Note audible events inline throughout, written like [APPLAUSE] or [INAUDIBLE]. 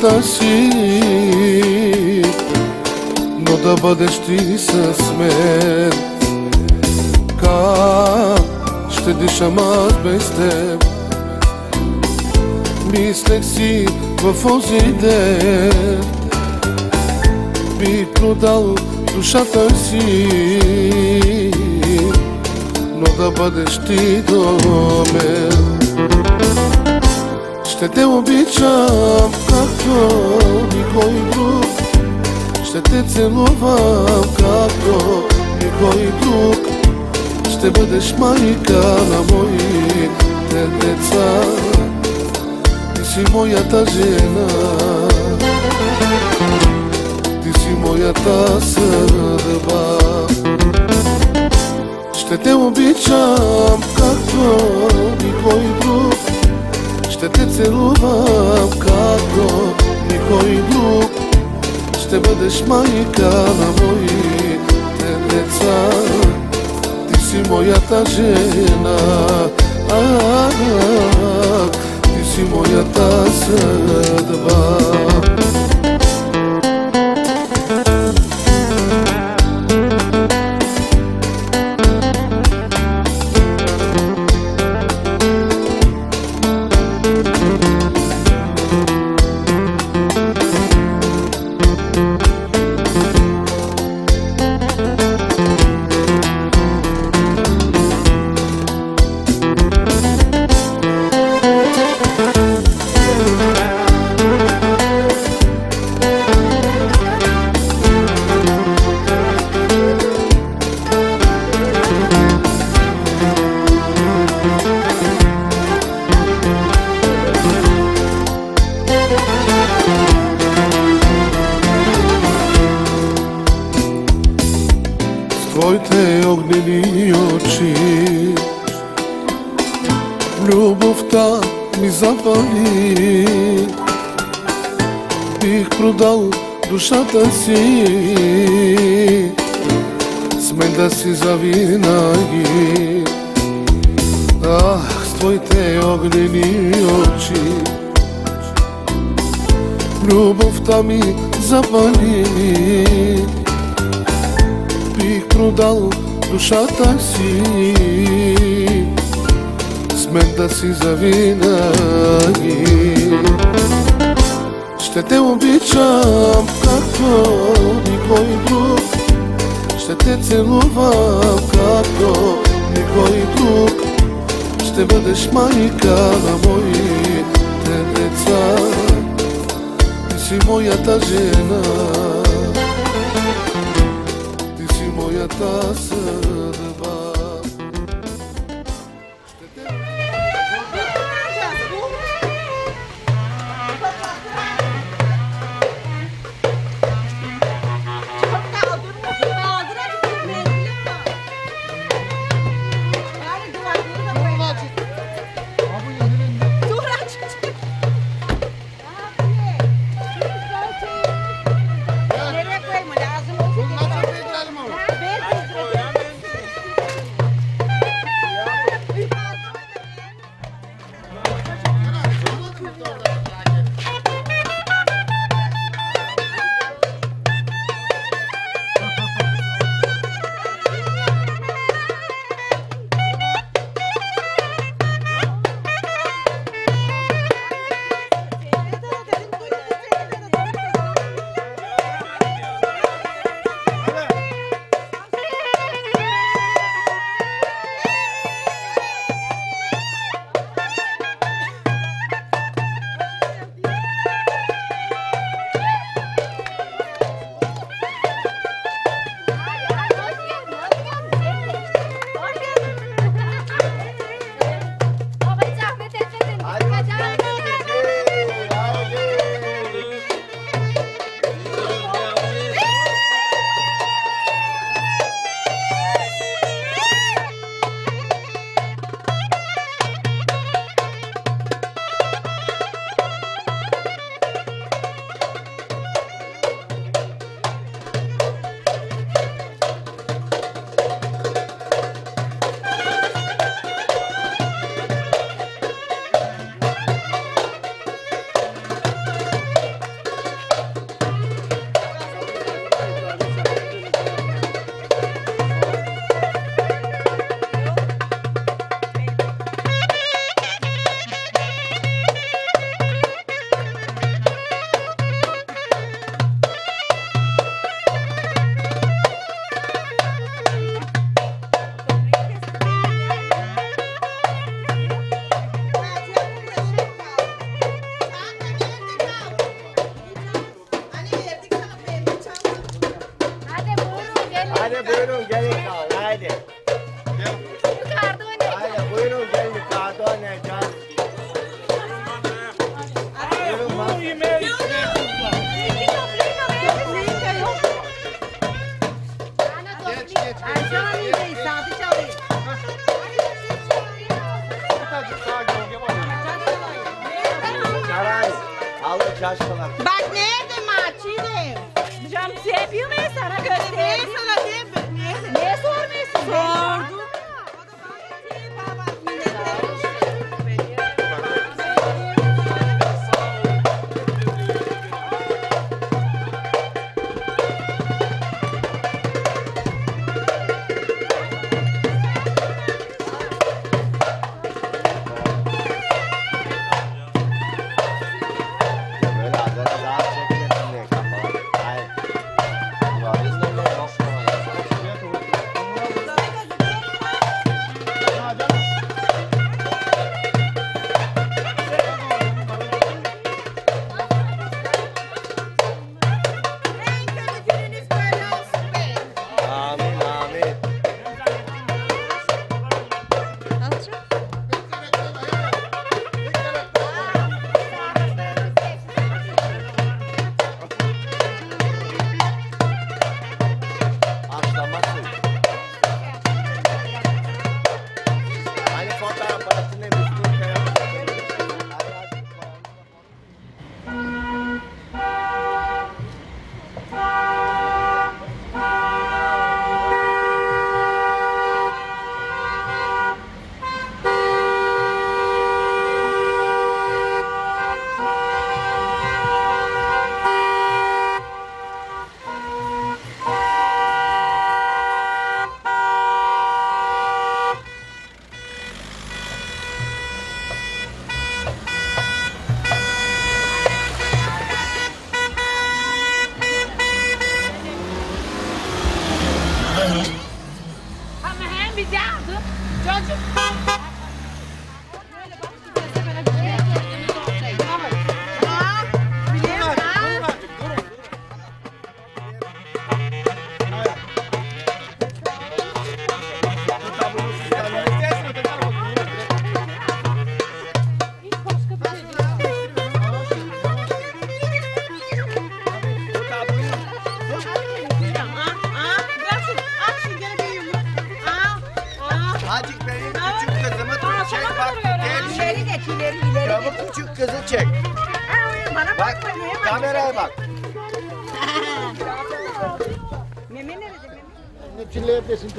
душата си Но да бъдеш ти с мен. Как ще дишам аз без теб. Мислех си в онзи ден. Бих продал душата си Но да бъдеш ти до мен. Ще те обичам както никой друг. Ще те целувам както никой друг. Ще бъдеш майка на моите деца. Ти си моята жена. Ти си моята съдба. Ще те обичам както никой друг Ще те целувам както никой друг. Ще бъдеш майка на моите деца. Ти си моята жена а, Ти си моята съдба si. Smej da si zavinaj Ah, stvoj te ognjeni oči. Ljubov ta mi zapali. Bih prodal duša ta si. Smej da si zavinaj Ще те целувам както никой друг Ще бъдеш майка на моите деца Ти си моята жена Ти си моята съдба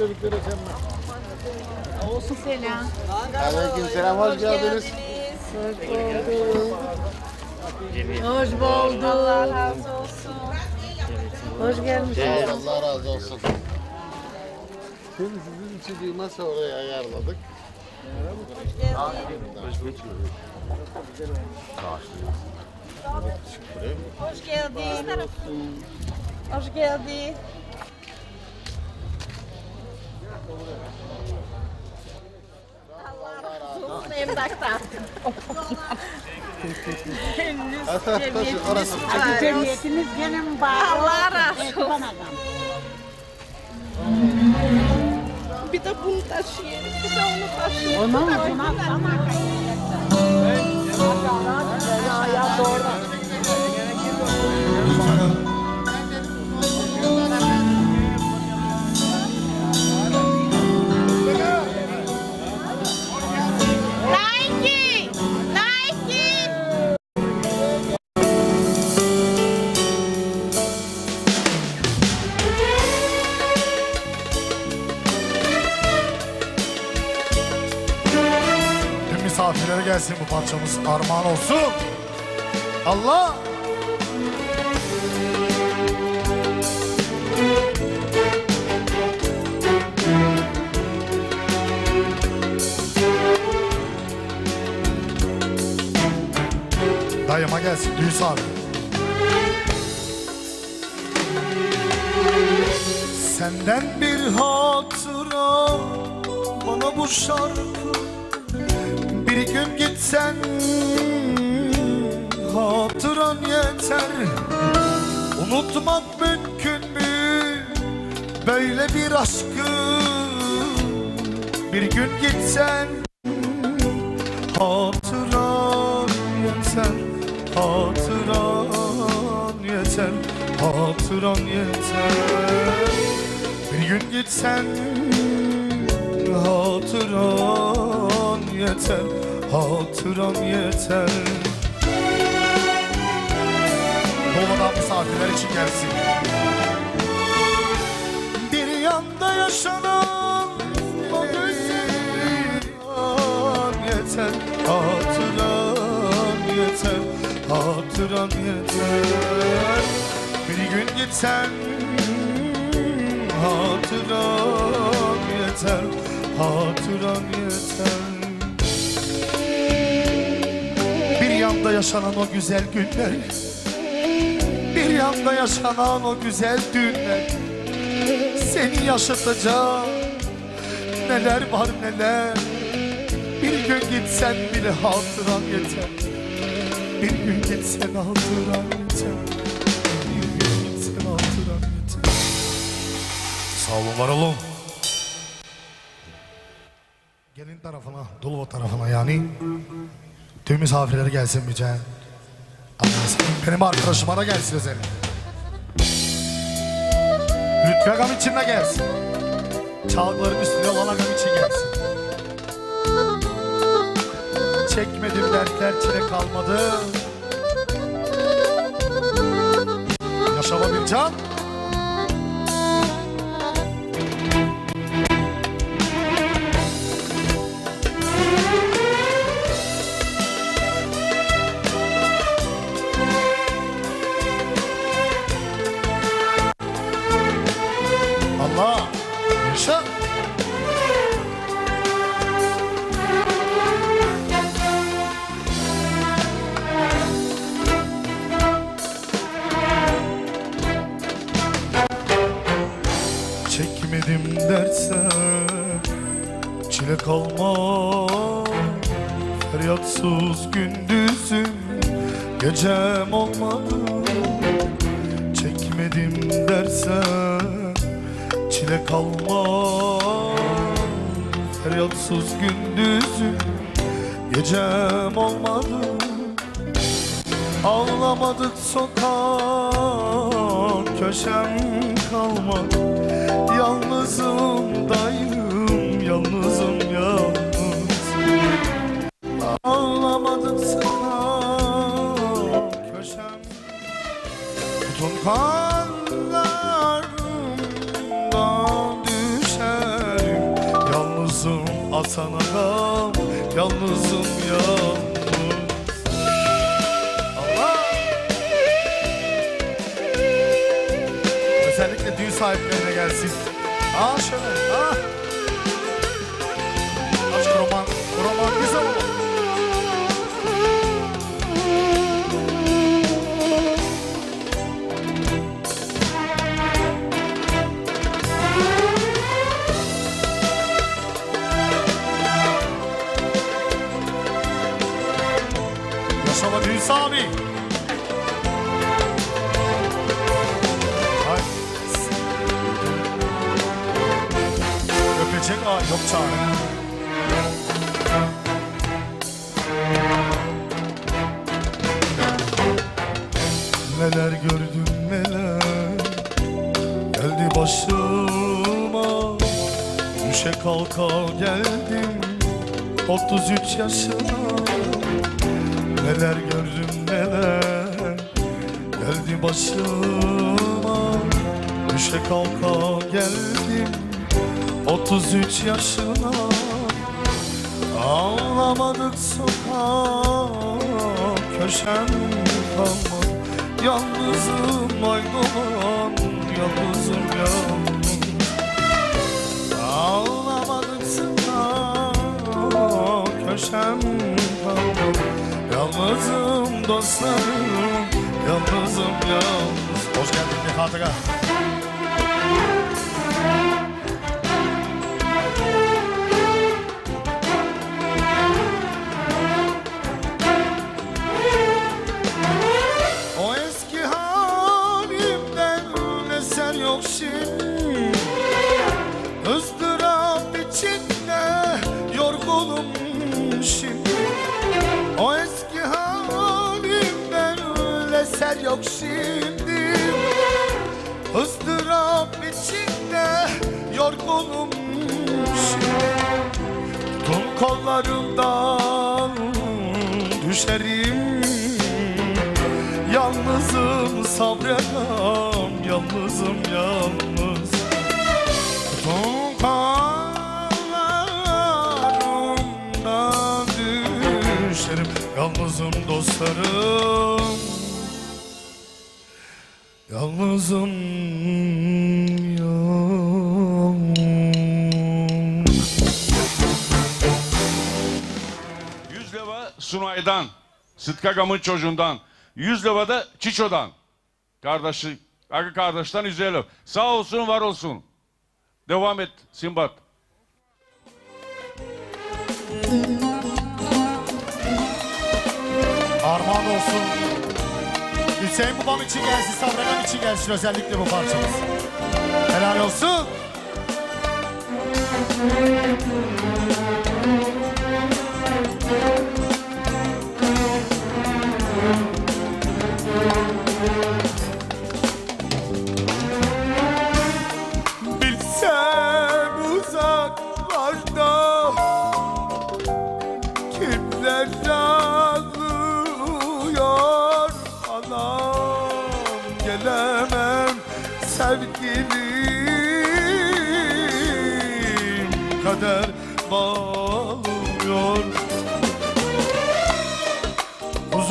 dedikleri sen Olsun selam. Aleyküm selam. Hoş, geldiniz. Hoş bulduk. Hoş bulduk. Allah razı olsun. Hoş gelmişsiniz. Allah razı olsun. Şimdi sizin içeceği masa oraya ayarladık. Hoş geldiniz. Hoş geldin. Hoş geldin. Hoş geldin. Thank you. Sonsuco! Unutmak mümkün mü? Böyle bir aşkı Bir gün gitsen hatıran yeter Hatıran yeter, hatıran yeter. Bir gün gitsen hatıran yeter, hatıran yeter. Misafirler için. Bir yanda yaşanan o güzel yeter. Hatıran yeter Hatıran yeter. Bir gün gitsen Hatıran yeter Hatıran yeter. Bir yanda yaşanan o güzel günler Bir yanda yaşanan o güzel düğünler Seni yaşatacak Neler var neler Bir gün gitsen bile hatıran yeter. Bir gün gitsen hatıran yeter. Bir gün gitsen hatıran yeter. Sağ olun var olun. Gelin tarafına, Dulva tarafına yani. Tüm misafirler gelsin bize. Benim arkadaşıma da gelsin özellikle. Lütfü Agam için de gelsin. Çalgıların üstünde olan Agam için gelsin. Çekmedim dertler çile kalmadı. Yaşama bir can. Çare. Neler gördüm neler Geldi başıma. Düşe kalka geldim 33 yaşına. Neler gördüm neler Geldi başıma. Düşe kalka geldim 33 yaşına Ağlamadık sokak Köşem kalmadı Yalnızım aydolan Yalnızım yalnız. Ağlamadık sokak Köşem kalmadı Yalnızım dostlarım Yalnızım yalnız. Hoş geldin Nihat Aga. Tüm kollarından düşerim. Yalnızım sabredem Yalnızım yalnız. Toparlarımdan düşerim Yalnızım dostlarım. Yalnızım Sıtkagam'ın çocuğundan, yüz leva da Çiço'dan. Kardeşi, Akı kardeşten 150. Sağ olsun, var olsun. Devam et Simbat. Armağan olsun. Hüseyin babam için gelsin, Sabregan için gelsin özellikle bu parçamız. Helal olsun.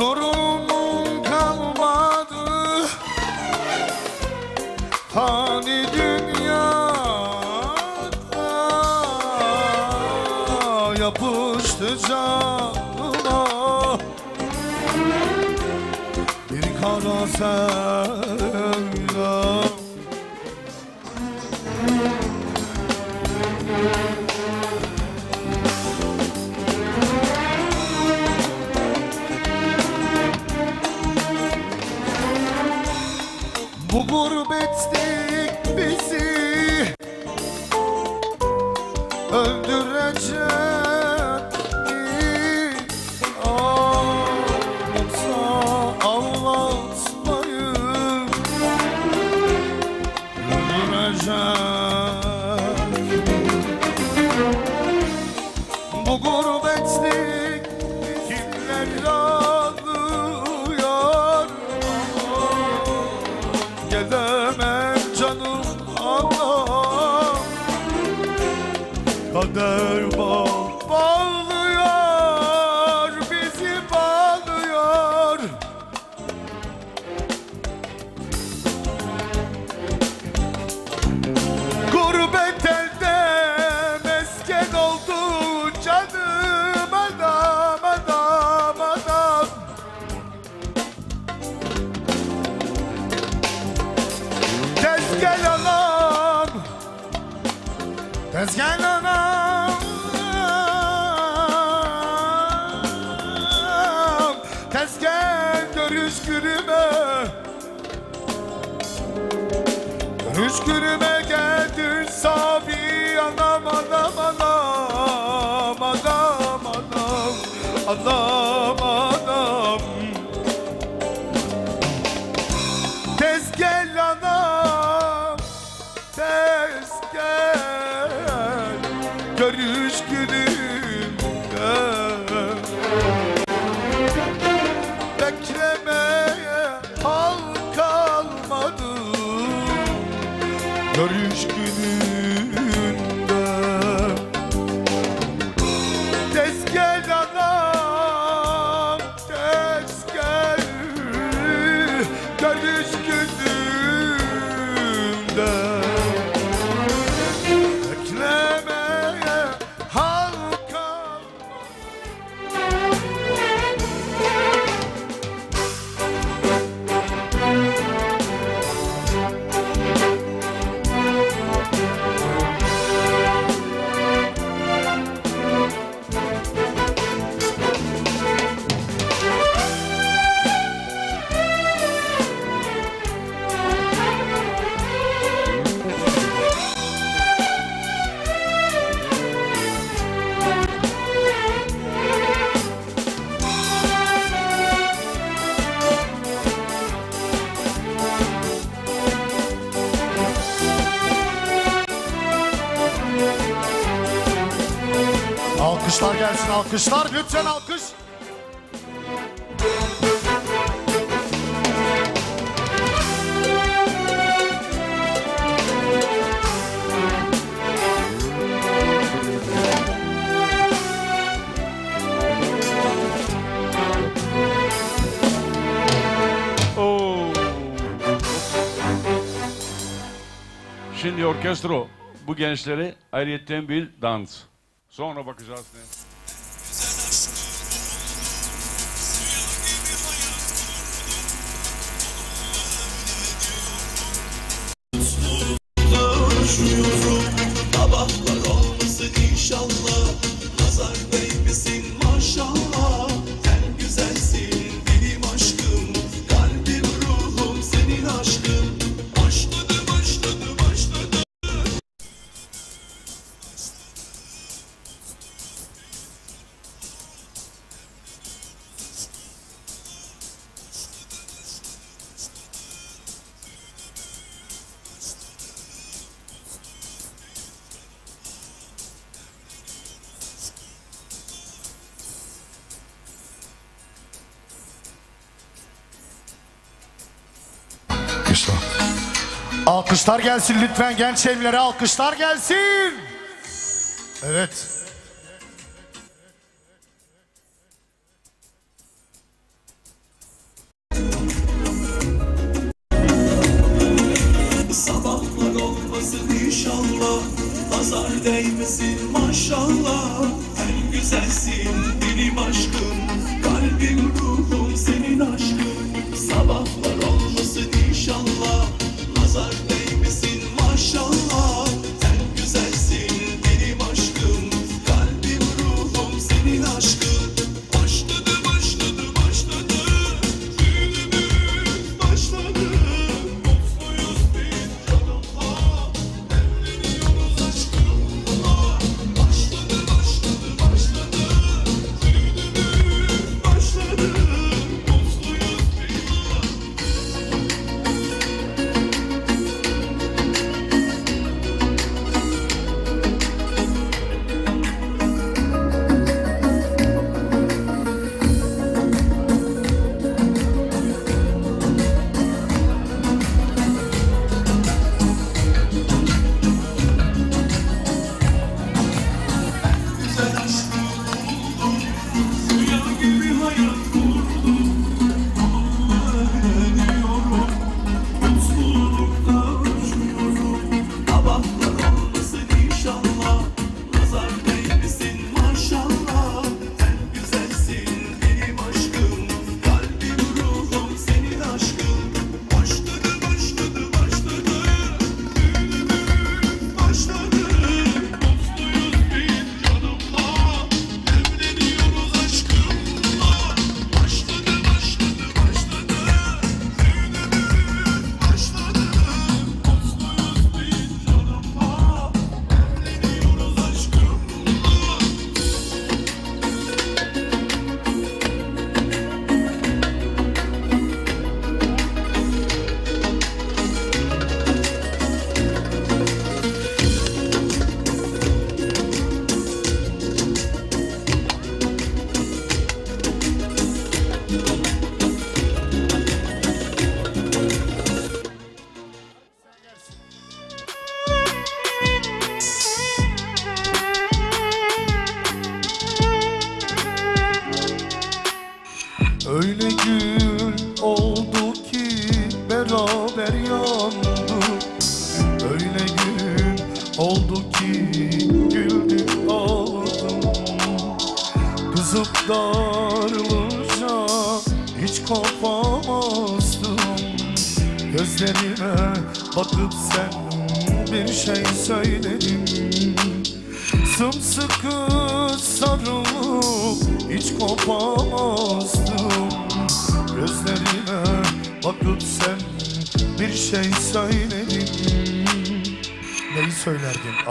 Huzurum kalmadı. Fani dünyada yapıştı canıma Bir kara sevda anam orkestro bu gençlere ayrıyetten bir dans. Sonra bakacağız ne. Sabahlar olmasın inşallah Nazar Alkışlar gelsin lütfen genç evlere alkışlar gelsin. Evet.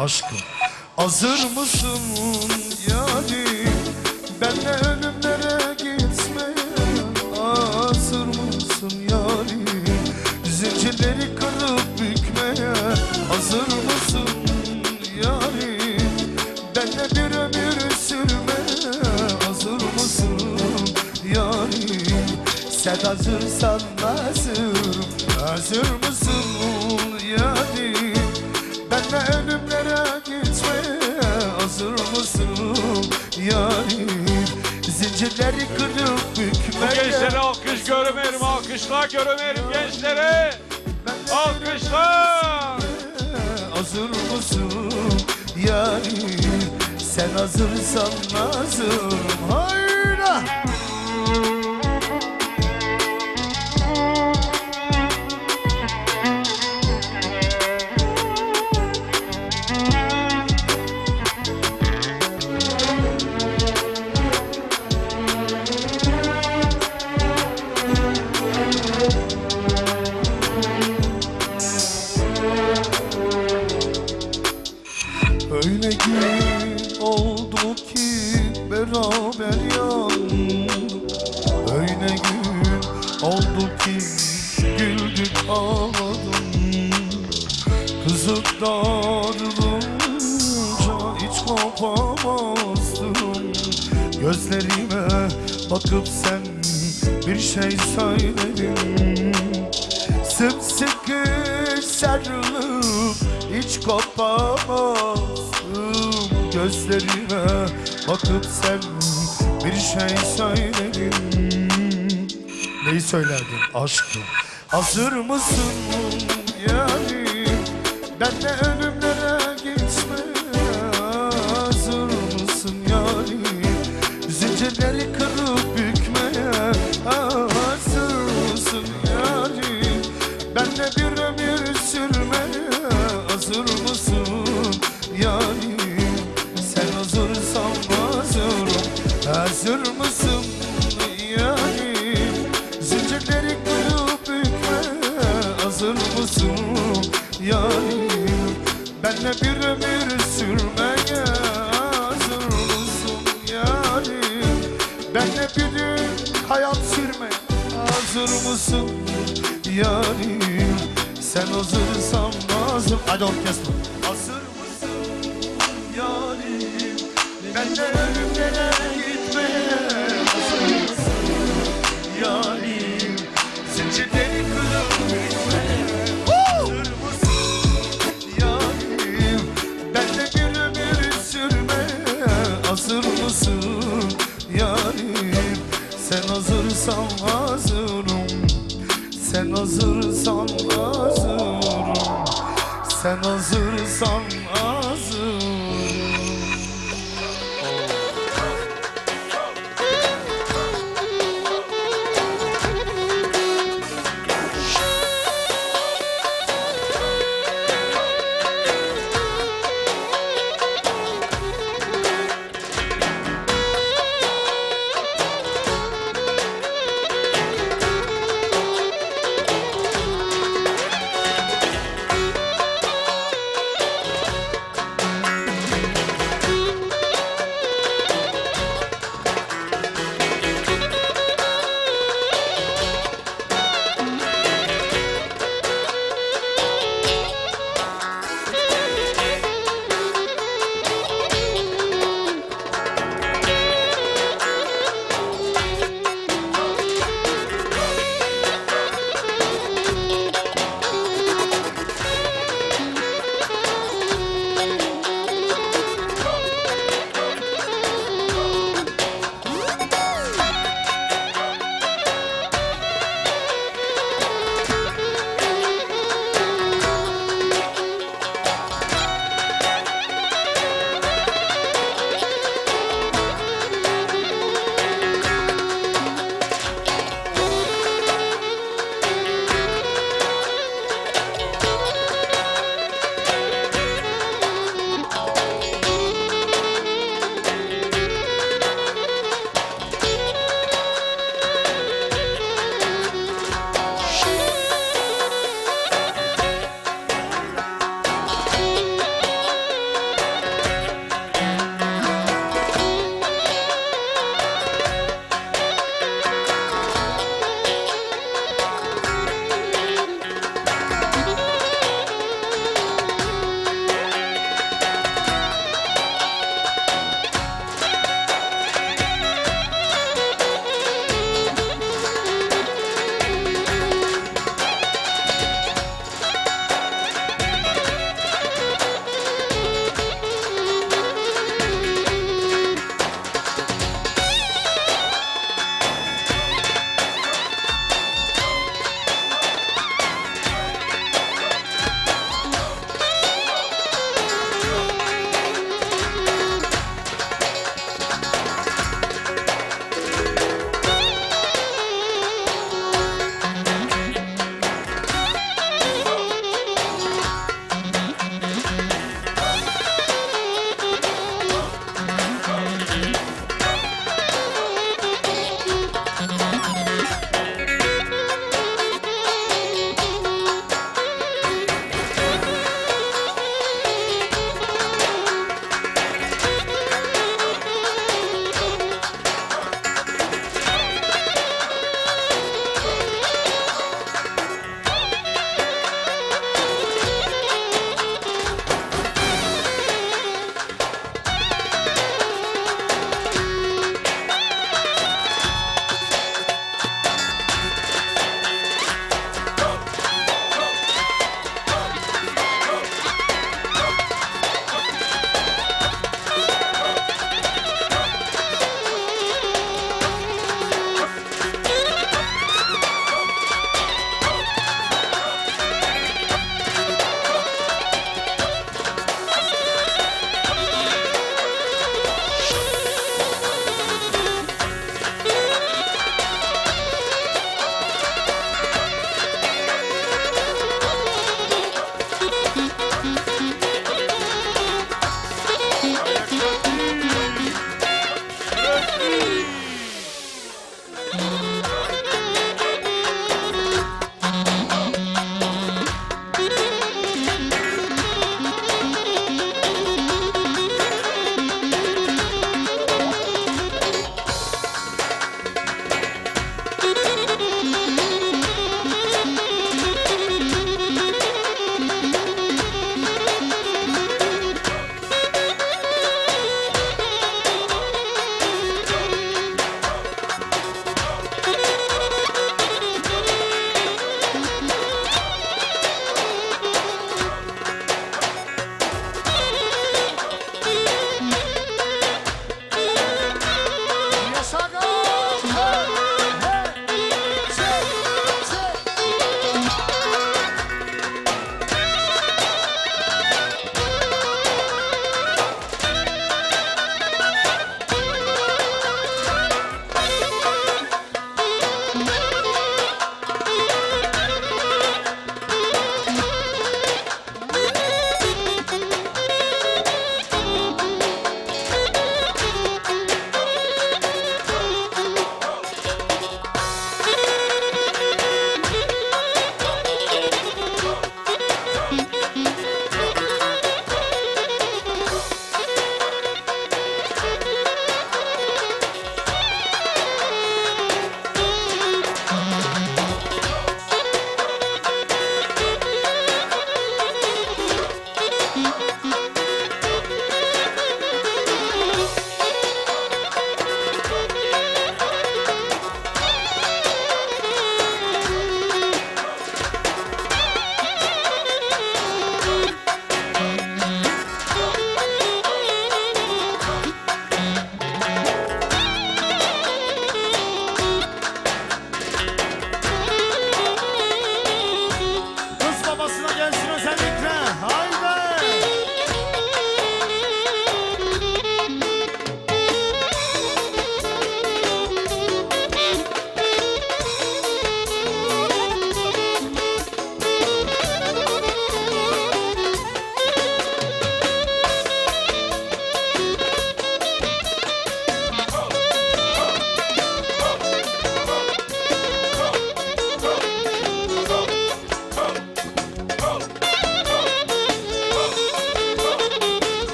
Oscar.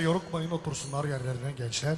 Yorukmayın otursunlar yerlerine gençler.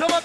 Awesome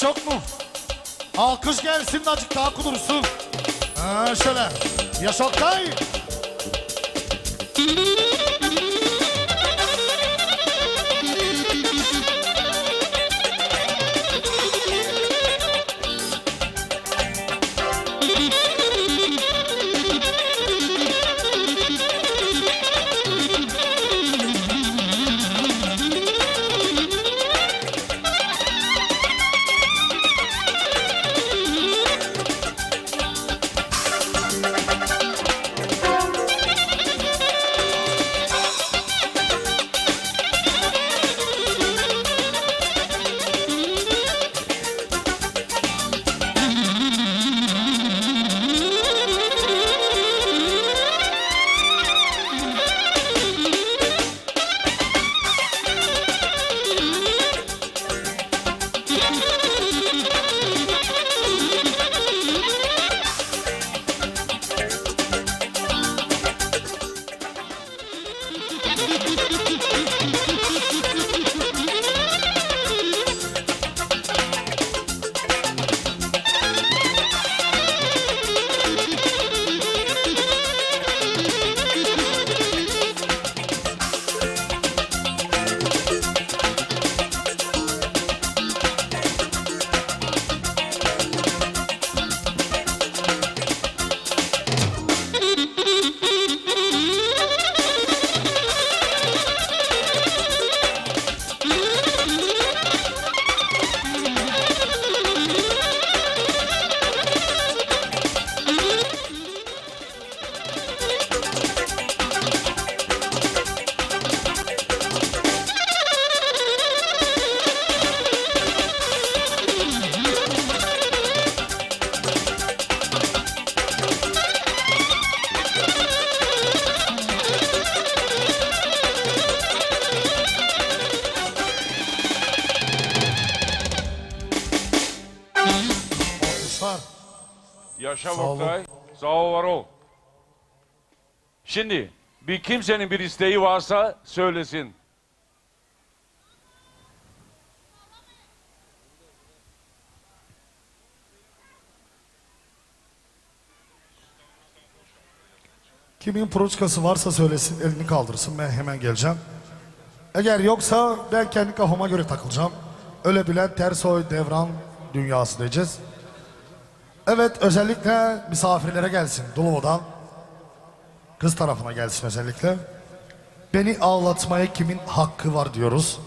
alkış yok mu? Alkış gelsin de azıcık daha kudursun. Ha şöyle. Yaşa Şimdi bir kimsenin bir isteği varsa söylesin. Kimin proçkası varsa söylesin, elini kaldırsın. Ben hemen geleceğim. Eğer yoksa ben kendi kafama göre takılacağım. Öyle bilen Tersoy Devran dünyası diyeceğiz. Evet, özellikle misafirlere gelsin Duluvo'dan. Kız tarafına gelsin özellikle. Beni ağlatmaya kimin hakkı var diyoruz.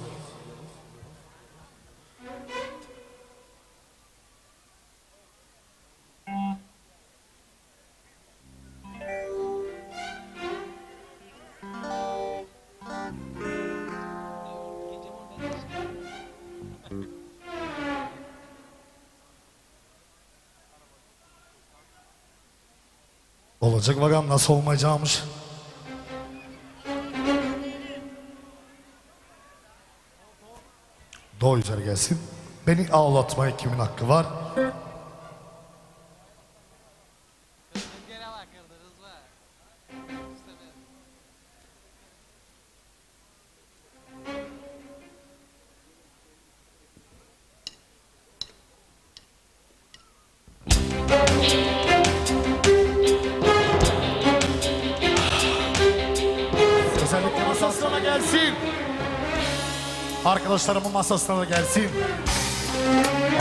Olacak bakalım nasıl olmayacağımış. Doğu üzere gelsin. Beni ağlatmaya kimin hakkı var? Gelsin. Arkadaşlarımın masasına gelsin.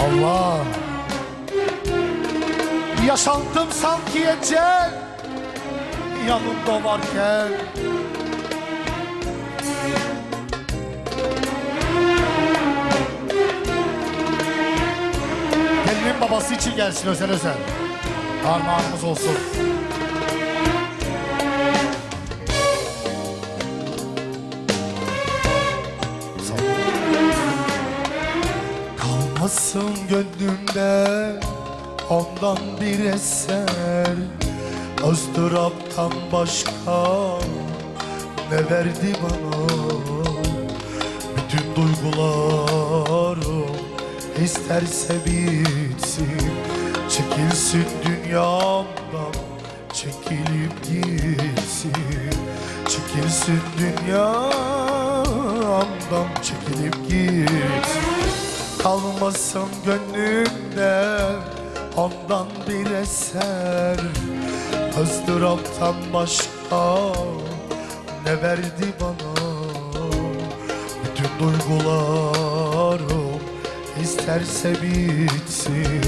Allah. Yaşantım sanki ecel. Yanımda varken. Gelinin babası için gelsin özel özel. Armağanımız olsun. Kalmasın gönlümde ondan bir eser. Izdıraptan başka ne verdi bana? Bütün duygularım isterse bitsin. Çekilsin dünyamdan çekilip gitsin. Çekilsin dünyamdan çekilip gitsin Kalmasın gönlümde ondan bir eser. Özdıraptan başka ne verdi bana? Bütün duygularım isterse bitsin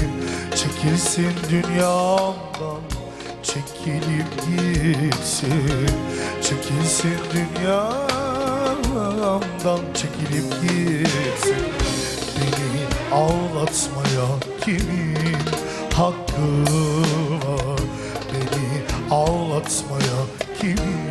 Çekilsin dünyamdan çekilip gitsin. Çekilsin dünyamdan çekilip gitsin. Ağlatmaya kimin hakkı var? Beni ağlatmaya kimin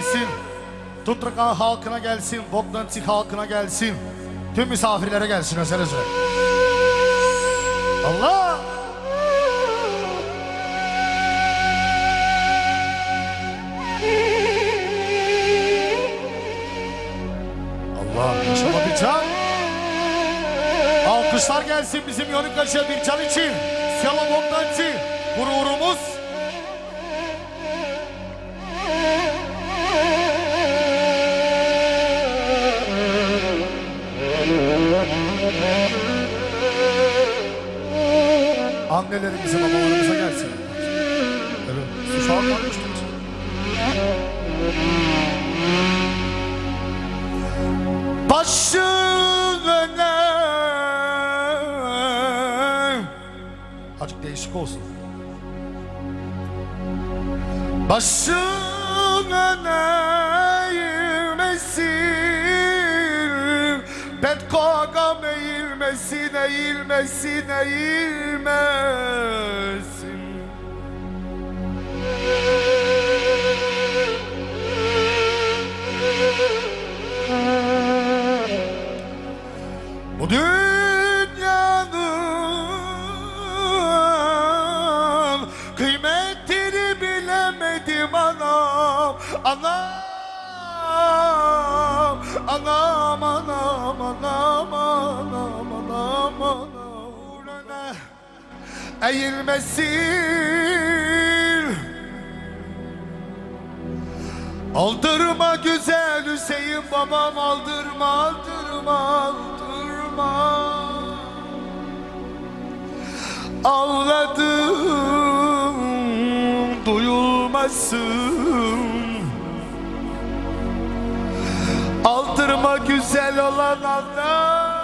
gelsin. Tutraka halkına gelsin. Bogdançik halkına gelsin. Tüm misafirlere gelsin özel özel. Allah! Allah yaşama bir can. Alkışlar gelsin bizim Yonikaş'a bir can için. Selam Bogdançı. Gururumuz. Annelerimize, babalarımıza gelsin. Evet, su sağlıklar mısınız? Başın öne Azıcık değişik olsun Başın öne eğilmesin, eğilmesin, Bu dünyanın kıymetini bilemedim anam Anam, anam, anam, anam, anam, Eğilmesin. Aldırma güzel Hüseyin babam aldırma aldırma aldırma. Ağladım duyulmasın. Aldırma güzel olan adam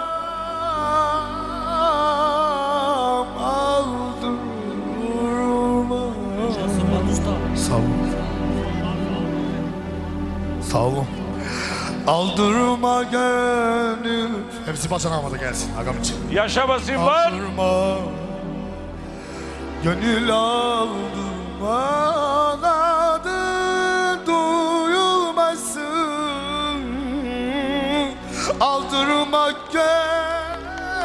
Sağ olun. Aldırma gönül. Hepsi bacanağıma gelsin agam için. Yaşa basayımlar. Aldırma Gönül aldırma Adın duyulmasın Aldırma gönül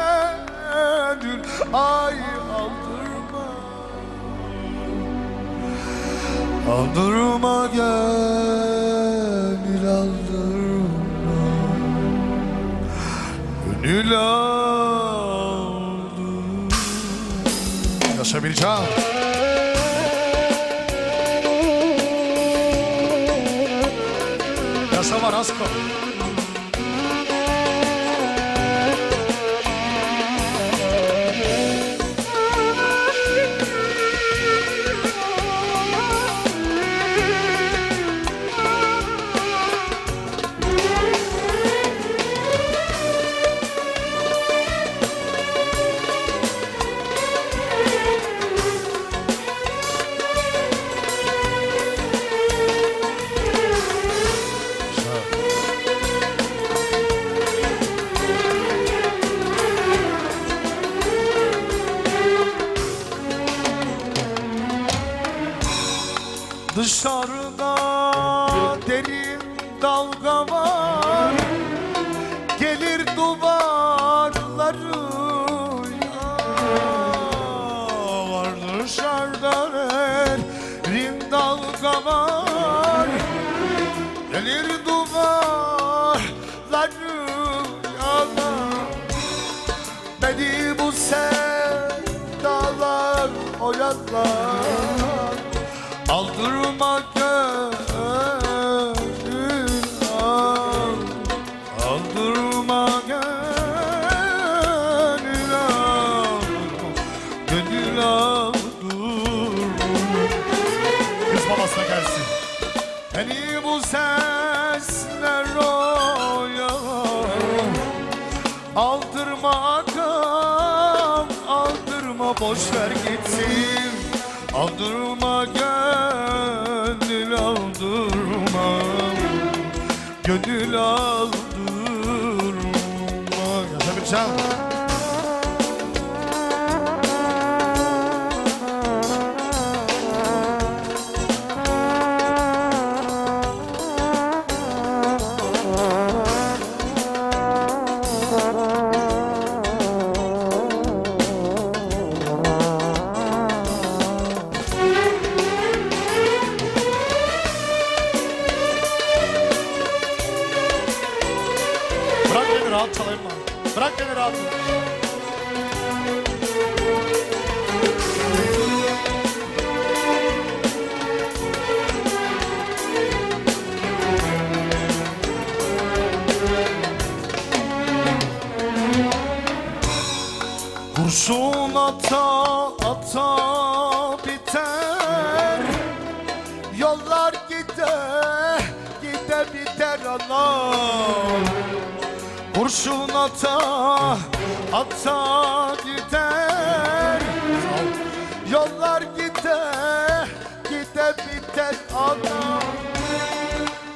Ay aldırma Aldırma gönül aldırma Gönül aldırma Yaşa bir can Yaşa var Asko 저를 Kurşun ata ata gider. Yollar gider gide biter anam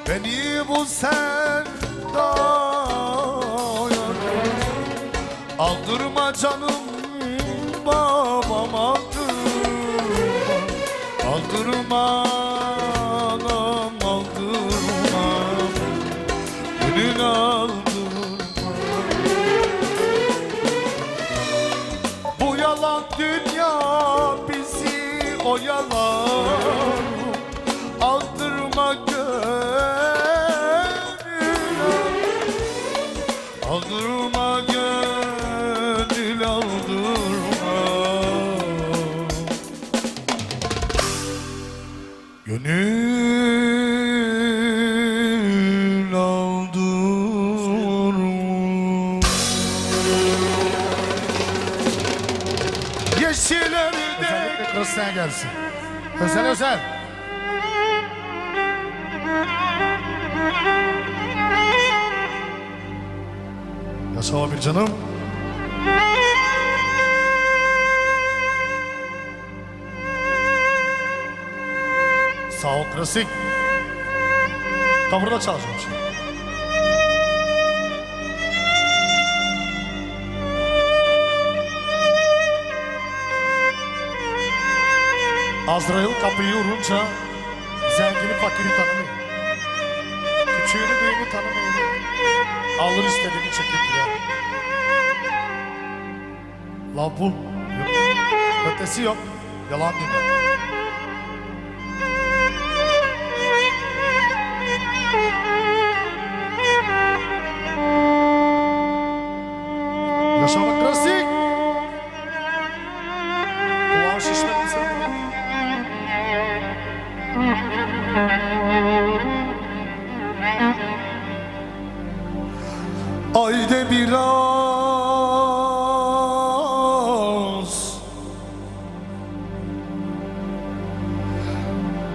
Beni bu sen Aldırma canım babam aldırma. Aldırma Özel özel. Yaşa bir canım. Sağ ol klasik. Kavurda çalacağım şimdi. Azrail kapıyı vurunca zengini fakiri tanımıyor. Küçüğünü büyüğünü tanımıyor. Alır istediğini çekip gider. La bul. Yok. Ötesi yok. Yalan dinle.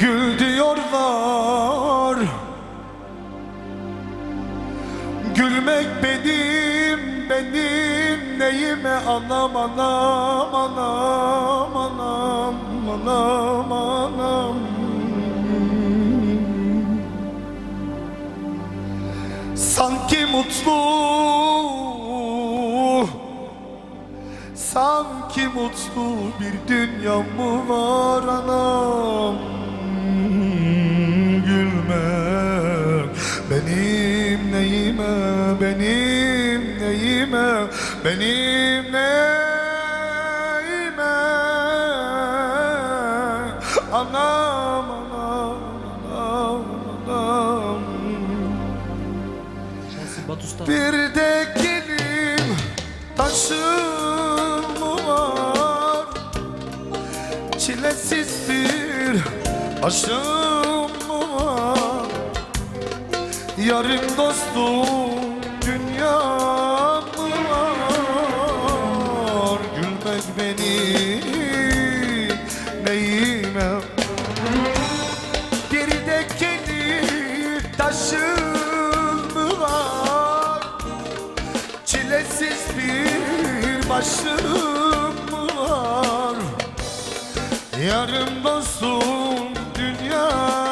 Gül diyorlar. Gülmek benim, benim neyime? Anam anam anam anam anam anam. Sanki mutlu Sanki mutlu bir dünya mı var anam benim neyime Anam anam anam bir de gelim taşım var? Çilesiz bir aşım var? Yarım dostum başım var? Yarım dostum dünyam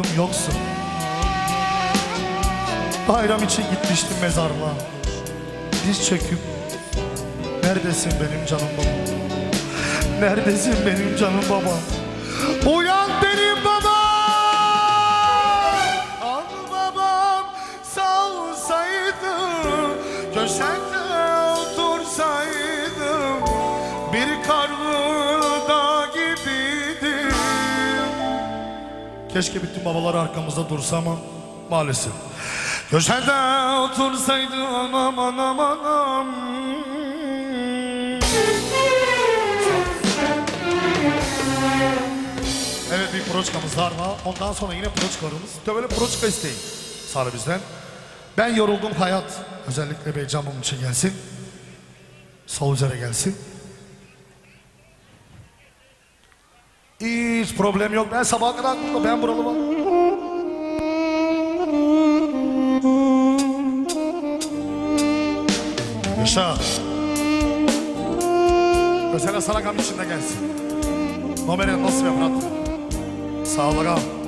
baktım yoksun. Bayram için gitmiştim mezarlığa. Diz çöküp Neredesin benim canım babam? Neredesin benim canım babam? Keşke bütün babalar arkamızda dursa ama maalesef Köşede otursaydı anam anam anam Evet bir proçkamız var var. Ondan sonra yine proçkalarımız. Böyle proçka isteyin. Sarı bizden. Ben yoruldum hayat. Özellikle Bey camım için gelsin. Sol üzere gelsin. Hiç problem yok. Ben sabaha kadar burada. Ben buralı var. Yaşa. Mesela Saragam içinde gelsin. Nomere nasıl Fırat? Sağ ol ağam.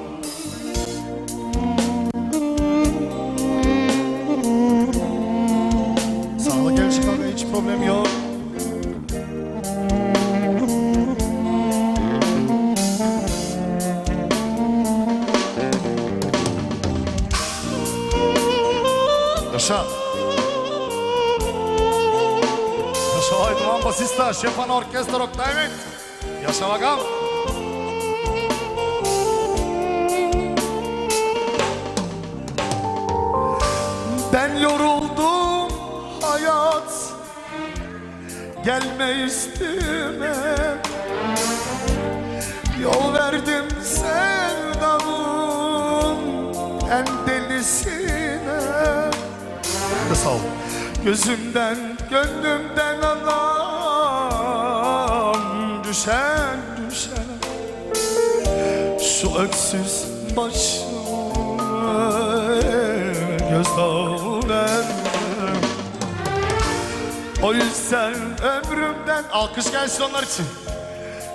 Basista, Şefan Orkestra Oktay Yaşa bakalım. Ben yoruldum hayat Gelme üstüme Yol verdim sevdamın En delisine de sağ ol. Gözümden, gönlümden düşen düşen Şu öksüz başımı göz vermem O yüzden ömrümden alkış gelsin onlar için.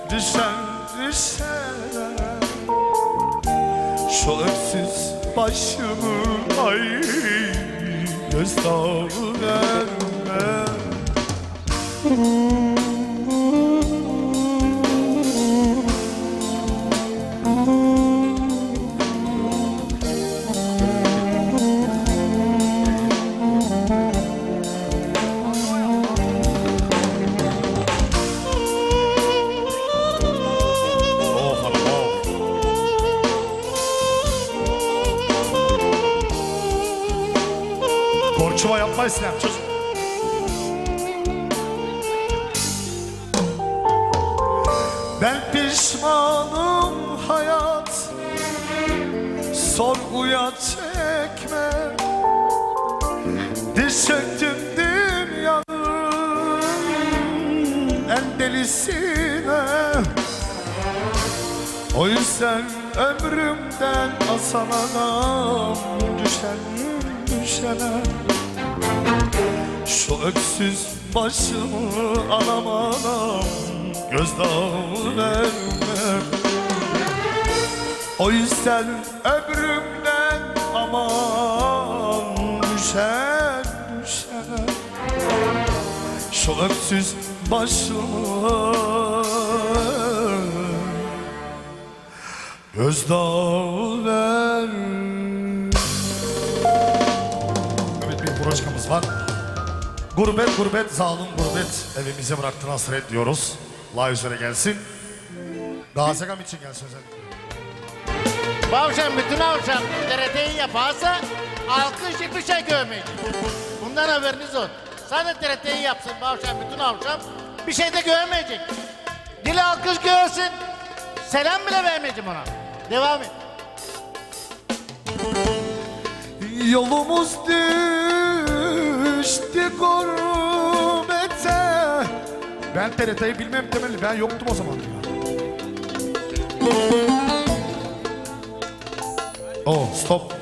Düşen düşen. Şu öksüz başımı ay göz başımı anam anam Gözdağı vermem. O yüzden ömrümden aman Düşen düşene Şu öksüz başımı Gözdağı Gurbet gurbet zalim gurbet Evimize bıraktın hasret diyoruz La üzere gelsin Gazegam için gelsin özellikle Bu akşam bütün akşam TRT'yi yaparsa alkış hiçbir şey görmeyecek. Bundan haberiniz olsun. Sadece TRT'yi yapsın bu akşam bütün akşam bir şey de görmeyecek. Dili alkış görsün. Selam bile vermeyeceğim ona. Devam et. Yolumuz düştü gurbete Ben TRT'yi bilmem temelli ben yoktum o zaman ya. Oh stop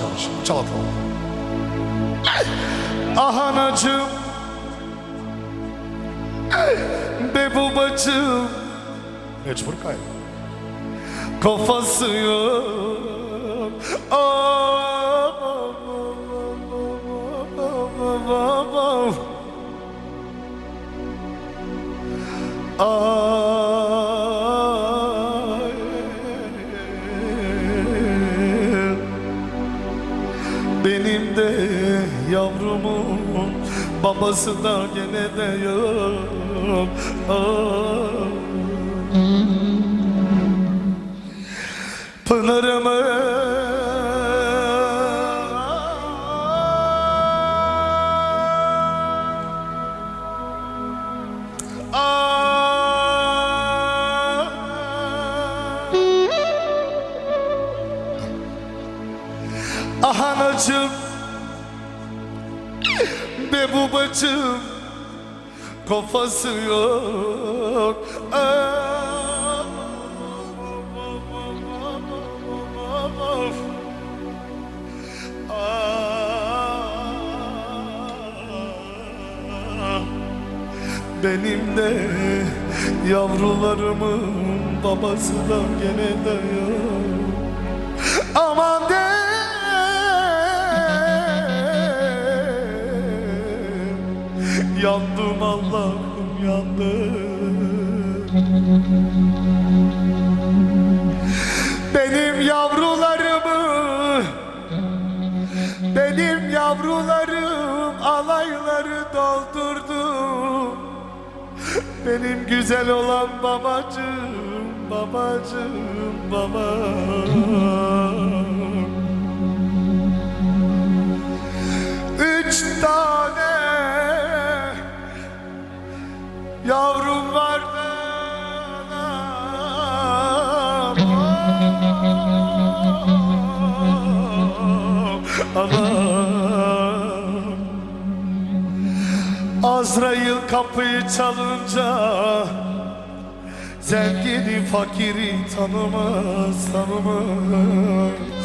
Yavaş yavaş. Çal bakalım. Ah anacığım. Be babacığım. Mecbur kay. Kafası yok. Ah, babası da gene de yok. Ah. Pınarımı Kafası yok. Benim de yavrularımın babası da gene de Yandım Allah'ım yandım. Benim yavrularımı Benim yavrularım alayları doldurdu Benim güzel olan babacığım, babacığım, babam yavrum Anam Azrail kapıyı çalınca Zengini fakiri tanımaz tanımaz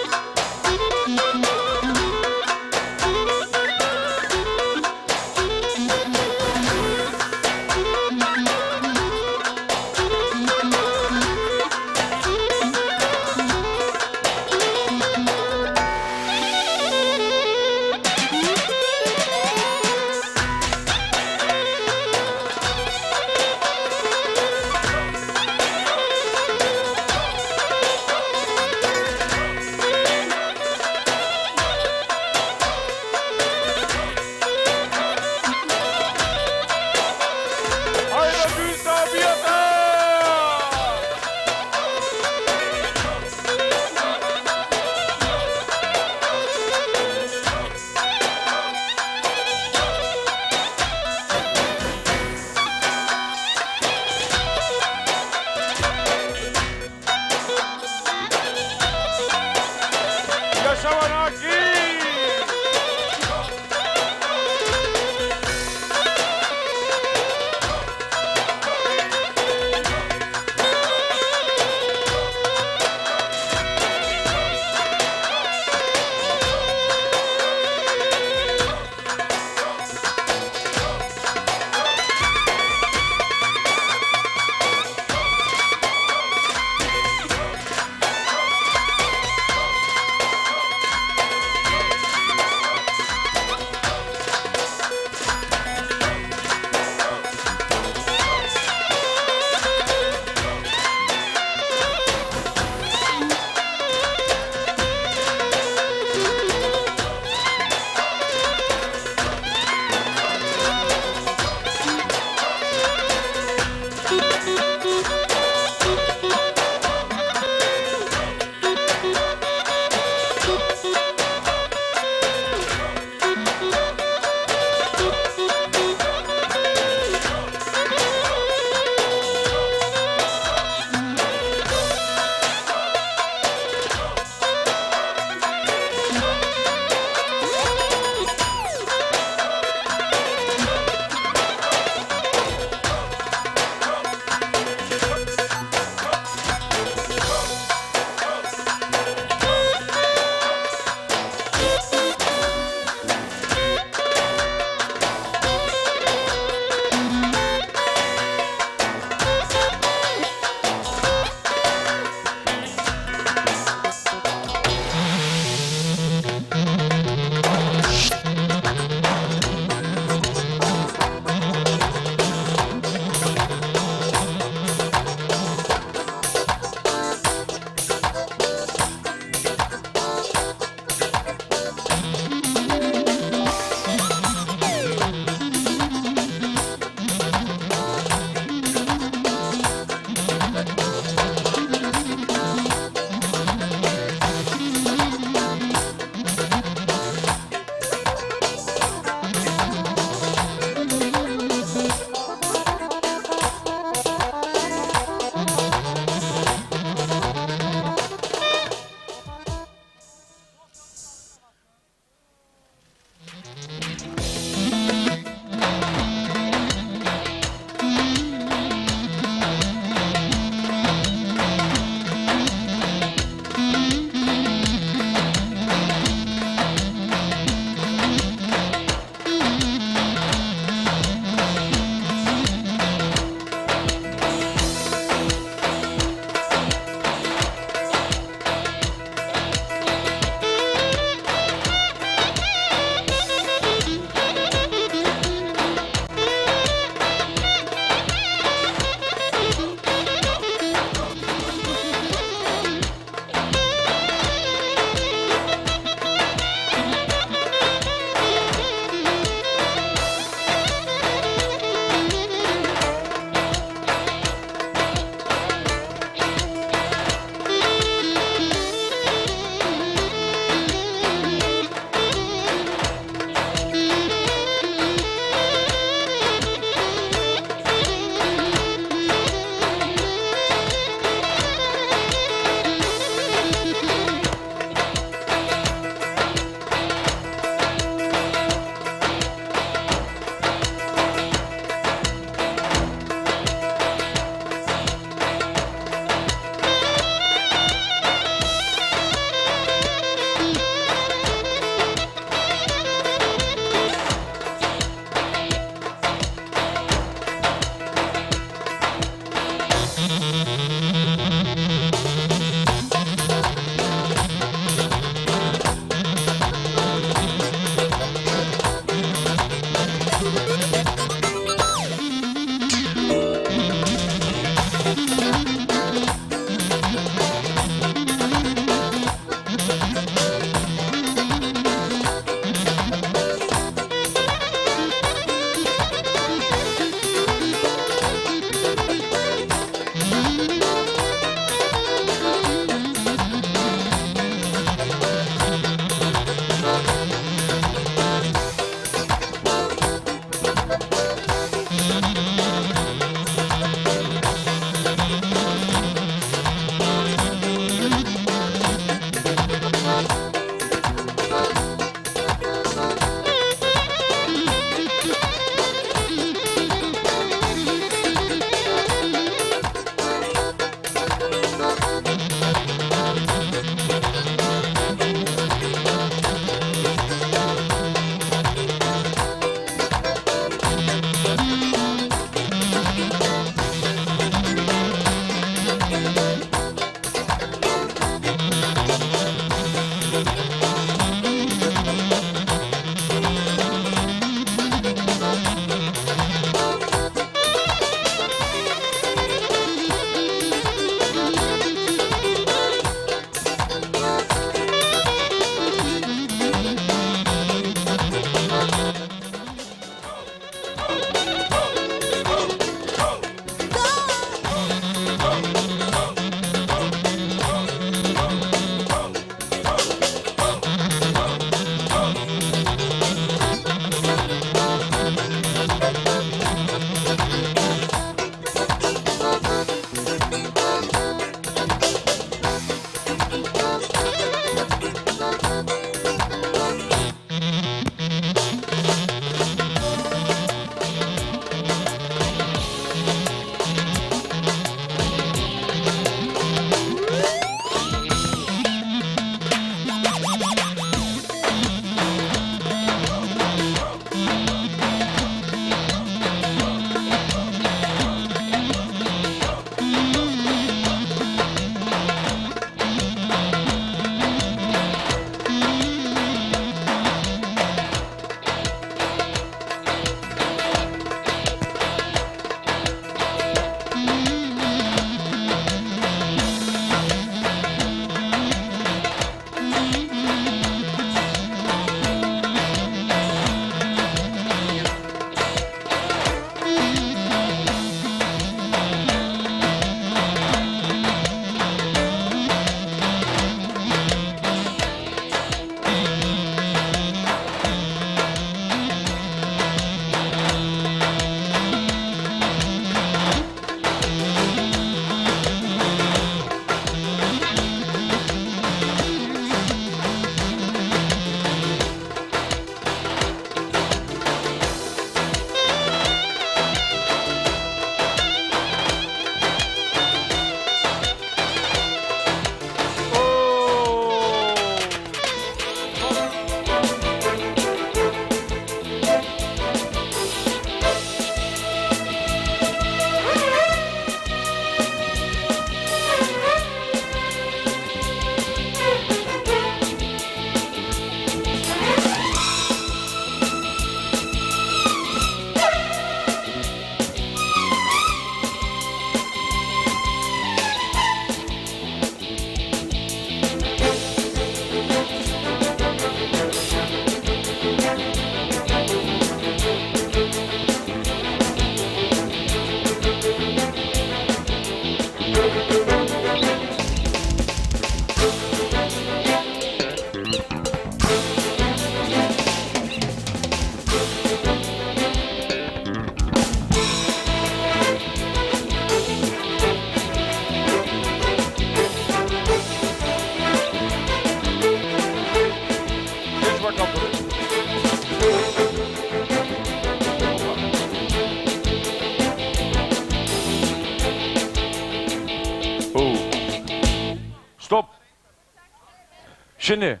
Şimdi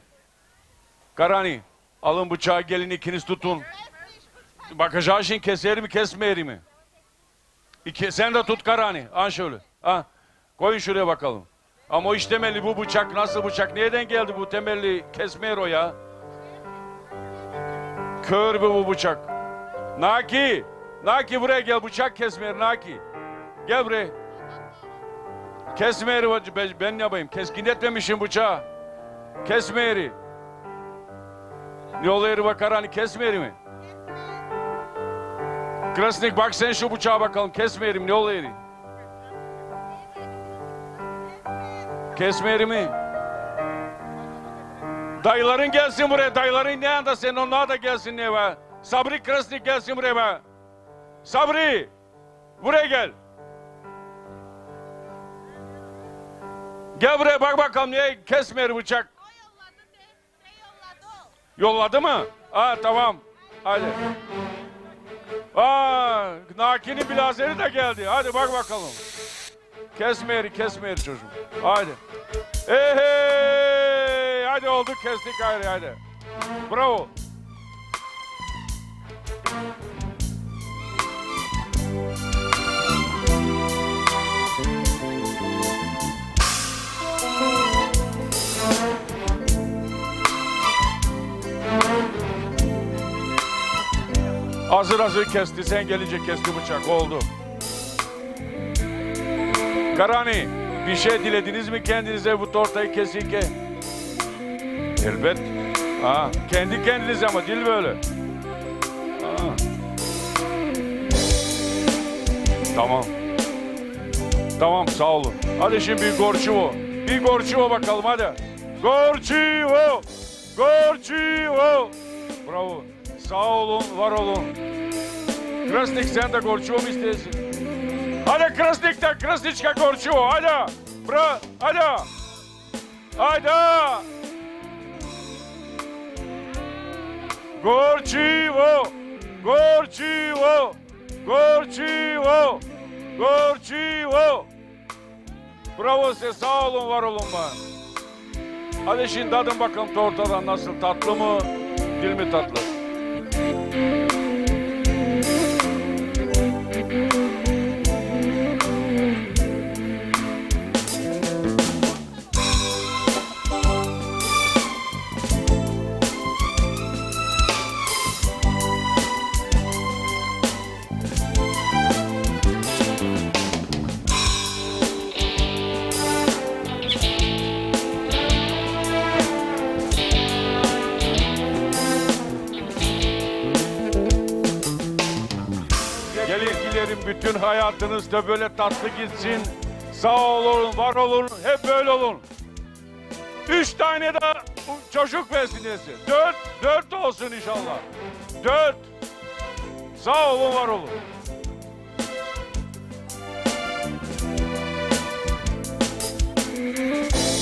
Karani alın bıçağı gelin ikiniz tutun. Bakacağız şimdi keser mi kesmeyer mi? İki, sen de tut Karani. An şöyle. Ha. Koyun şuraya bakalım. Ama o iş temelli bu bıçak nasıl bıçak? Nereden geldi bu temelli kesmeyer o ya? Kör mü bu bıçak? Naki. Naki buraya gel bıçak kesmeyer Naki. Gel buraya. Kesme yeri ben, ben ne yapayım? Keskin etmemişim bıçağı. Kesme yeri. Ne oluyor bakar hani kesme yeri mi? Krasnik bak sen şu bıçağa bakalım. Kesme yeri mi? Ne oluyor? Kesme yeri mi? Dayıların gelsin buraya. Dayıların ne anda senin onlar da gelsin ne be? Sabri Krasnik gelsin buraya be. Sabri! Buraya gel. Gel buraya bak bakalım niye kesmiyor bıçak. Yolladı mı? Ha tamam. Hadi. Aa, Naki'nin bilazeri de geldi. Hadi bak bakalım. Kesmeyer, kesmeyer çocuğum. Hadi. Hey, hey. Hadi oldu kestik haydi hadi. Bravo. Hazır hazır kesti. Sen gelince kesti bıçak. Oldu. Karani bir şey dilediniz mi kendinize bu tortayı kesinke? Elbet. Ha, kendi kendinize ama dil böyle. Ha. Tamam. Tamam sağ olun. Hadi şimdi bir Gorçivo. Bir Gorçivo bakalım hadi. Gorçivo. Gorçivo. Bravo. Sağ olun, var olun. Krasnik sen de Gorçivo mu istiyorsun? Hadi Krasnik de Krasnička Gorçivo. Hadi. Bra, hadi. Hadi. Gorçivo. Gorçivo. Gorçivo. Gorçivo. Bravo size sağ olun var olun ben. Hadi şimdi tadın bakalım tortadan nasıl tatlı mı değil mi tatlı? Hayatınız da böyle tatlı gitsin. Sağ olun, var olun, hep böyle olun. Üç tane de çocuk vesilesi. Dört, dört olsun inşallah. Dört. Sağ olun, var olun. Bravo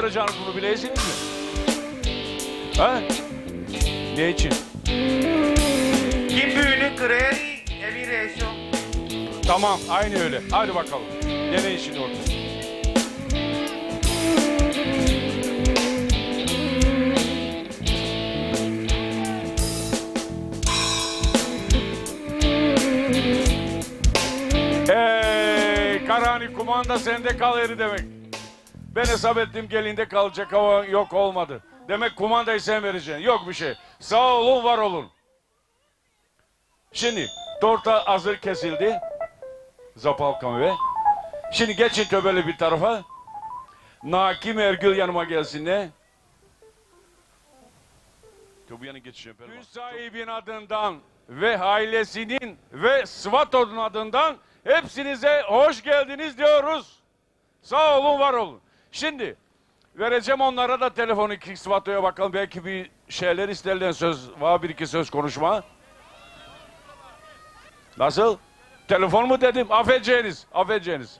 kıracağını bunu bilesiniz mi? Ha? Ne için? Kim büyüğünü kırıyor, evi reşo. Tamam aynı öyle. Hadi bakalım. Deneyin şimdi orada. Hey Karani kumanda sende kal eri demek. Hesap ettim gelinde kalacak hava yok olmadı. Demek kumandayı sen vereceksin. Yok bir şey. Sağ olun var olun. Şimdi torta hazır kesildi. Zapal kahve. Şimdi geçin töbeli bir tarafa. Nakim Ergül yanıma gelsin ne? Yana geçeceğim. Gün sahibin adından ve ailesinin ve Svato'nun adından hepsinize hoş geldiniz diyoruz. Sağ olun, var olun. Şimdi vereceğim onlara da telefonu iki Svato'ya bakalım. Belki bir şeyler isterler söz, var bir iki söz konuşma. Nasıl? Telefon mu dedim? Affedeceğiniz, affedeceğiniz.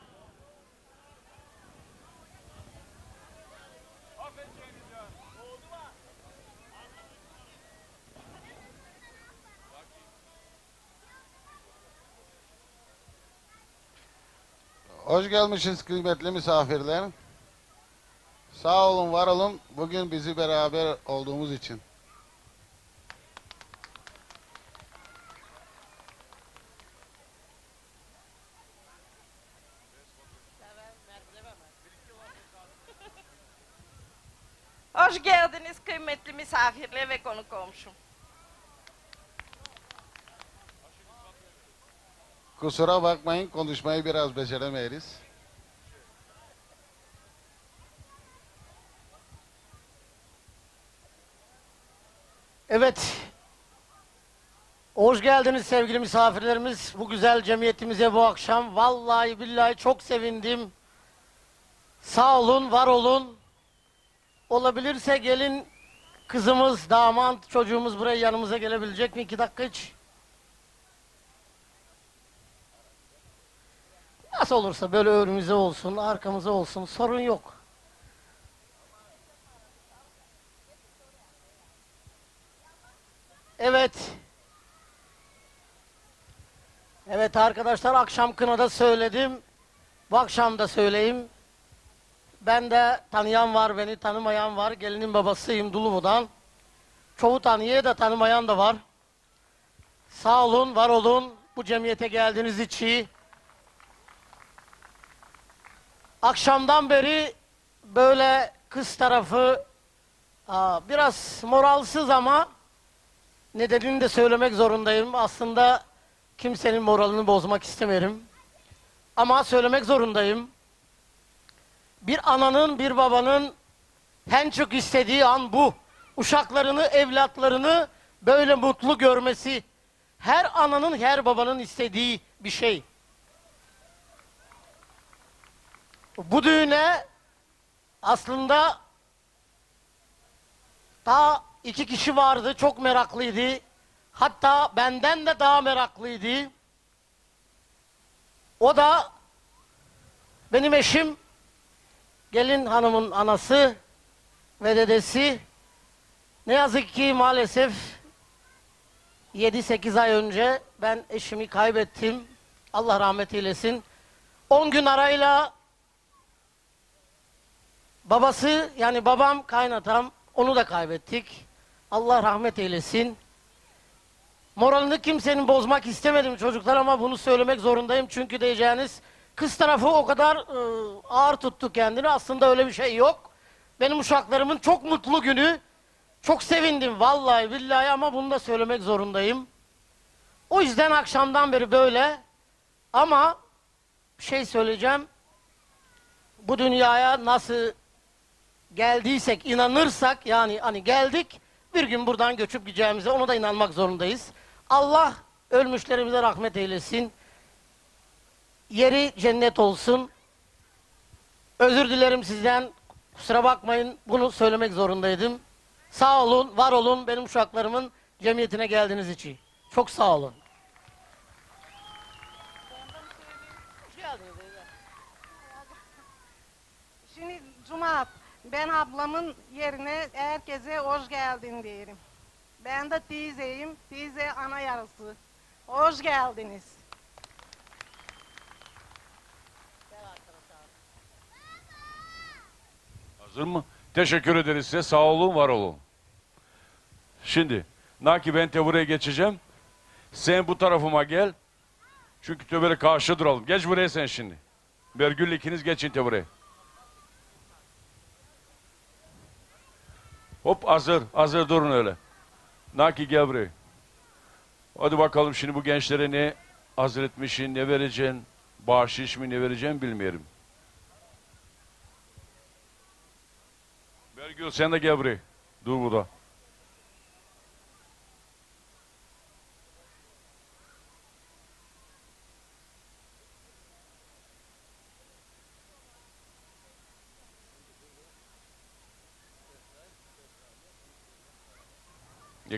Hoş gelmişsiniz kıymetli misafirler. Sağ olun, var olun. Bugün bizi beraber olduğumuz için. Hoş geldiniz kıymetli misafirler ve konu komşum. Kusura bakmayın, konuşmayı biraz beceremeyiz. Evet. Hoş geldiniz sevgili misafirlerimiz. Bu güzel cemiyetimize bu akşam. Vallahi billahi çok sevindim. Sağ olun, var olun. Olabilirse gelin kızımız, damat, çocuğumuz buraya yanımıza gelebilecek mi? İki dakika hiç. Nasıl olursa böyle önümüze olsun, arkamıza olsun sorun yok. Evet. Evet arkadaşlar akşam kınada söyledim. Bu akşam da söyleyeyim. Ben de tanıyan var, beni tanımayan var. Gelinin babasıyım Dulumu'dan. Çoğu tanıyan da tanımayan da var. Sağ olun, var olun. Bu cemiyete geldiğiniz için. Akşamdan beri böyle kız tarafı biraz moralsız ama nedenini de söylemek zorundayım. Aslında kimsenin moralini bozmak istemiyorum. Ama söylemek zorundayım. Bir ananın, bir babanın en çok istediği an bu. Uşaklarını, evlatlarını böyle mutlu görmesi. Her ananın, her babanın istediği bir şey. Bu düğüne aslında daha iki kişi vardı, çok meraklıydı. Hatta benden de daha meraklıydı. O da benim eşim, gelin hanımın anası ve dedesi. Ne yazık ki maalesef 7-8 ay önce ben eşimi kaybettim. Allah rahmet eylesin. 10 gün arayla babası yani babam kaynatam onu da kaybettik. Allah rahmet eylesin. Moralini kimsenin bozmak istemedim çocuklar ama bunu söylemek zorundayım. Çünkü diyeceğiniz kız tarafı o kadar e, ağır tuttu kendini. Aslında öyle bir şey yok. Benim uşaklarımın çok mutlu günü. Çok sevindim vallahi billahi ama bunu da söylemek zorundayım. O yüzden akşamdan beri böyle. Ama bir şey söyleyeceğim. Bu dünyaya nasıl geldiysek, inanırsak yani hani geldik bir gün buradan göçüp gideceğimize ona da inanmak zorundayız. Allah ölmüşlerimize rahmet eylesin. Yeri cennet olsun. Özür dilerim sizden. Kusura bakmayın bunu söylemek zorundaydım. Sağ olun, var olun benim uşaklarımın cemiyetine geldiğiniz için. Çok sağ olun. Şimdi Cumat, ben ablamın yerine herkese hoş geldin diyelim. Ben de teyzeyim, teyze ana yarısı. Hoş geldiniz. Hazır mı? Teşekkür ederiz size. Sağ olun, var olun. Şimdi, Naki ben de buraya geçeceğim. Sen bu tarafıma gel. Çünkü böyle karşı duralım. Geç buraya sen şimdi. Bergül ikiniz geçin de buraya. Hop hazır, hazır durun öyle. Naki buraya. Hadi bakalım şimdi bu gençlere ne hazır etmişsin, ne vereceksin, bahşiş mi ne vereceğim bilmiyorum. Bergül sen de buraya. Dur burada.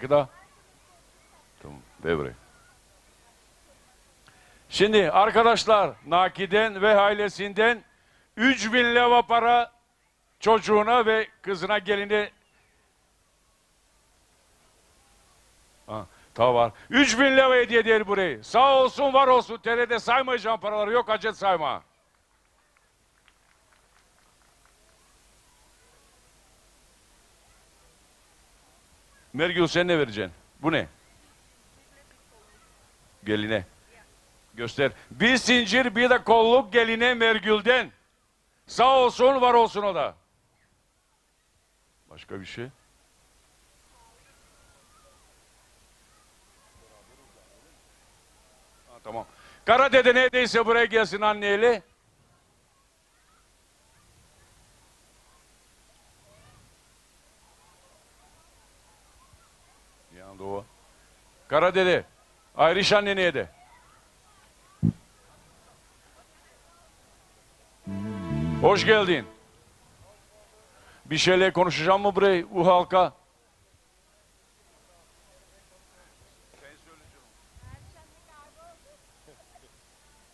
Ne kadar? Tamam, buraya. Şimdi arkadaşlar Naki'den ve ailesinden 3000 leva para çocuğuna ve kızına gelini ha, ta var. 3000 lira hediye değil burayı. Sağ olsun var olsun. TR'de saymayacağım paraları yok acet sayma. Mergül sen ne vereceksin? Bu ne? Geline. Göster. Bir zincir bir de kolluk geline Mergül'den. Sağ olsun var olsun o da. Başka bir şey? Ha, tamam. Kara dede neredeyse buraya gelsin anneyle. Yanında o. Kara dede. Ayrış anne neydi? Hoş geldin. Bir şeyler konuşacağım mı buraya bu halka?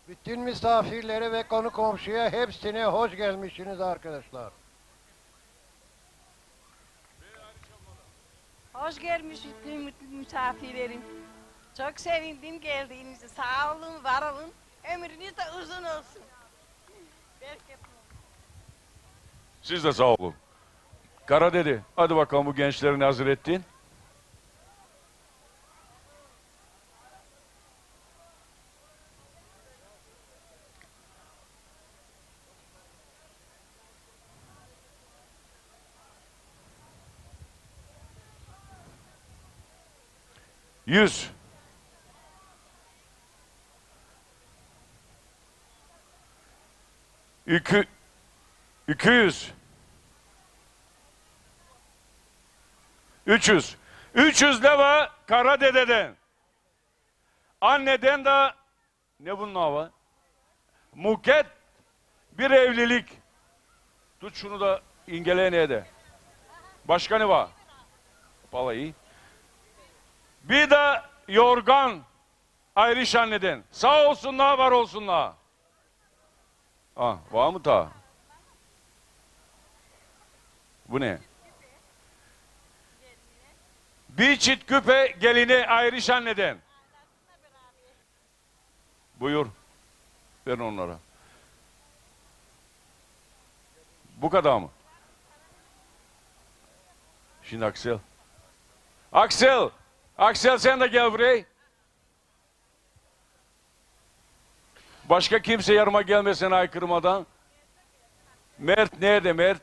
Bütün misafirlere ve konu komşuya hepsine hoş gelmişsiniz arkadaşlar. Hoş gelmiş bütün misafirlerim. Çok sevindim geldiğinize. Sağ olun, var olun. Ömrünüz de uzun olsun. Siz de sağ olun. Kara dedi. Hadi bakalım bu gençlerini hazır ettin. Yüz. İki, iki yüz. 300. 300 leva kara dededen. Anneden de ne bunun hava? Muket bir evlilik. Tut şunu da ingeleneye de. Başka ne var? Vallahi. Bir de yorgan ayrış anneden. Sağ olsunlar var olsunlar. Ah, var mı ta? Bu ne? Bir çift küpe geline ayrış anneden. Buyur. Ver onlara. Bu kadar mı? Şimdi Aksel. Aksel! Aksel sen de gel buraya. Başka kimse yarıma gelmesin aykırmadan. Mert nerede Mert?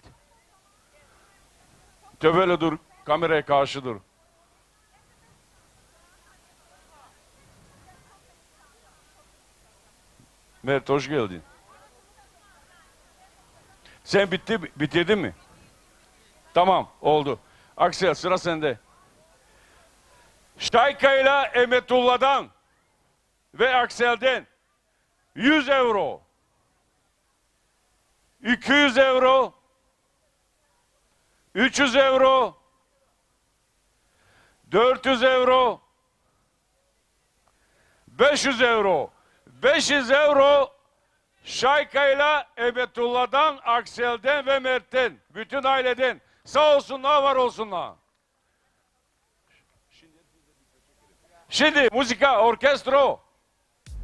Tövbe dur. Kameraya karşı dur. Mert hoş geldin. Sen bitti, bitirdin mi? Tamam, oldu. Aksel sıra sende. Şayka ile Emetullah'dan ve Aksel'den 100 euro, 200 euro, 300 euro, 400 euro. 500 euro. 500 euro Şayka'yla Ebetullah'dan, Aksel'den ve Mert'ten. Bütün aileden. Sağ olsunlar, var olsunlar. Şimdi muzika, orkestro.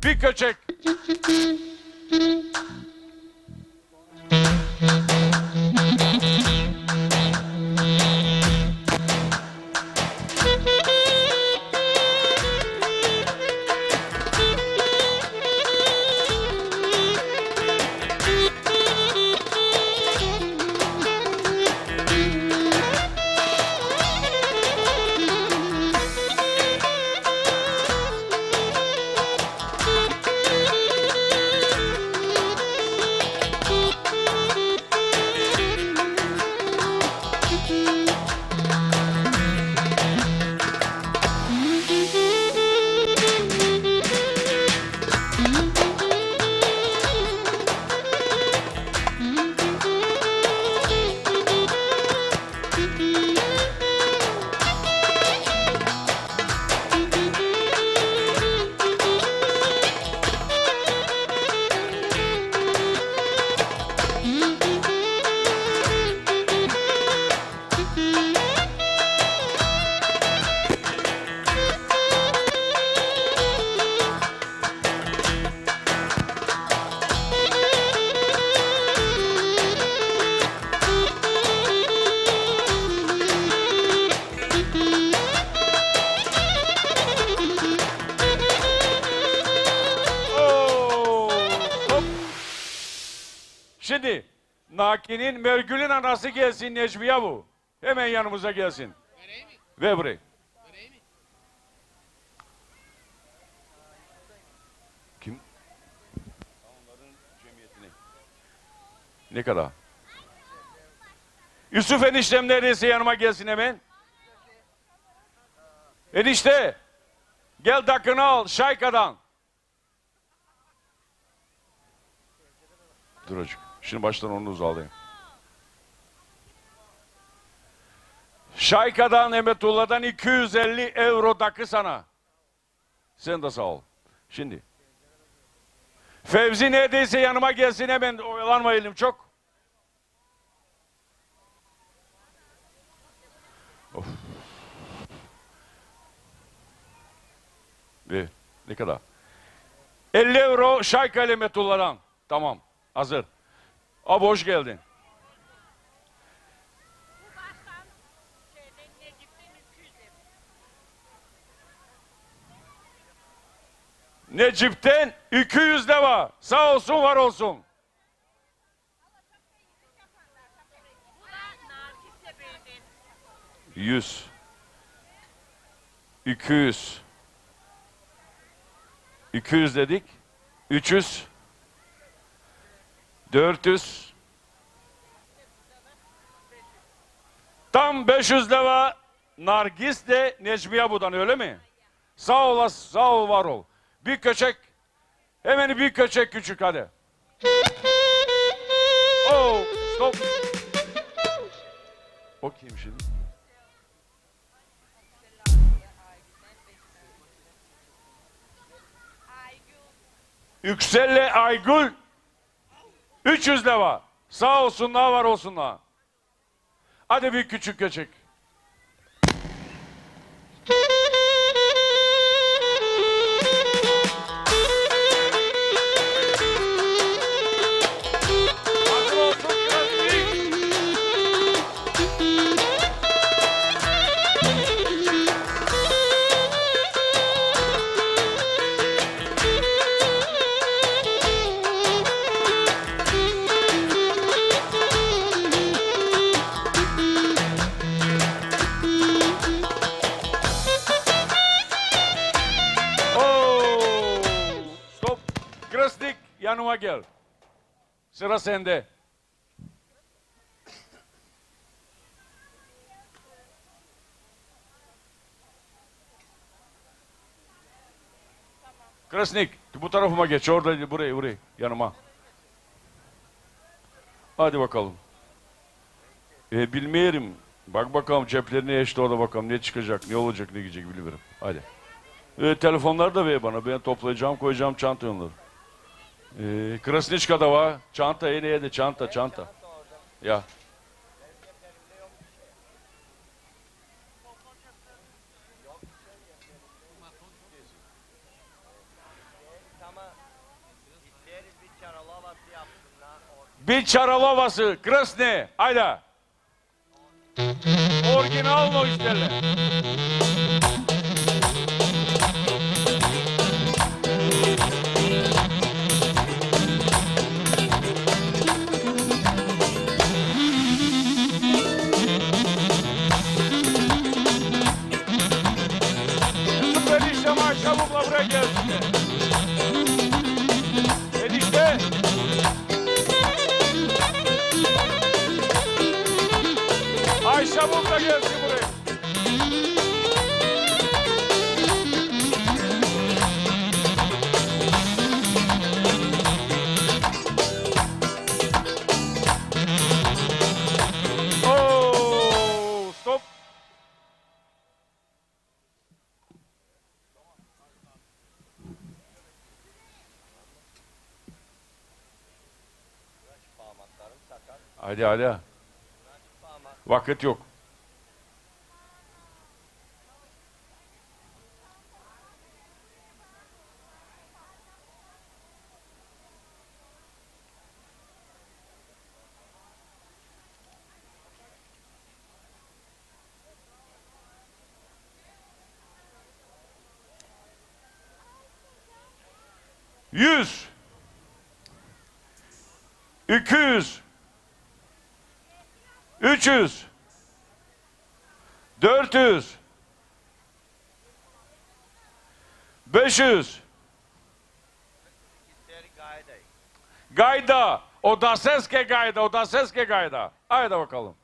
Bir köçek. Mergül'ün anası gelsin Necmiye bu. Hemen yanımıza gelsin. Ve buraya. Kim? Ne kadar? Yusuf eniştem neredeyse yanıma gelsin hemen. Enişte. Gel dakını al Şayka'dan. Dur açık. Şimdi baştan onu uzalayayım. Şayka'dan Emetullah'dan 250 euro dakı sana. Sen de sağ ol. Şimdi. Fevzi neredeyse yanıma gelsin hemen oyalanmayalım çok. Of. Ne, ne kadar? 50 euro Şayka ile Metullah'dan. Tamam. Hazır. Abi hoş geldin. Necip'ten 200 de var. Sağ olsun var olsun. Yüz. 200. 200 dedik. 300. 400 Tam 500 lira Nargis de Necmiye Budan öyle mi? Sağ olas, sağ ol, var ol. Bir köçek, hemen bir köçek küçük hadi. Oh, stop. O kim şimdi? Yüksel'le Aygül 300 lira. Sağ olsunlar var olsunlar. Hadi bir küçük köçek. Sıra sende. Krasnik bu tarafıma geç. Orada buraya buraya yanıma. Hadi bakalım. E, bilmiyorum. Bak bakalım ceplerine eşit orada bakalım ne çıkacak, ne olacak, ne gidecek bilmiyorum. Hadi. E, telefonları da ver bana. Ben toplayacağım, koyacağım çanta onları. Ee, Krasničkadava, çanta yedi yedi, çanta, çanta. Ya. Bir çaralovası, Krasni, ayda. Orijinal o işlerle. göster. Hadi hala. Vakit yok. Yüz. 200 300 400 500 Gayda. O da ses gayda. O da ses ke gayda. Haydi bakalım.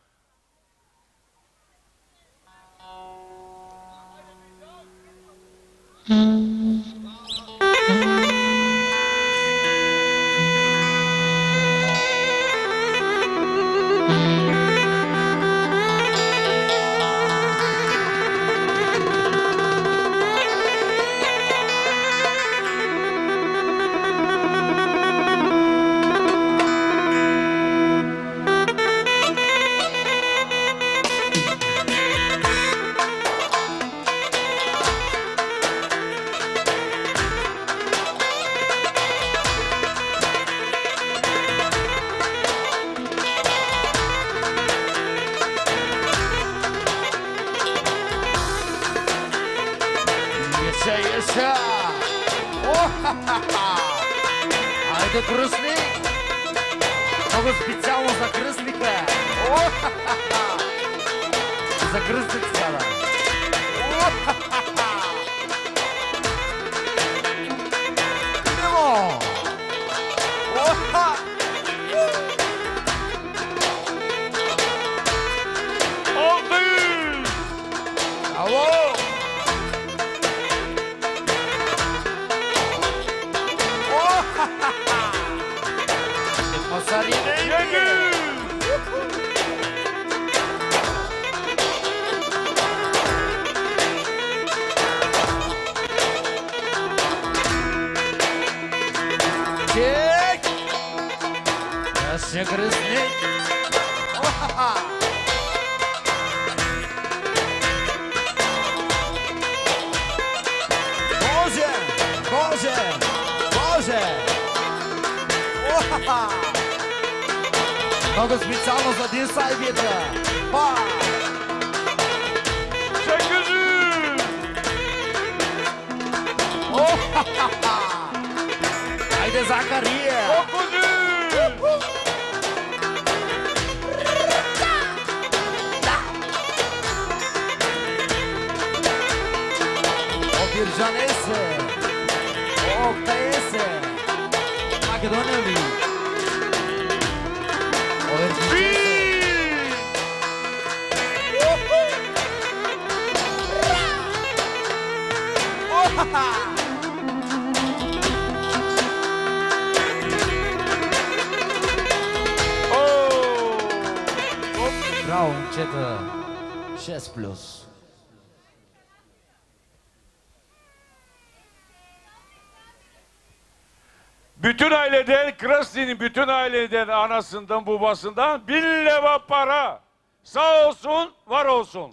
Anasından, babasından bin leva para. Sağ olsun, var olsun.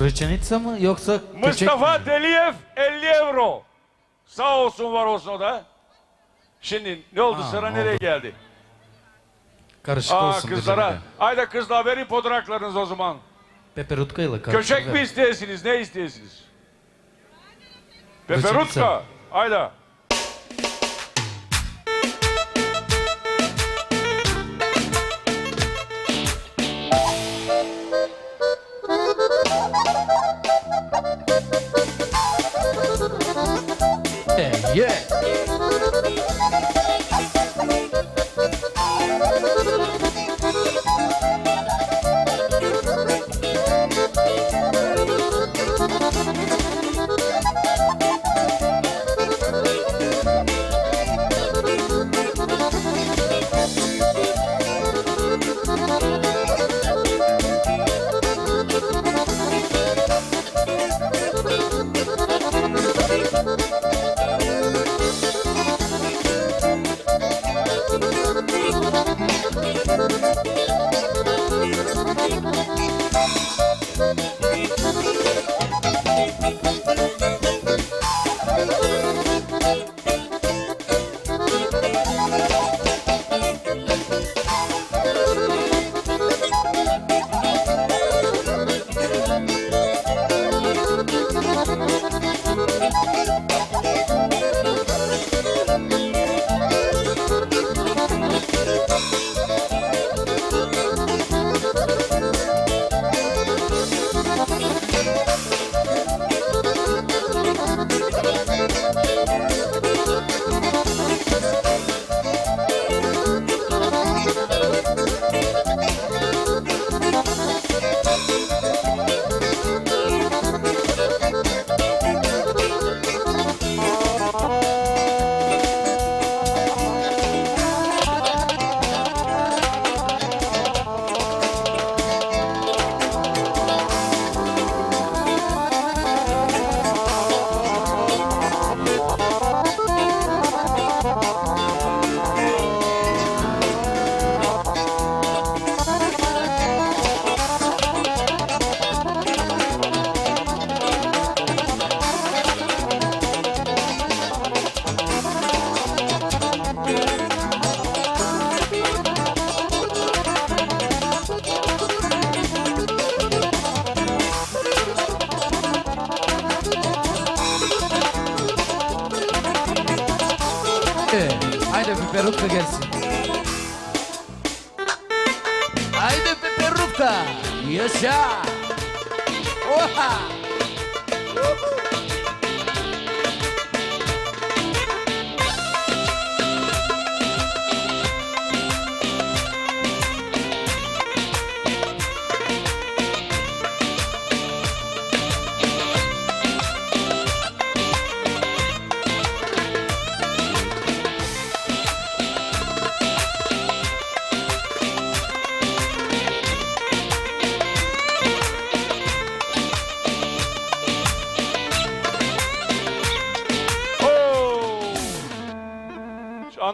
Rıçanica mı yoksa Mustafa mi? Deliyev 50 euro. Sağ olsun, var olsun o da. Şimdi ne oldu Ha, sıra oldu. nereye geldi? Karışık Aa olsun kızlara. Haydi kızlar verin fotoğraflarınızı o zaman. Peperutka ile ver. mi isteyesiniz? Ne isteyesiniz? Peperutka. Hayda.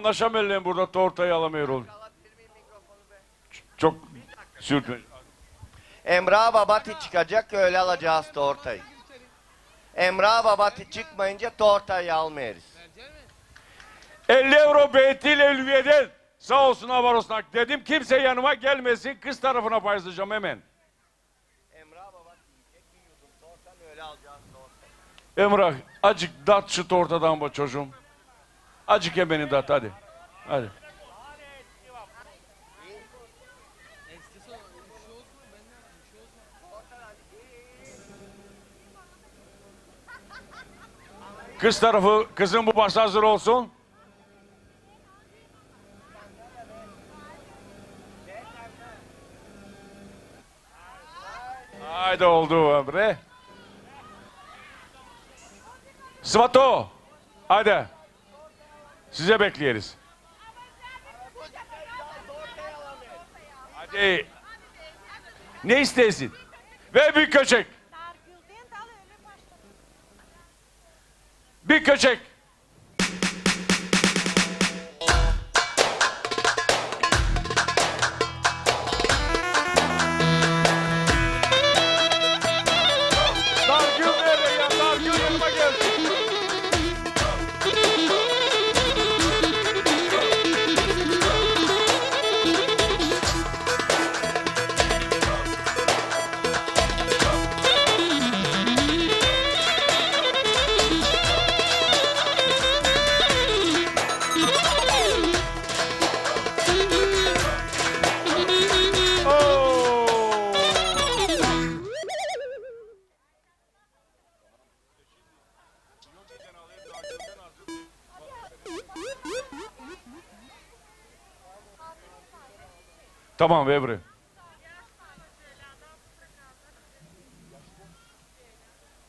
Anlaşamayalım burada tortayı alamıyorum. Çok sürtme. Emrah Babati çıkacak öyle alacağız tortayı. Emrah Babati çıkmayınca tortayı almayız. 50 euro Beytil Elviye'den sağ olsun var olsun. Dedim kimse yanıma gelmesin kız tarafına paylaşacağım hemen. Emrah Babati yiyecek bir yudum tortan öyle alacağız tortayı. Emrah acık dat şu tortadan bu çocuğum. Acık ye beni dat hadi. Hadi. Kız tarafı, kızın bu başta hazır olsun. Haydi oldu Emre. Svato. Haydi. Size bekleyeriz. Hadi. Ne istesin? Ve bir köçek. Bir köçek. Tamam Vebri.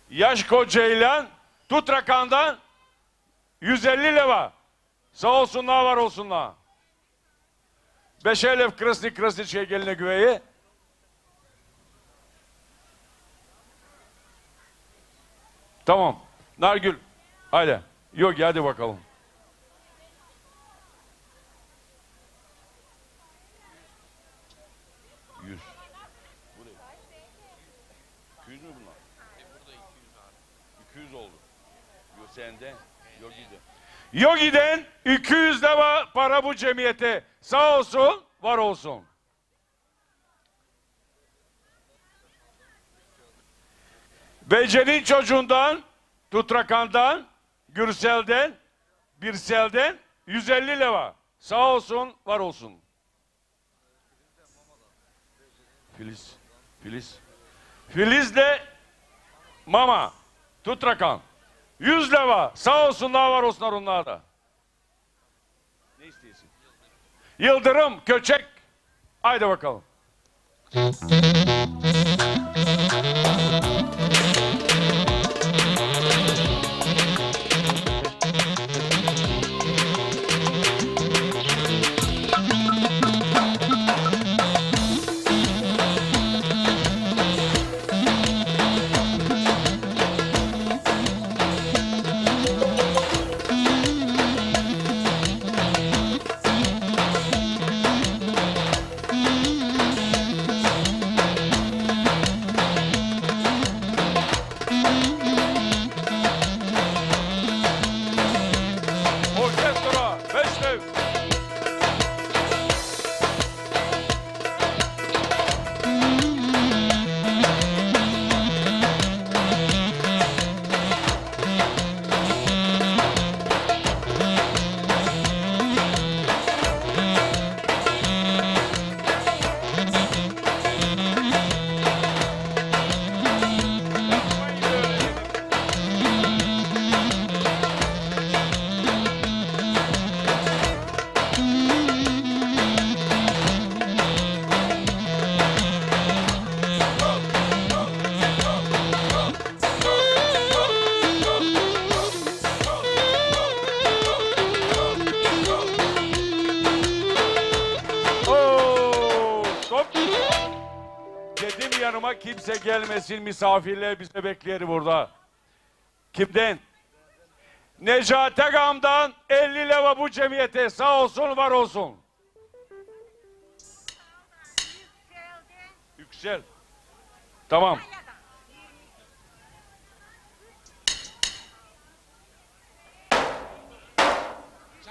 Yaşko Ceylan Tutrakan'dan 150 leva. Sağ olsunlar var olsunlar. Beşelev Krasni Krasniçke geline güveyi. Tamam. Nargül. Haydi. Yok hadi bakalım. Yüz. Bu ne? 200 mü bunlar? Burada 200 abi. 200 oldu. Yok sende. Yok giden. Yok giden 200 lira para bu cemiyete. Sağ olsun, var olsun. Bece'nin çocuğundan, Tutrakan'dan, Gürsel'den, Birsel'den 150 lira. Sağ olsun, var olsun. Filiz, Filiz. Filiz de Mama, Tutrakan. 100 lira. Sağ olsunlar, var olsunlar onlar da. Ne istiyorsun? Yıldırım, Köçek. Haydi bakalım. Gelmesin misafirler bize bekler burada. Kimden? Necati Agam'dan 50 leva bu cemiyete sağ olsun var olsun. Yüksel. Tamam.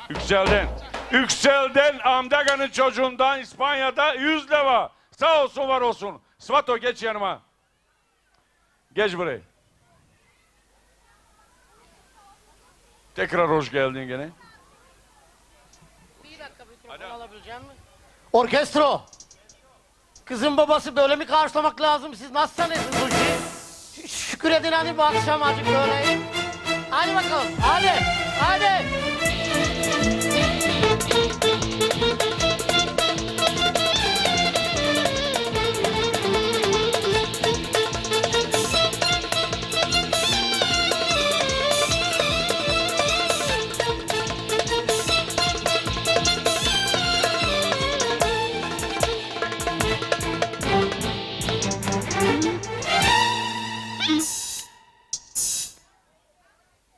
Yüksel'den. Yüksel'den Amdaga'nın çocuğundan İspanya'da 100 leva. Sağ olsun var olsun. Svato geç yanıma. Geç buraya. Tekrar hoş geldin gene. Bir dakika mikrofonu alabileceğim mi? Orkestro. Kızın babası böyle mi karşılamak lazım? Siz nasıl sanıyorsunuz bu işi? Ş- Şükür edin hani bu akşam acık böyle. Hadi bakalım. Hadi. Hadi.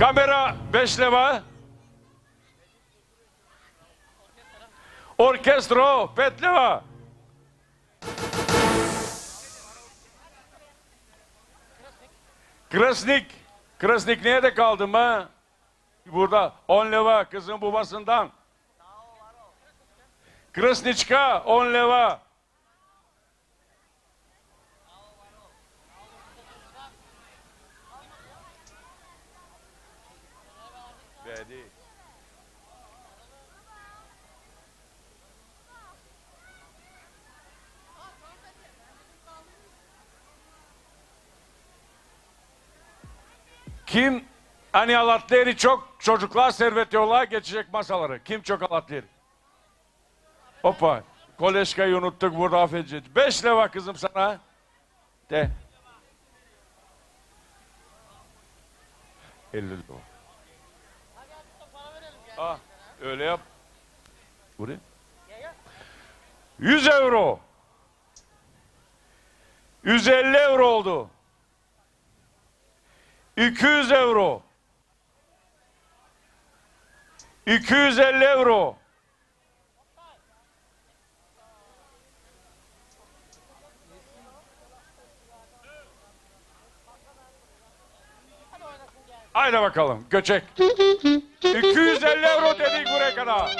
Kamera 5 lira. Orkestra 5 lira. Krasnik. Krasnik nerede kaldım ha? Burada 10 leva kızın babasından. Krasniçka 10 leva. Verdi. Kim hani alatları çok çocuklar servetiyorlar geçecek masaları. Kim çok alatları? Hoppa. Koleşkayı unuttuk burada affedeceğiz. Beş leva kızım sana. De. 50 lira. Ah, öyle yap. Buraya. 100 euro. 150 euro oldu. 200 euro. 250 euro. Haydi bakalım göçek. 250 euro dedik buraya kadar.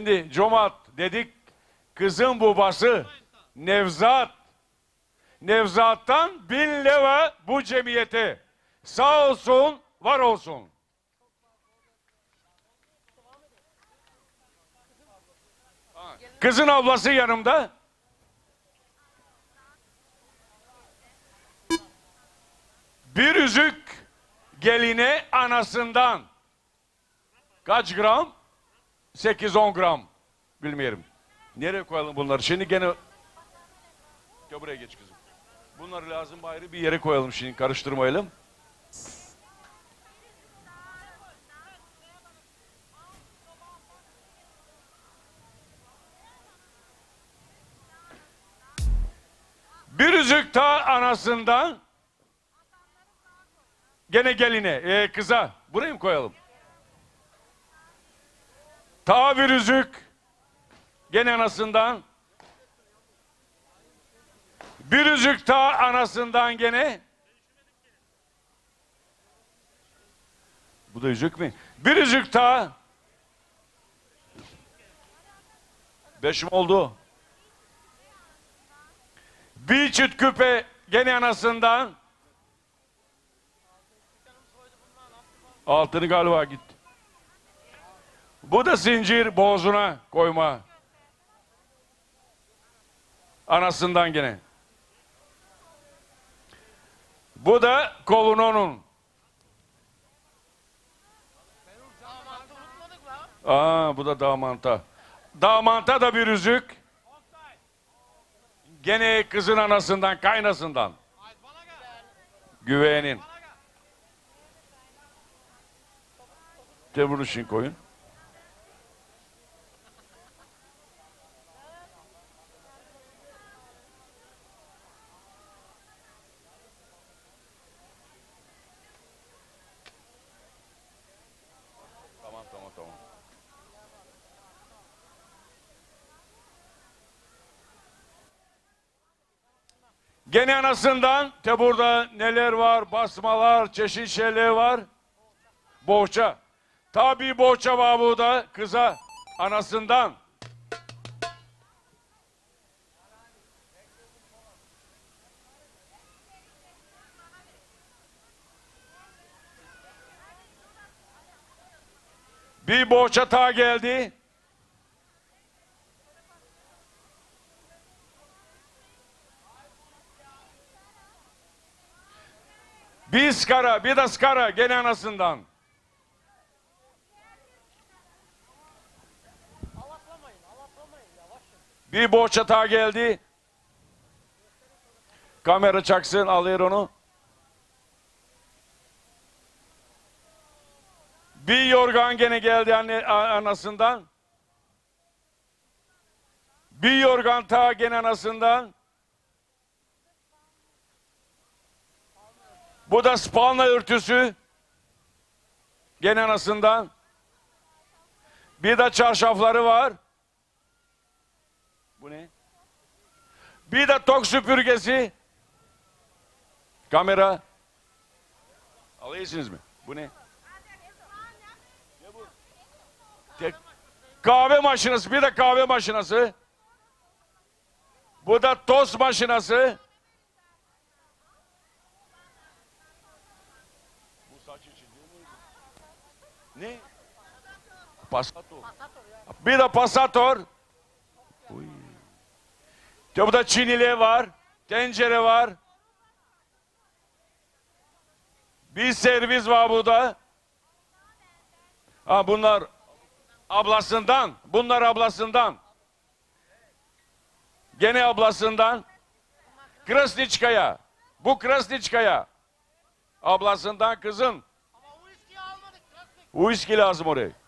Şimdi Comat dedik kızın babası Nevzat. Nevzat'tan bin leva bu cemiyete. Sağ olsun, var olsun. Kızın ablası yanımda. Bir üzük geline anasından. Kaç gram? 8-10 gram. Bilmiyorum. Nereye koyalım bunları? Şimdi gene... Gel buraya geç kızım. Bunları lazım ayrı bir yere koyalım şimdi. Karıştırmayalım. Bir üzük ta anasından gene geline, e, kıza. Buraya mı koyalım? Ta bir üzük gene anasından. Bir üzük ta anasından gene. Bu da üzük mü? Bir üzük ta. Beşim oldu. Bir çift küpe gene anasından. Altını galiba gitti. Bu da zincir boğazına koyma. Anasından gene. Bu da kolun onun. Aa, bu da damanta. Damanta da bir üzük. Gene kızın anasından, kaynasından. Güvenin. İçin koyun. Gene anasından te burada neler var? Basmalar, çeşit şeyler var. Boğça. Tabi boğça var burada kıza anasından. Bir boğça ta geldi. Bir skara, bir de skara gene anasından. Bir boğaç atağı geldi. Kamera çaksın, alır onu. Bir yorgan gene geldi anne, anasından. Bir yorgan ta gene anasından. Bu da spalna örtüsü. Gene anasından. Bir de çarşafları var. Bu ne? Bir de tok süpürgesi. Kamera. Alıyorsunuz mu? Bu ne? Ne bu? Tek- Kahve makinesi. Bir de kahve makinesi. Bu da tost makinesi. Bu saç için değil mi? Ne? Pasator. Bir de pasator. Uy. Ya bu da çinili var. Tencere var. Bir servis var burada. Ha bunlar ablasından. Bunlar ablasından. Gene ablasından. Krasniçkaya. Bu Krasniçkaya. Ablasından kızın. Whisky lazım oraya.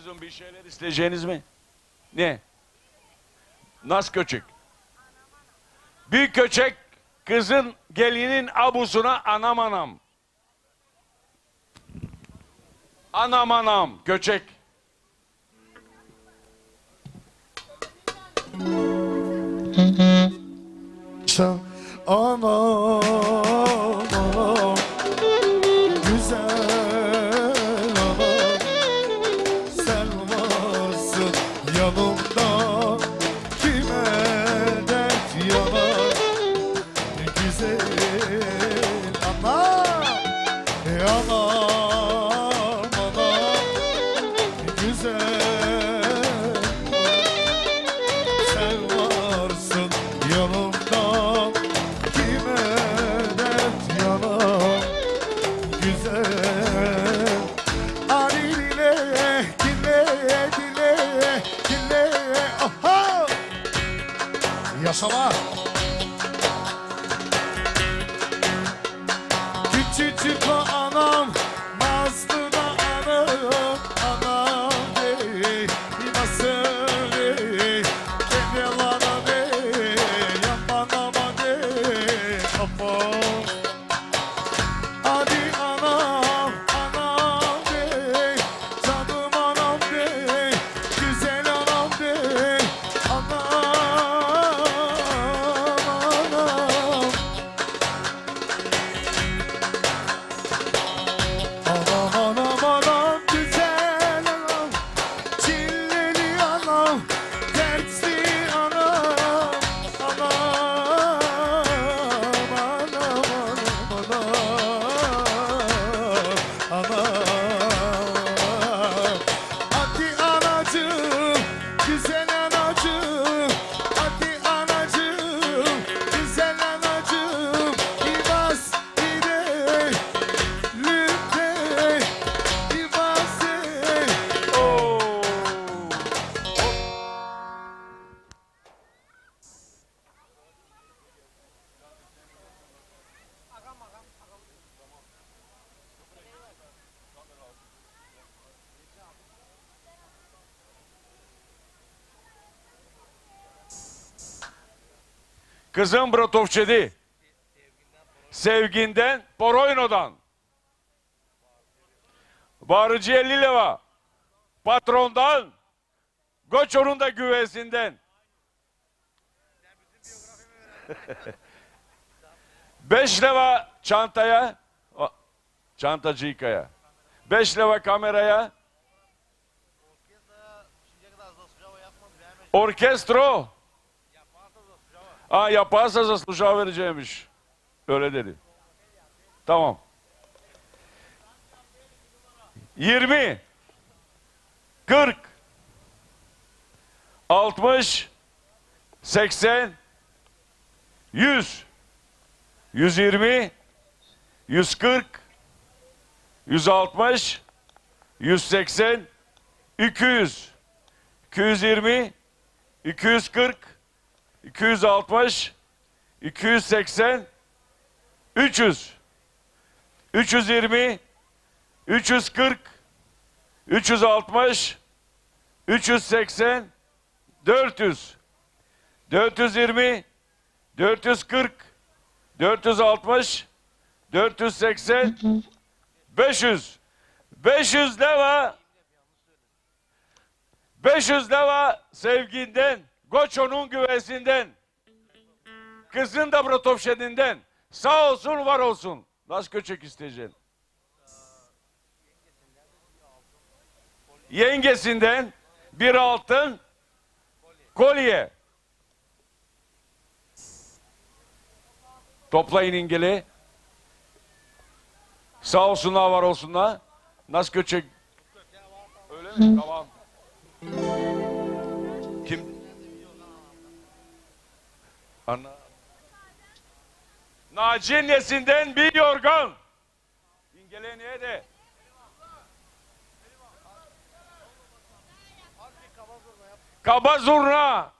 Kızım bir şeyler isteyeceğiniz mi? Ne? Nas köçek. Bir köçek kızın gelinin abusuna anam anam. Anam anam köçek. Şa anam anam güzel Kızım Brotovçedi. Sevginden, Poroyno'dan. Barıcı 50 leva. Patrondan. Goçor'un da güvesinden. [LAUGHS] Beş leva çantaya. Çantacı yıkaya. Beş leva kameraya. Orkestro. Aa yaparsa zasluşa vereceğimiş. Öyle dedi. Tamam. 20 40 60 80, 100, 120, 140, 160, 180, 200, 220, 240, 260, 280, 300, 320, 340, 360, 380, 400, 420, 440, 460, 480, 500. 500 leva. 500 leva sevginden, Goço'nun güvesinden, kızın da Brotopşen'inden. Sağ olsun, var olsun. Nasıl köçek isteyeceksin? Yengesinden bir altın kolye. Toplayın ingeli. Sağ olsunlar, var olsunlar. Nasıl köçek? Öyle mi? Tamam. Naci nesinden bir yorgan. İngele niye de? Kaba zurna.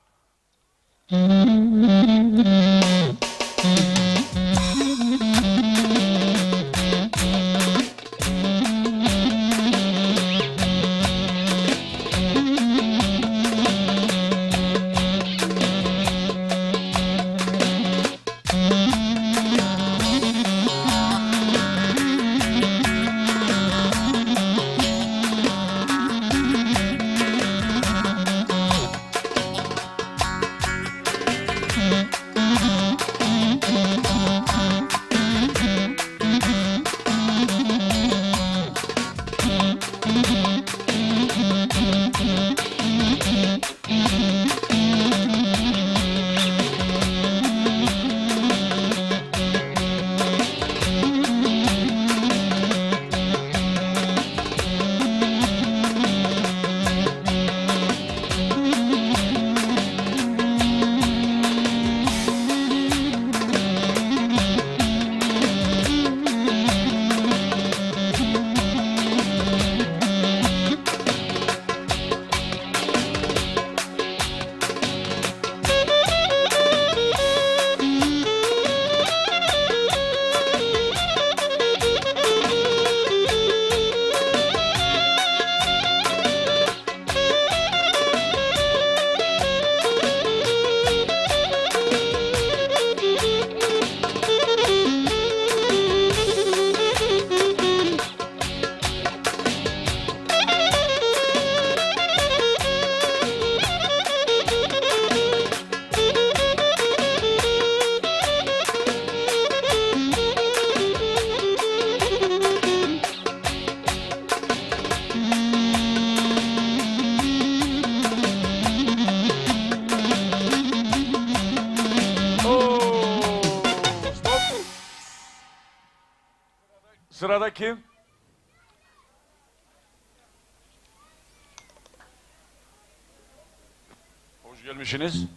Hoş gelmişsiniz.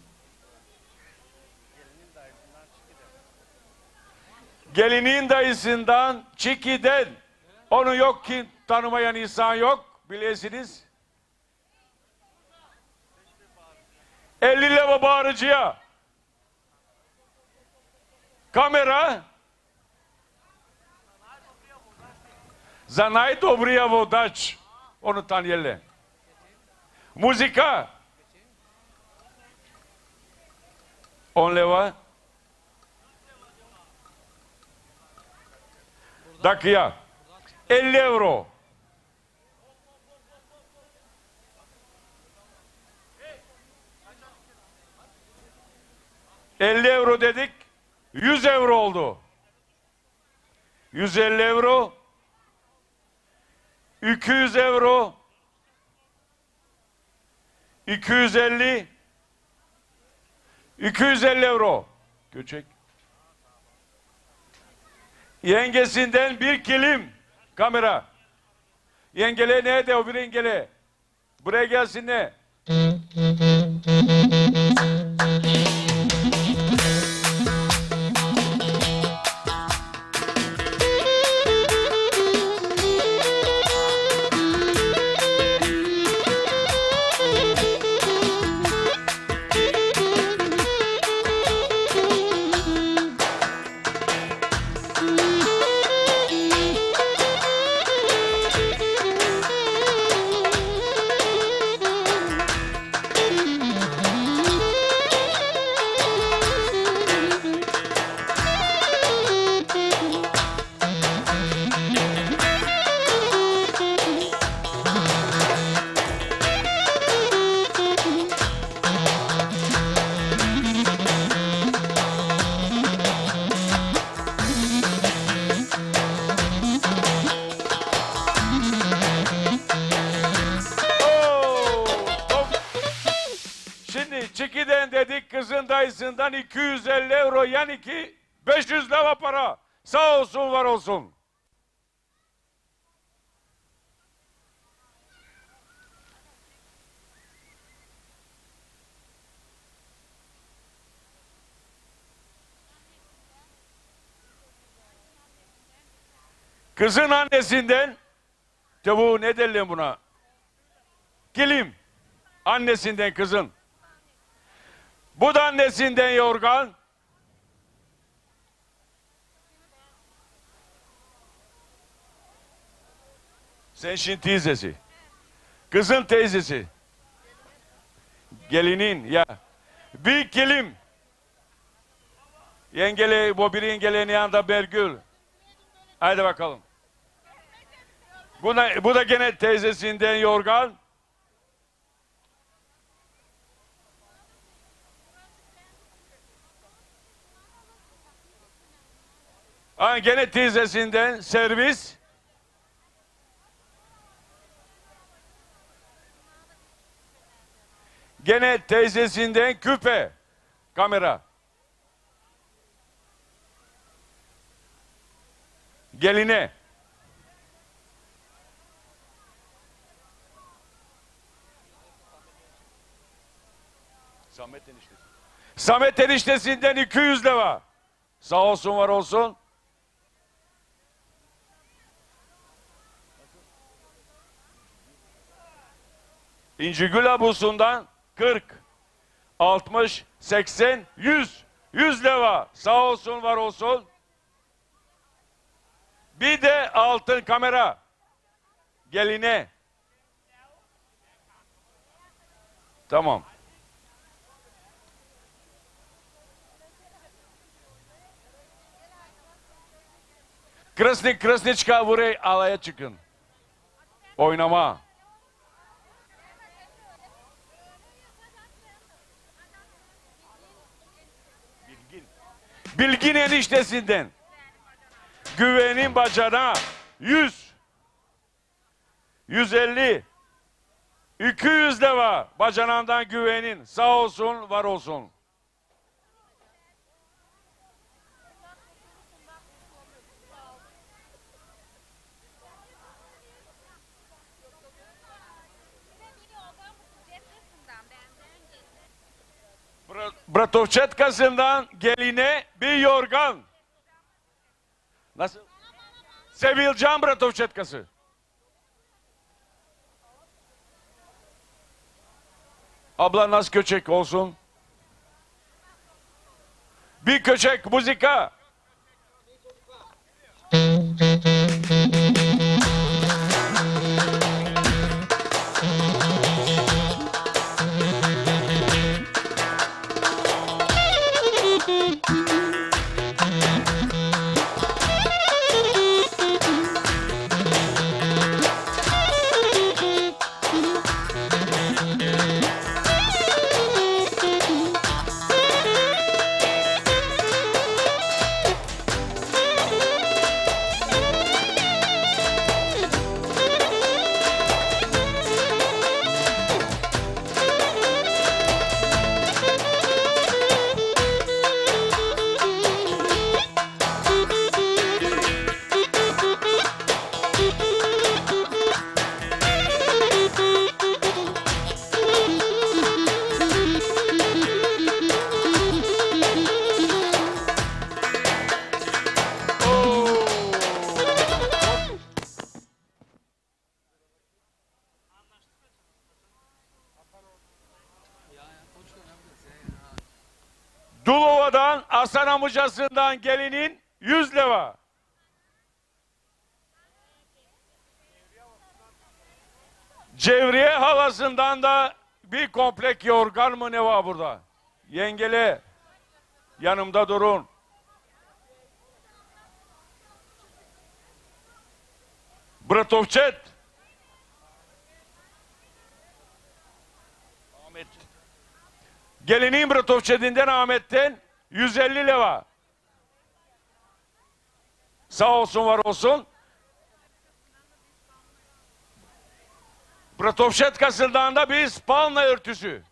Gelinin dayısından Çiki'den. Onu yok ki tanımayan insan yok. Bilesiniz. 50 leva bağırıcıya. Kamera. Za najdobrija vodač. Onu tanıyelle. Muzika. 10 leva. Dakika. 50 euro. ...50 euro dedik... ...100 euro oldu. 150 euro... 200 euro 250 250 euro. Göçek. Yengesinden bir kilim kamera. Yengele nerede? O bir yengele. Buraya gelsin ne Kızın annesinden de bu ne derler buna? Kilim. Annesinden kızın. Bu da annesinden yorgan. Sen şimdi teyzesi. Kızın teyzesi. Gelinin ya. Bir kilim. Yengele, bu bir yengelerin yanında Bergül. Haydi bakalım. Bu da, bu da gene teyzesinden yorgan. Ha, gene teyzesinden servis. Gene teyzesinden küpe. Kamera. Geline. Samet eniştesi. Samet eniştesinden 200 lira. Sağ olsun var olsun. İncigül abusundan 40, 60, 80, 100. 100 lira. Sağ olsun var olsun. Bir de altın kamera. Geline. Tamam. Krasnik, Krasniçka buraya alaya çıkın. Oynama. Bilgin. Bilgin eniştesinden. Güvenin bacana 100. 150. 200 de var. Bacanandan güvenin. Sağ olsun, var olsun. Bra- Bratovçetkasından geline bir yorgan. Nasıl? Sevilcan Bratovçetkası. Abla nasıl köçek olsun? Bir köçek muzika. Cevriye halasından da bir komplek yorgan mı ne var burada? Yengele yanımda durun. Bratovçet. Ahmet. Gelinin Bratovçet'inden Ahmet'ten 150 lira. Sağ olsun var olsun. Protovşet Kasıldağ'ında biz palna örtüsü.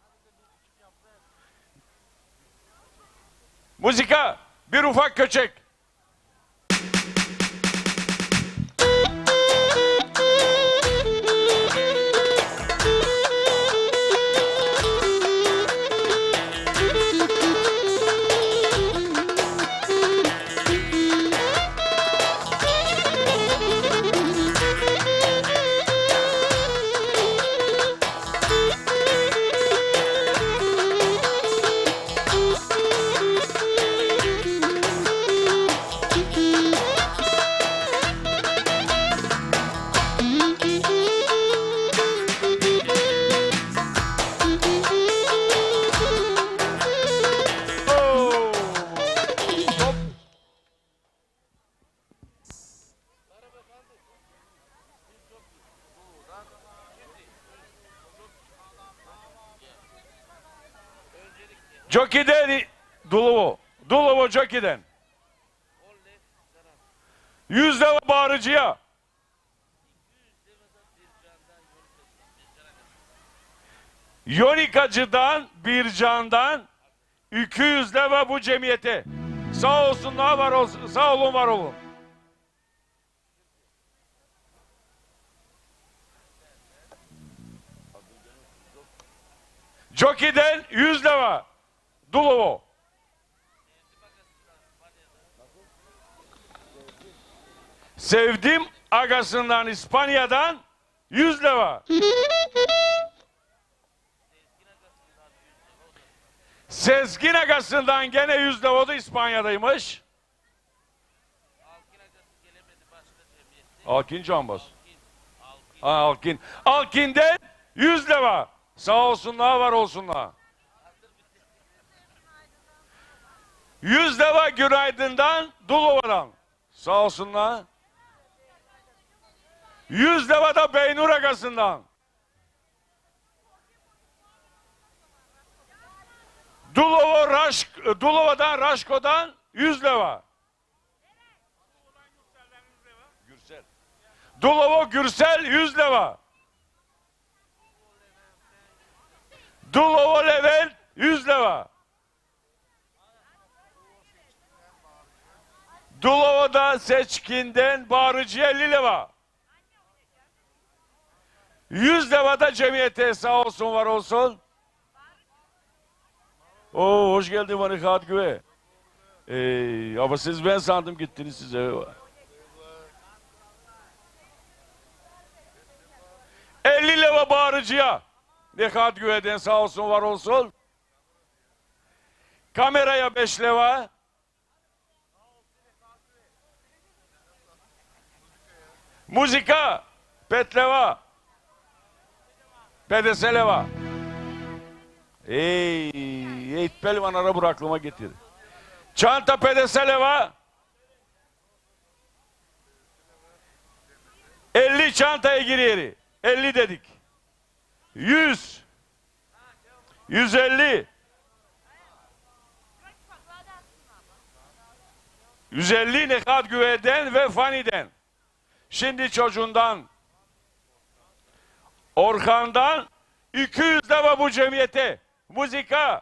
Muzika bir ufak köçek. Dulovo Jockey'den. 100 lira bağırıcıya. Yonikacı'dan, Bircan'dan 200 lira bu cemiyete. Sağ olsunlar, var olsun, sağ olun, var olun. Jockey'den 100 lira. Dulovo. Sevdim agasından İspanya'dan 100 lira. Sezgin agasından gene 100 lira o da İspanya'daymış. Alkin Canbaz. Ha, Alkin. Alkin'den 100 lira. Sağ olsunlar var olsunlar. 100 lira Günaydın'dan Dulova'dan. Sağ olsunlar. 100 lira da Beynur Agası'ndan. Dulova Raşk, Dulova'dan Raşko'dan 100 lira. Gürsel. Dulova Gürsel 100 lira. Dulova Levent 100 lira. Dulova'da seçkinden bağırıcıya 50 lira. 100 lira da cemiyete sağ olsun var olsun. Oo hoş geldin Manikat Güve. Ee, ama siz ben sandım gittiniz size. 50 lira bağırıcıya. Nekat Güve'den sağ olsun var olsun. Kameraya 5 lira. Muzika, petleva, pedeseleva. Ey, Eğit Pelvan ara aklıma getir. Çanta pedeseleva. 50 çantaya giriyor. 50 dedik. 100. 150. 150 Nekat Güve'den ve Fani'den. Şimdi çocuğundan, Orhan'dan 200 lira bu cemiyete. Muzika.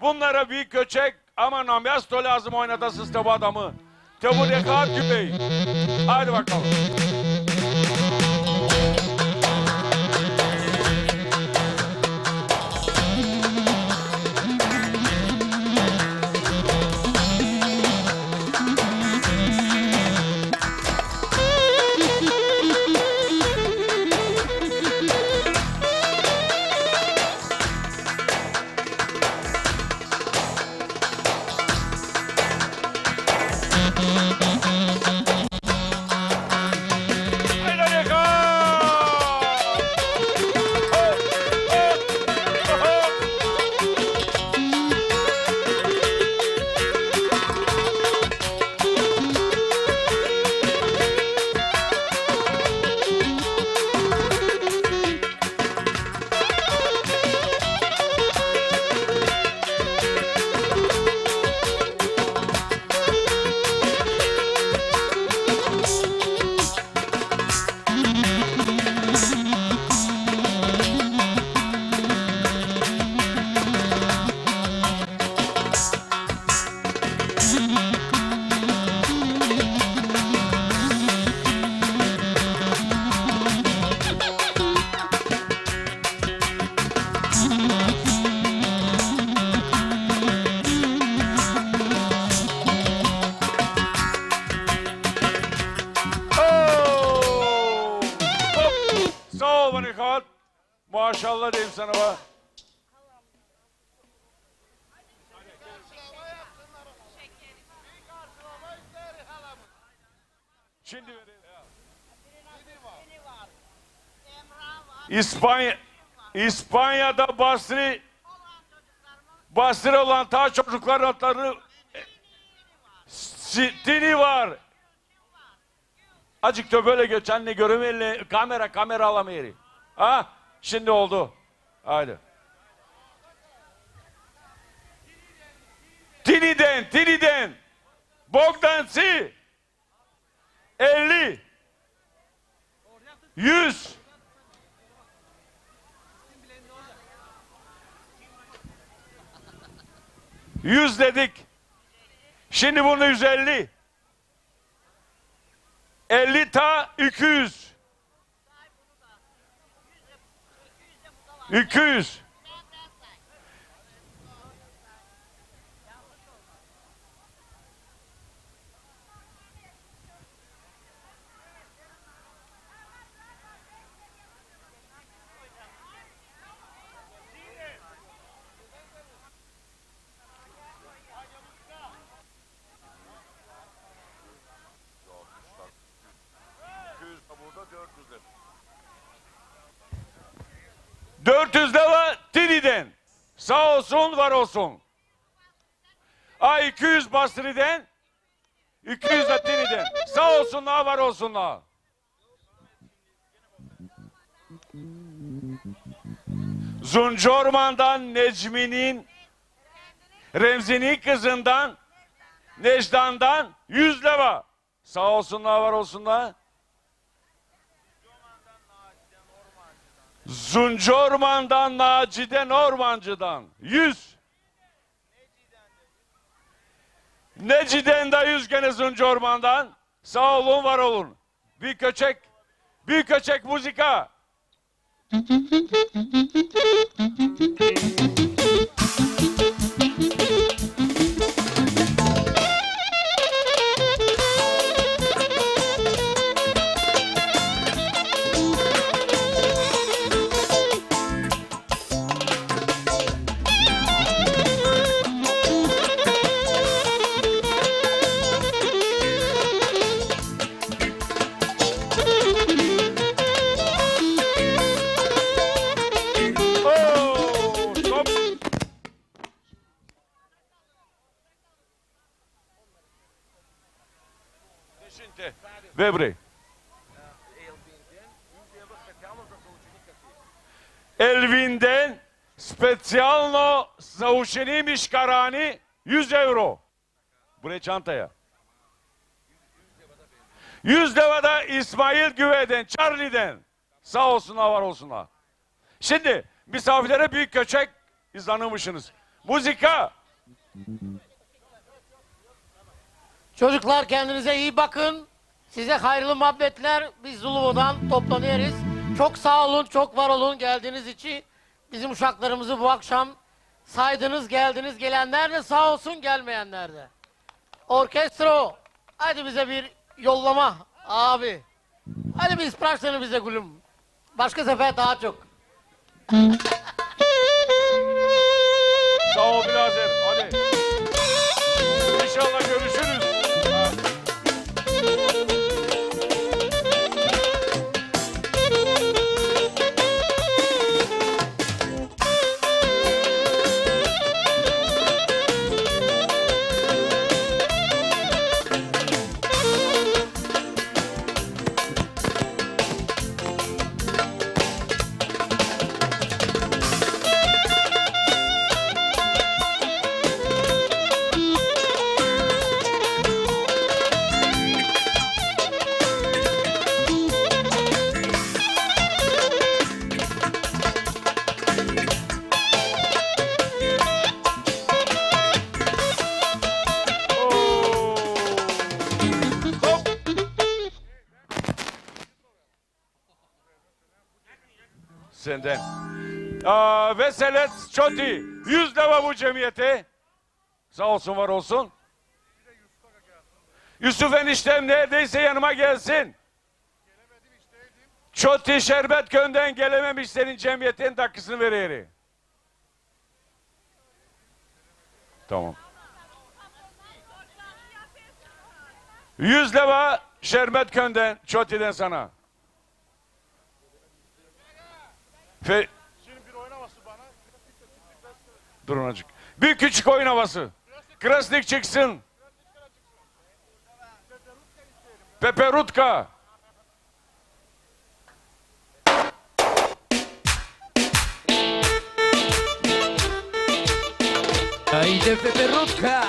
Bunlara bir köçek ama namyasto lazım oynatasız bu adamı. Tebu Nekat Gübey. Haydi bakalım. İspanya İspanya'da Basri Basri olan ta çocuklar adları Sitini var. Acık da böyle geçenle göremeli kamera kamera alamayır. Ha şimdi oldu. Haydi. Tini'den Tini'den Bogdan Si 50 100 100 dedik. Şimdi bunu 150. 50 ta 200. 200. Dört yüz de var Tini'den. Sağ olsun var olsun. A 200 Basri'den. 200 de Tini'den. Sağ olsunlar var olsunlar. Zuncorman'dan Necmi'nin Remzi'nin kızından Necdan'dan 100 lira. Sağ olsunlar var olsunlar. Zuncorman'dan Nacide Ormancı'dan 100. Neci'den de 100 gene Zuncorman'dan. Sağ olun var olun. Bir köçek, bir köçek muzika. [LAUGHS] Вебри. Elvin'den specjalno za učenim Karani 100 euro. Buraya çantaya. 100 lira da İsmail Güve'den, Charlie'den. Sağ olsunlar, var olsunlar. Şimdi misafirlere büyük köçek izlanmışsınız. Muzika. Çocuklar kendinize iyi bakın. Size hayırlı muhabbetler. Biz Zuluvo'dan toplanıyoruz. Çok sağ olun, çok var olun geldiğiniz için. Bizim uşaklarımızı bu akşam saydınız, geldiniz. Gelenler de sağ olsun, gelmeyenler de. Orkestro, hadi bize bir yollama abi. Hadi bir ispraşlanı bize gülüm. Başka sefer daha çok. Sağ ol birader. Hadi. İnşallah görüşürüz. Aa, Veselet Çoti. 100 lira bu cemiyete. Sağ olsun var olsun. Yusuf eniştem neredeyse yanıma gelsin. Çoti Şerbet Köy'den gelememiş senin cemiyetin takısını vereyim. Tamam. 100 leva Şerbet Köy'den, Çoti'den sana. Fe... Durun azıcık. Bir küçük oyun havası. Krasnik çıksın. Peperutka. Haydi Peperutka.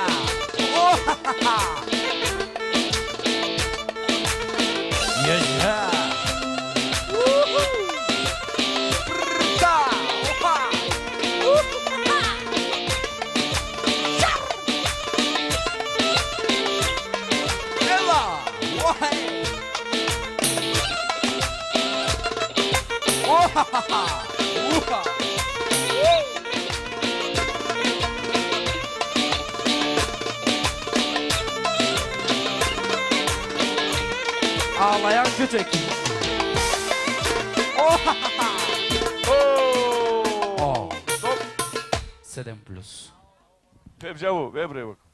Oha! Yaşa. Ağlayan kötek. Oha! Oo. Top. Sedem plus. Pepcavu, ver buraya bak.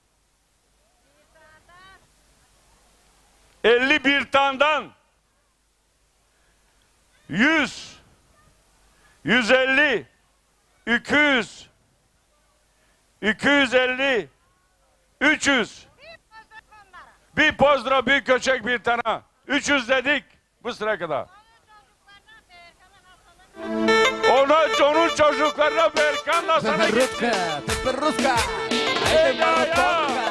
150 200 250 300 Bir pozdra, bir köçek, bir tane. 300 dedik bu sıra kadar. Ona, onun çocuklarına Berkan'la sana gitsin. Peperutka, Peperutka. Haydi Hayda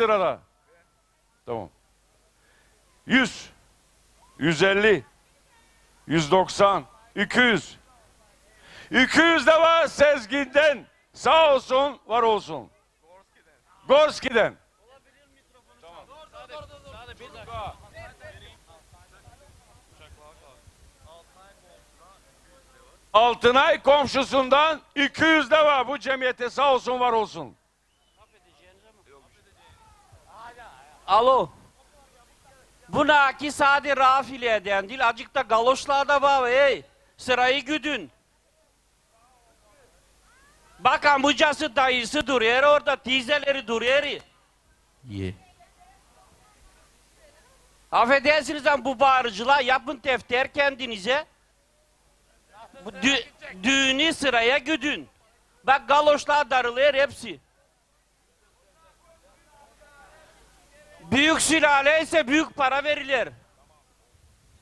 sırada? Tamam. 100, 150, 190, 200. 200 leva Sezgin'den. Sağ olsun, var olsun. Gorski'den. Altınay komşusundan 200 de var bu cemiyete sağ olsun var olsun. Alo. Bu naki sade rafileden değil, acık da galoşlarda var ey. Sırayı güdün. Bak amcası dayısı duruyor orada, teyzeleri duruyor. Ye. Affedersiniz ama bu bağırıcılar yapın defter kendinize. Bu dü- düğünü sıraya güdün. Bak galoşlar darılıyor hepsi. Büyük sülale ise büyük para verilir.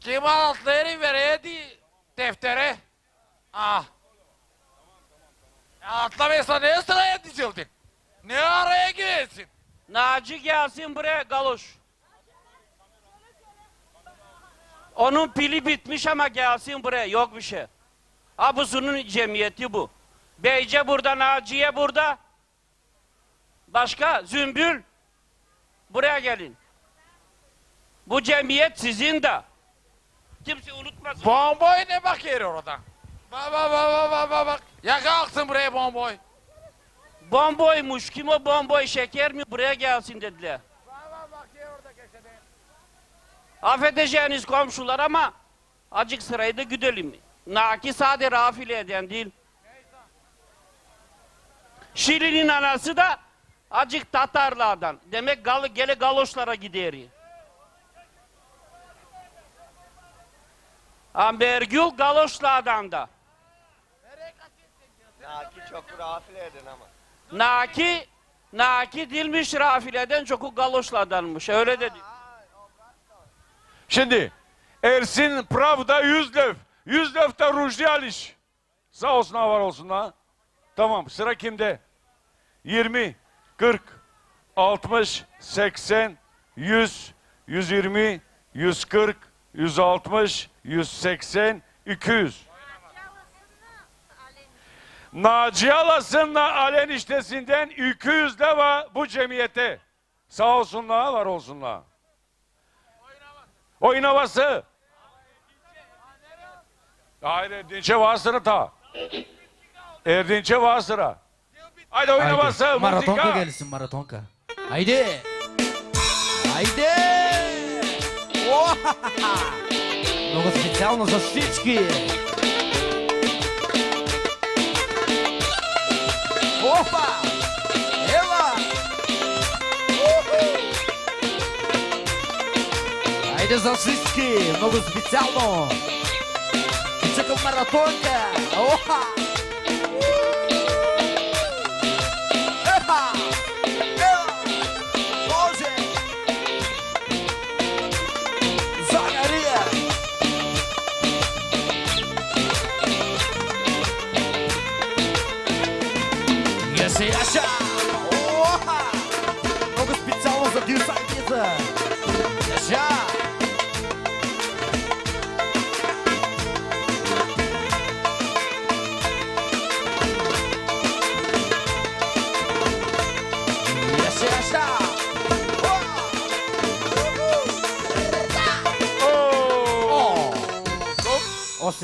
Kim altları vereydi deftere? Ah. Ya atlamıyorsa ne sıraya dizildin? Ne araya girersin? Naci gelsin buraya galoş. Onun pili bitmiş ama gelsin buraya. Yok bir şey. Abuzu'nun cemiyeti bu. Beyce burada, Naciye burada. Başka? Zümbül. Buraya gelin. Bu cemiyet sizin de. Kimse unutmasın. Bomboy ne bakıyor orada? Bak bak bak bak bak bak bak. Ya kalksın buraya bomboy. Bomboymuş. Kim o bomboy? Şeker mi? Buraya gelsin dediler. Affedeceğiniz komşular ama acık sırayı da güdelim. Naki sade rafile eden değil. Şirin'in anası da acık Tatarlardan. Demek gal gele galoşlara gider. Ambergül galoşlardan da. Naki çok rafile edin ama. Naki, Naki dilmiş rafileden çok galoşlardanmış. Öyle dedi. Şimdi Ersin Pravda Yüzlev. Yüzlev de Rujdi Aliş. Sağ olsun var olsun ha. Tamam sıra kimde? 20, 40, 60, 80, 100, 120, 140, 160, 180, 200. Naci Alasın'la Alen iştesinden 200 de var bu cemiyete. Sağ olsunlar, var olsunlar. Oyun havası. Hayır Erdinç'e var sıra ta. Erdinç'e var sıra. Haydi oyun havası, Maratonka müzika. gelsin maratonka. Haydi. Haydi. Ohaha. Много специално за всички. Опа! Ела! Уху! Хайде за всички! Много специално! Чакам маратонка! Оха!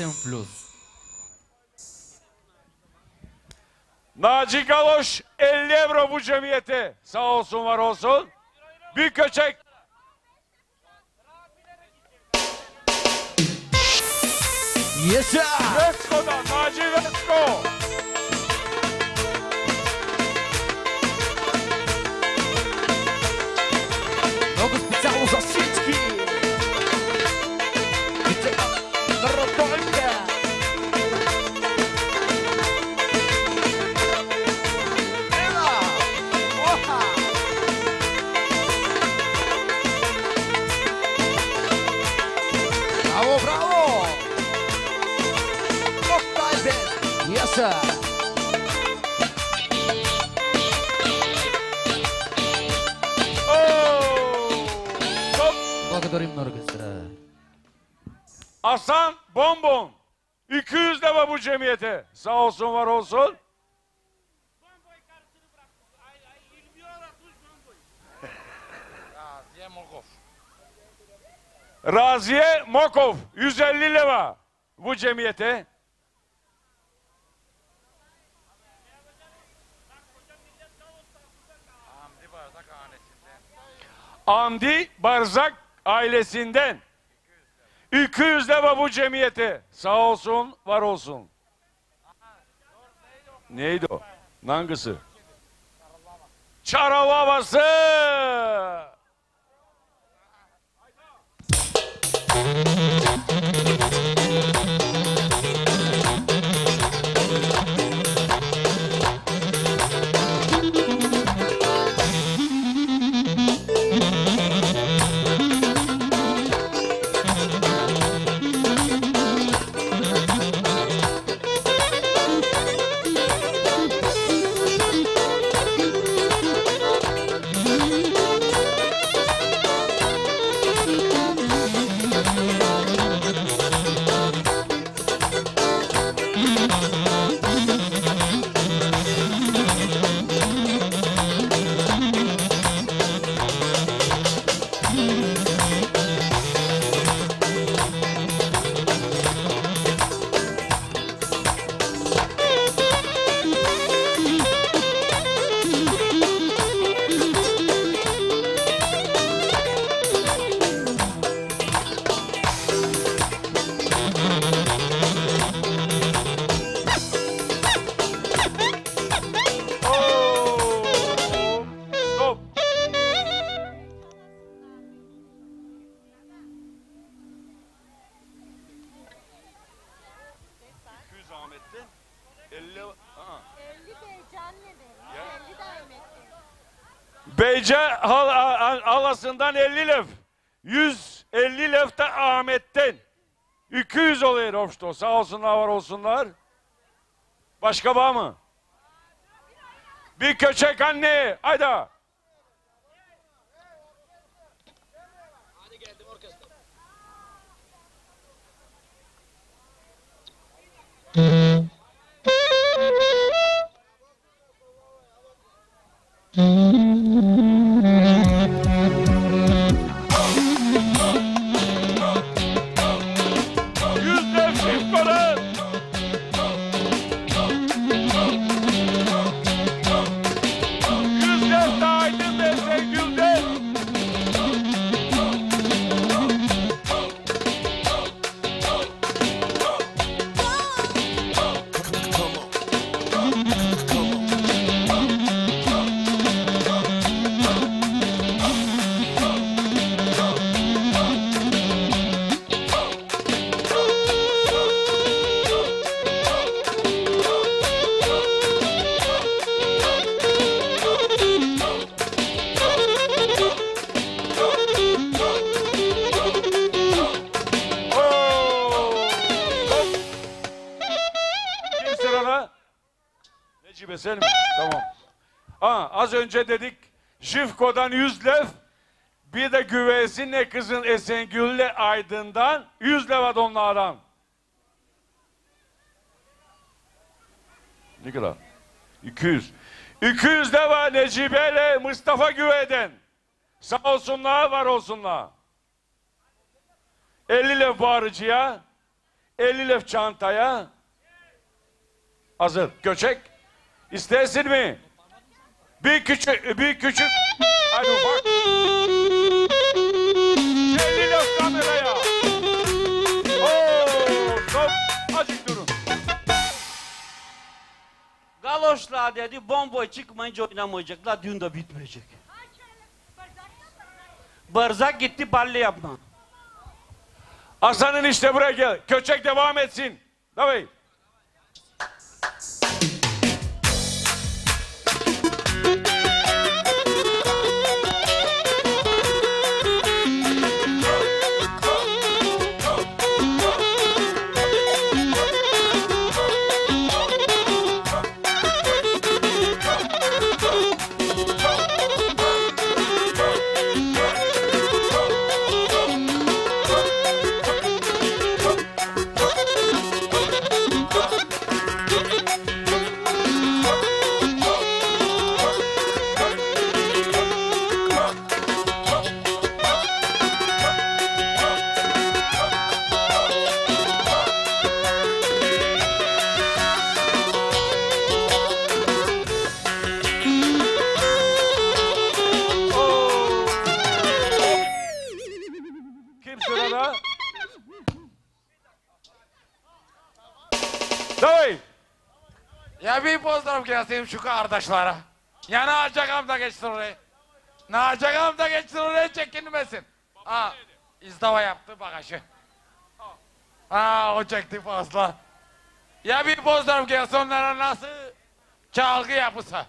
en plus. Naci Galoş 50 euro bu cemiyete. Sağ olsun var olsun. Bir köçek. Yes sir. Let's go da Naci let's go. Dokuz bıçak uzasın. Himn Orkestra. Aslan Bonbon. 200 deva bu cemiyete. Sağ olsun var olsun. Raziye Mokov 150 leva bu cemiyete. Amdi Barzak ailesinden 200 leva bu cemiyete. Sağ olsun, var olsun. Neydi o? Hangisi? Çaralavası. Hal- halasından 50 lef. 150 lef de Ahmet'ten. 200 oluyor hoşto. Sağ olsunlar var olsunlar. Başka var mı? Bir köçek anne. Hayda. Yüz önce dedik Jifko'dan 100 lef bir de güvesinle kızın Esengül'le Aydın'dan 100 lef onlardan. Ne kadar? 200. 200 de var Necibe'yle Mustafa Güve'den. Sağ olsunlar, var olsunlar. 50 lef bağırıcıya, 50 lef çantaya. Hazır. Göçek. İstersin mi? Bir küçük, bir küçük. Hadi ufak. 50 lef kameraya. Oo, stop. Azıcık durun. Galoşlar dedi bomboy çıkmayınca oynamayacaklar. Düğün de bitmeyecek. Barzak gitti balle yapma. Hasan'ın işte buraya gel. Köçek devam etsin. Tabii. Kardeşlere. Ya ne yapacağım da geçsin oraya. Ne yapacağım da geçsin oraya çekinmesin. Ha, izdava yaptı bagajı. Ha, o çekti fazla. Ya bir pozdrav gelsin onlara nasıl çalgı yapısa.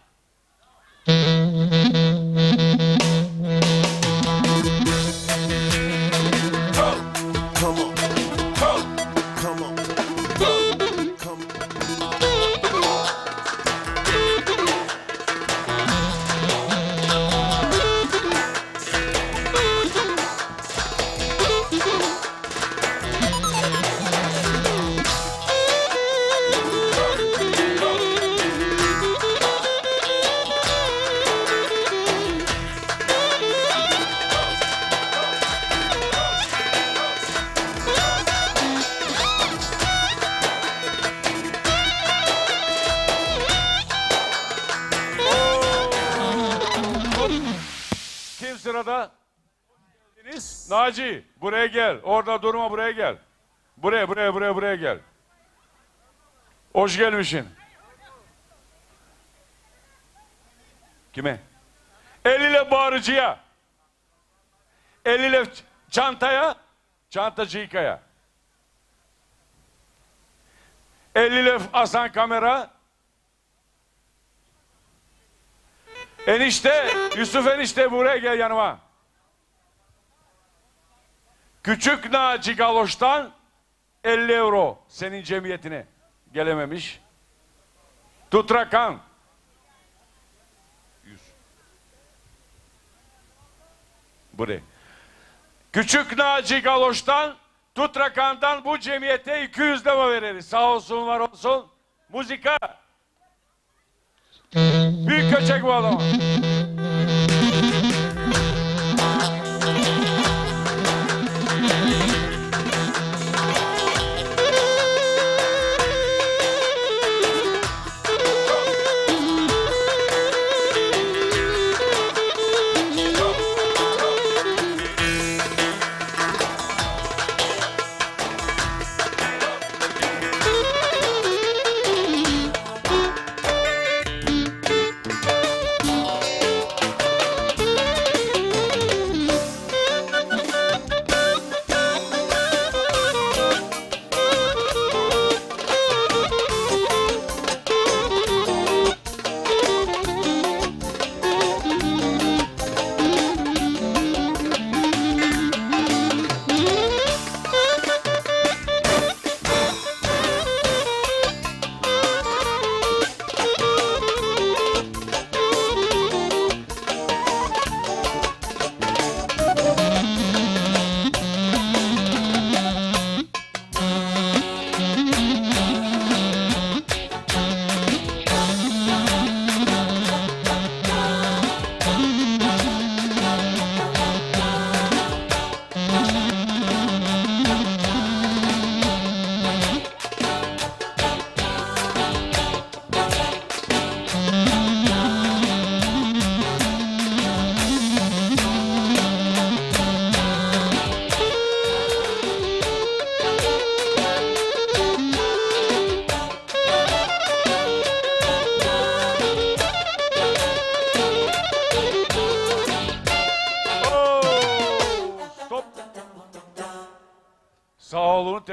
Gel. Orada durma buraya gel. Buraya buraya buraya buraya gel. Hoş gelmişsin. Kime? El ile bağırıcıya. El ile ç- çantaya. Çantacı yıkaya. 50 lef Hasan kamera. Enişte, Yusuf enişte buraya gel yanıma. Küçük Naci Galoş'tan 50 euro senin cemiyetine gelememiş. Tut rakam. 100. Buraya. Küçük Naci Galoş'tan tut rakamdan bu cemiyete 200 lira veririz. Sağ olsun var olsun. Muzika. Büyük köçek bu adam.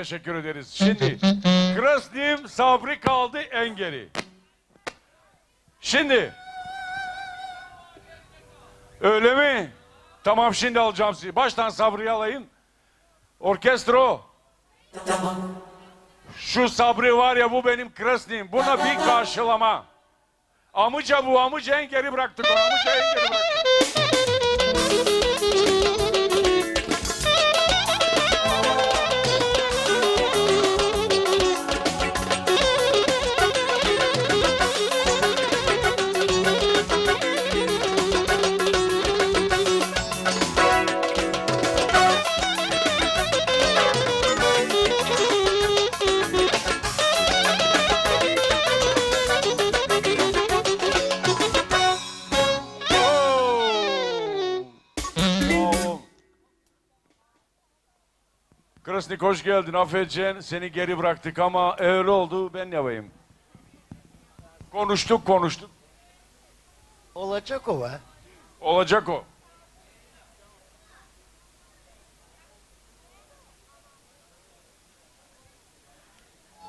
Teşekkür ederiz. Şimdi Krasnim Sabri kaldı en geri. Şimdi öyle mi? Tamam şimdi alacağım sizi. Baştan Sabri'yi alayım. Orkestro. Şu Sabri var ya bu benim Krasnim. Buna bir karşılama. Amıca bu amıca en geri bıraktık onu. Amıca en geri bıraktık. Krasnik hoş geldin. Affedeceksin. Seni geri bıraktık ama öyle oldu. Ben yapayım. Konuştuk konuştuk. Olacak o va. Olacak o.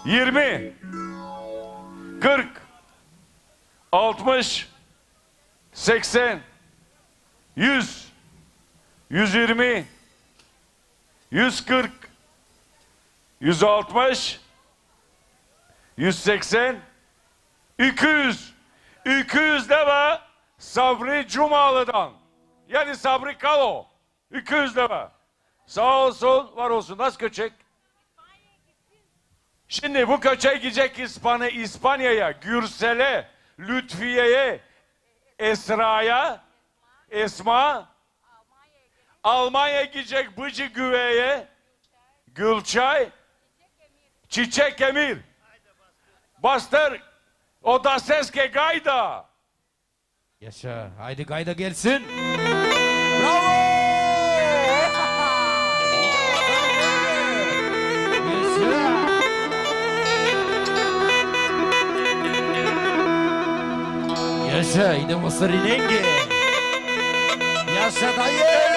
Yirmi. Kırk. Altmış. Seksen. Yüz. Yüz yirmi. Yüz kırk. Yüz altmış. Yüz seksen. İki yüz. İki yüz de var. Sabri Cumalı'dan. Yani Sabri Kalo. 200 lira. Sağ olsun, var olsun. Nasıl köçek? Şimdi bu köçek gidecek İspanya, İspanya'ya, Gürsel'e, Lütfiye'ye, Esra'ya, Esma, Almanya gidecek Bıcı Güve'ye, Gülçay, Çiçek Emir, Bastır, Odaseske Gayda. Yaşa. Haydi gayda gelsin. Yaşa. Haydi Mısır inengi. Yaşa dayı.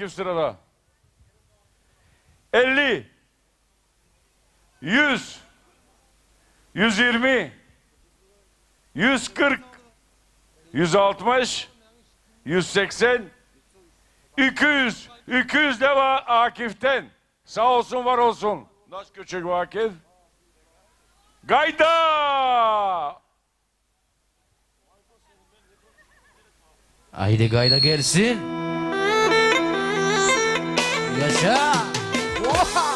Akif sırada. 50 100 120 140 160 180 200 200 de var Akif'ten. Sağ olsun var olsun. Nasıl küçük Akif? Gayda! Haydi gayda gelsin. 转圈哇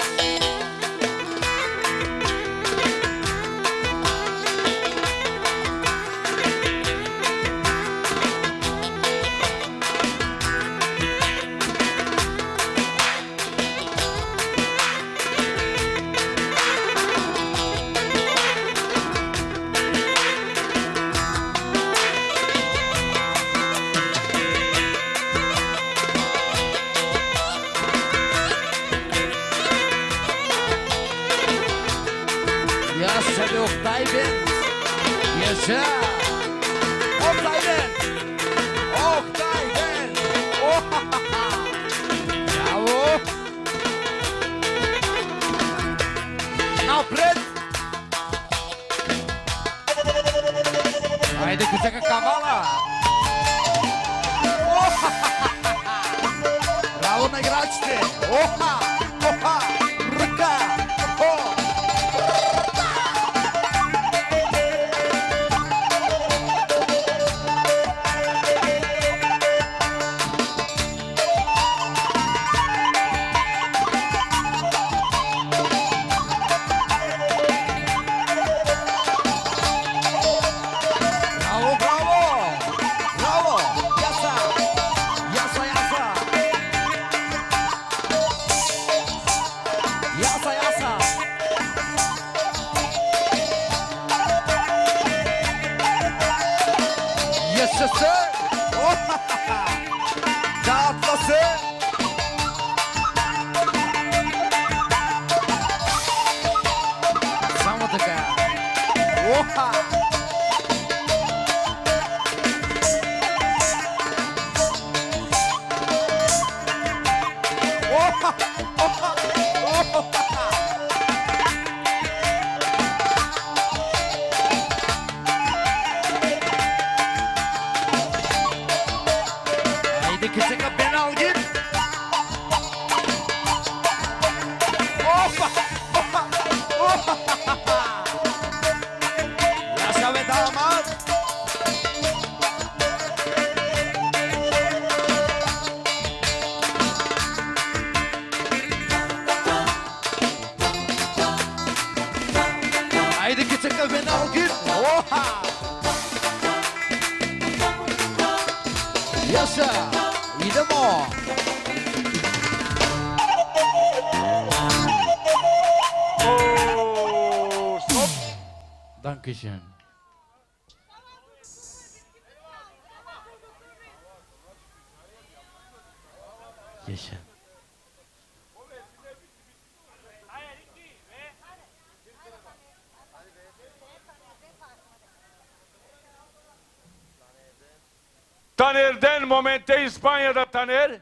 Momente İspanya'da Taner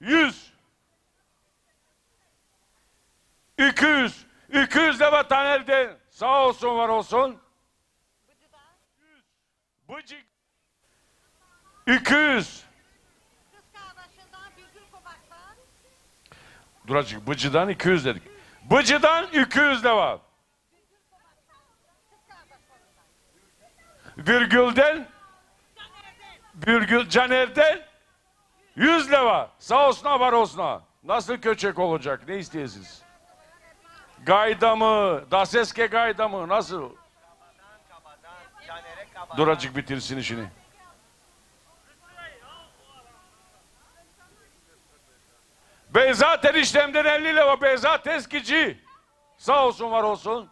100 200 200 de var Taner'den sağ olsun var olsun. Bıcık. 200 Dur azıcık Bıcı'dan 200 dedik. Bıcı'dan 200 de var. Virgül'den Virgül Caner'den. 100 olsun var olsun. Nasıl köçek olacak? Ne istiyorsunuz? Gayda mı? Daseske gayda mı? Nasıl? Dur azıcık bitirsin işini. Beyza eniştemden 50 lira. Beyza teskici. Sağ olsun var olsun.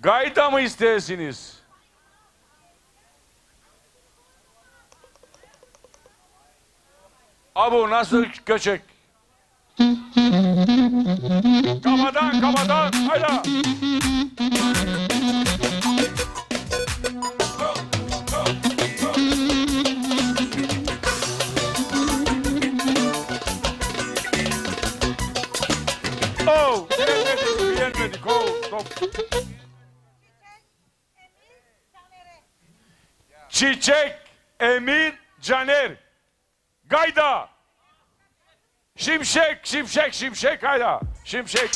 Gayda mı Abu nasıl köçek? Kafadan kafadan hayda. Oh. Oh. Çiçek, Emir, Caner. Gayda. Şimşek, şimşek, şimşek hayda. Şimşek.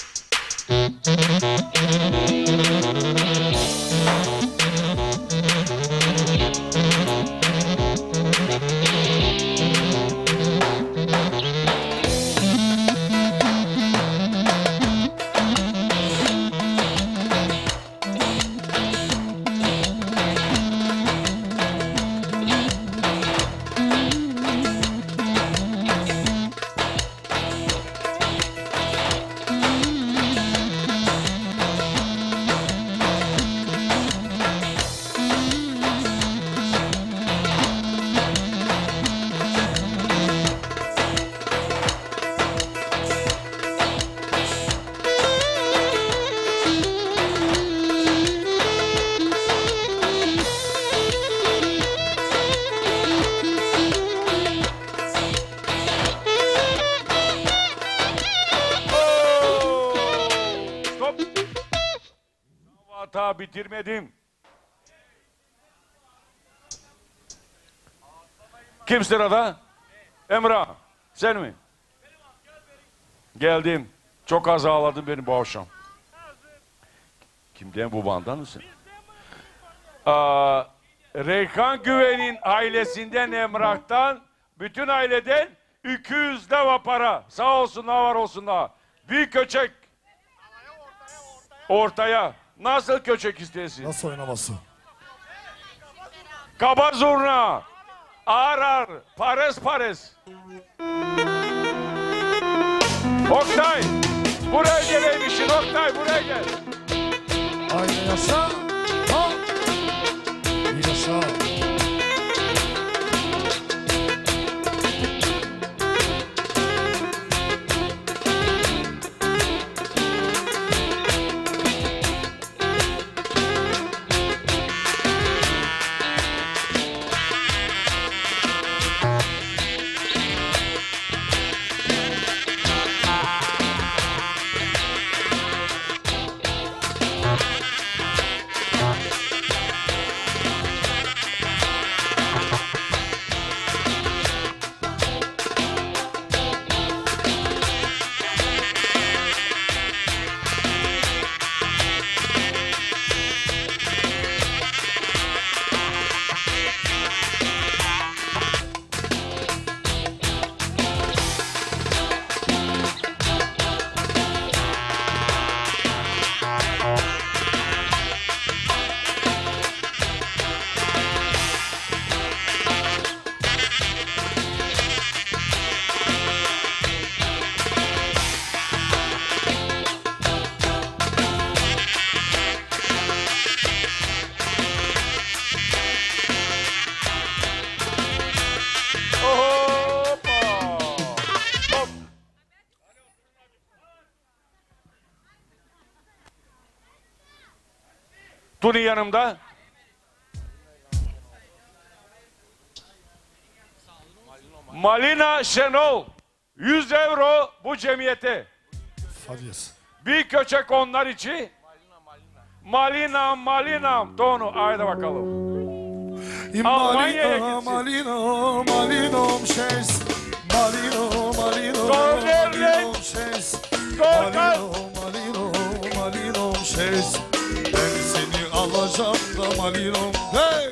Kim sırada? Emrah. Sen mi? Geldim. Çok az ağladın beni bu akşam. Kimden bu bandan mısın? Aa, Reyhan Güven'in ailesinden Emrah'tan bütün aileden 200 lira para. Sağ olsunlar var olsunlar. Büyük köçek. Ortaya. Nasıl köçek istesin? Nasıl oynaması? Kaba zurna. Ağır ağır. Pares pares. Oktay. Buraya geleymişsin Oktay buraya gel. Haydi yaşa. Tuni yanımda. Malina Şenol 100 euro bu cemiyete. Fadiyes. Bir köçek onlar için. Malina Malina tonu haydi bakalım. Almanya'ya gitsin. Malino, Malino, şes. Malino, Gol Malino, şes. Gol, seni alacağım da Malino, hey.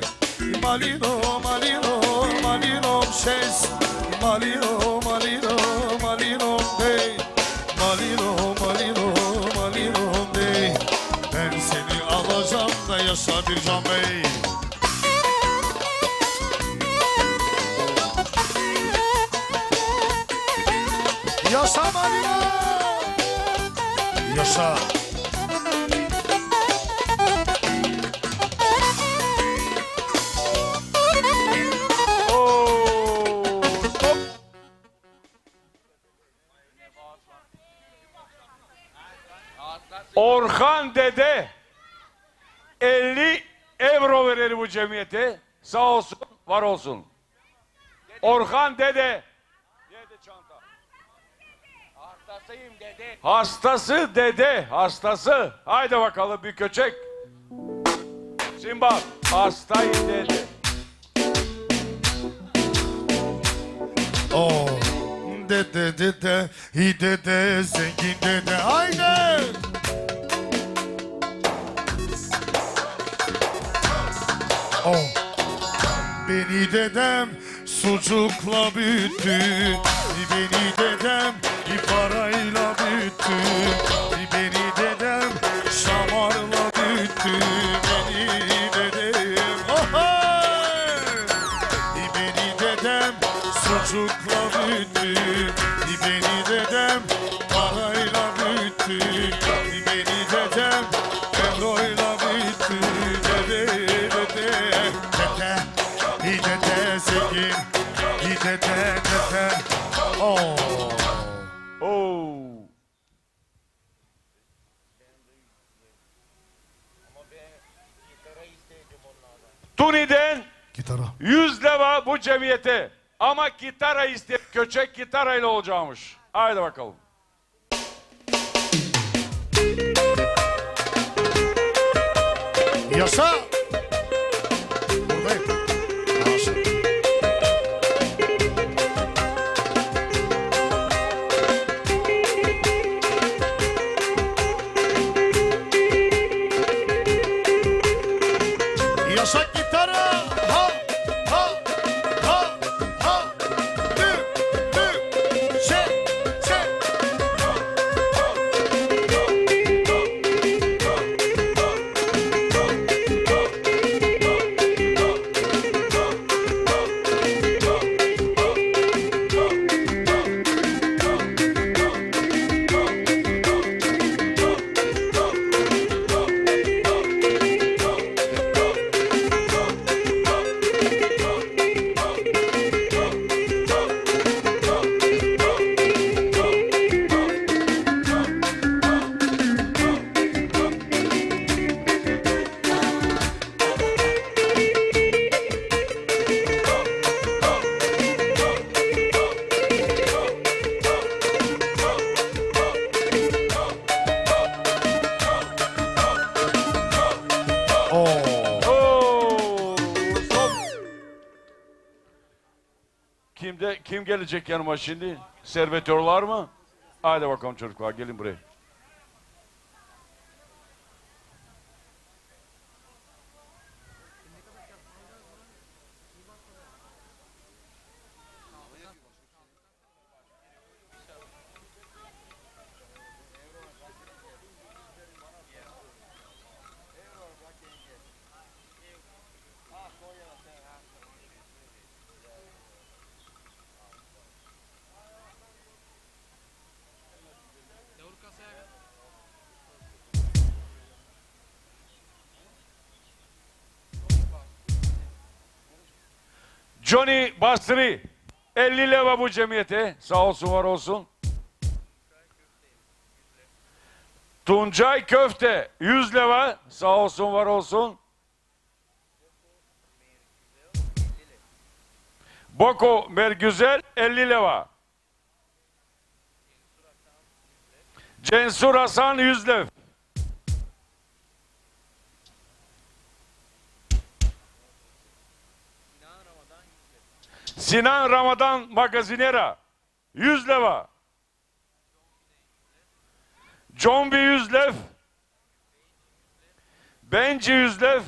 Malino, Malino, Malino, şes. Malino, Malino, Malino, hey. Malino, Malino, Malino, hey. Ben seni alacağım da yaşa bir can bey. Yaşa Malina! Yaşa! Orhan Dede 50 euro verir bu cemiyete. Sağ olsun, var olsun. Orhan Dede Hastasıyım dede. hastası dede, hastası. Haydi bakalım bir köçek. Simba hastayı dede. Oh, dede dede, hi dede, zengin dede, haydi! Oh, beni dedem sucukla büyüttü, beni dedem parayla büyüttü, beni Tuni'den Gitara. 100 leva bu cemiyete. Ama gitara iste köçek gitarayla olacakmış. Haydi bakalım. Yaşa! Gelecek yanıma şimdi? Servetörler mı? Haydi bakalım çocuklar gelin buraya. Johnny Basri 50 leva bu cemiyete. Sağ olsun var olsun. Tuncay Köfte 100 leva. Sağ olsun var olsun. Boko Mergüzel 50 leva. Censur Hasan 100 lev. Sinan Ramadan Magazinera 100 leva. Combi 100 lev. Benci 100 lev.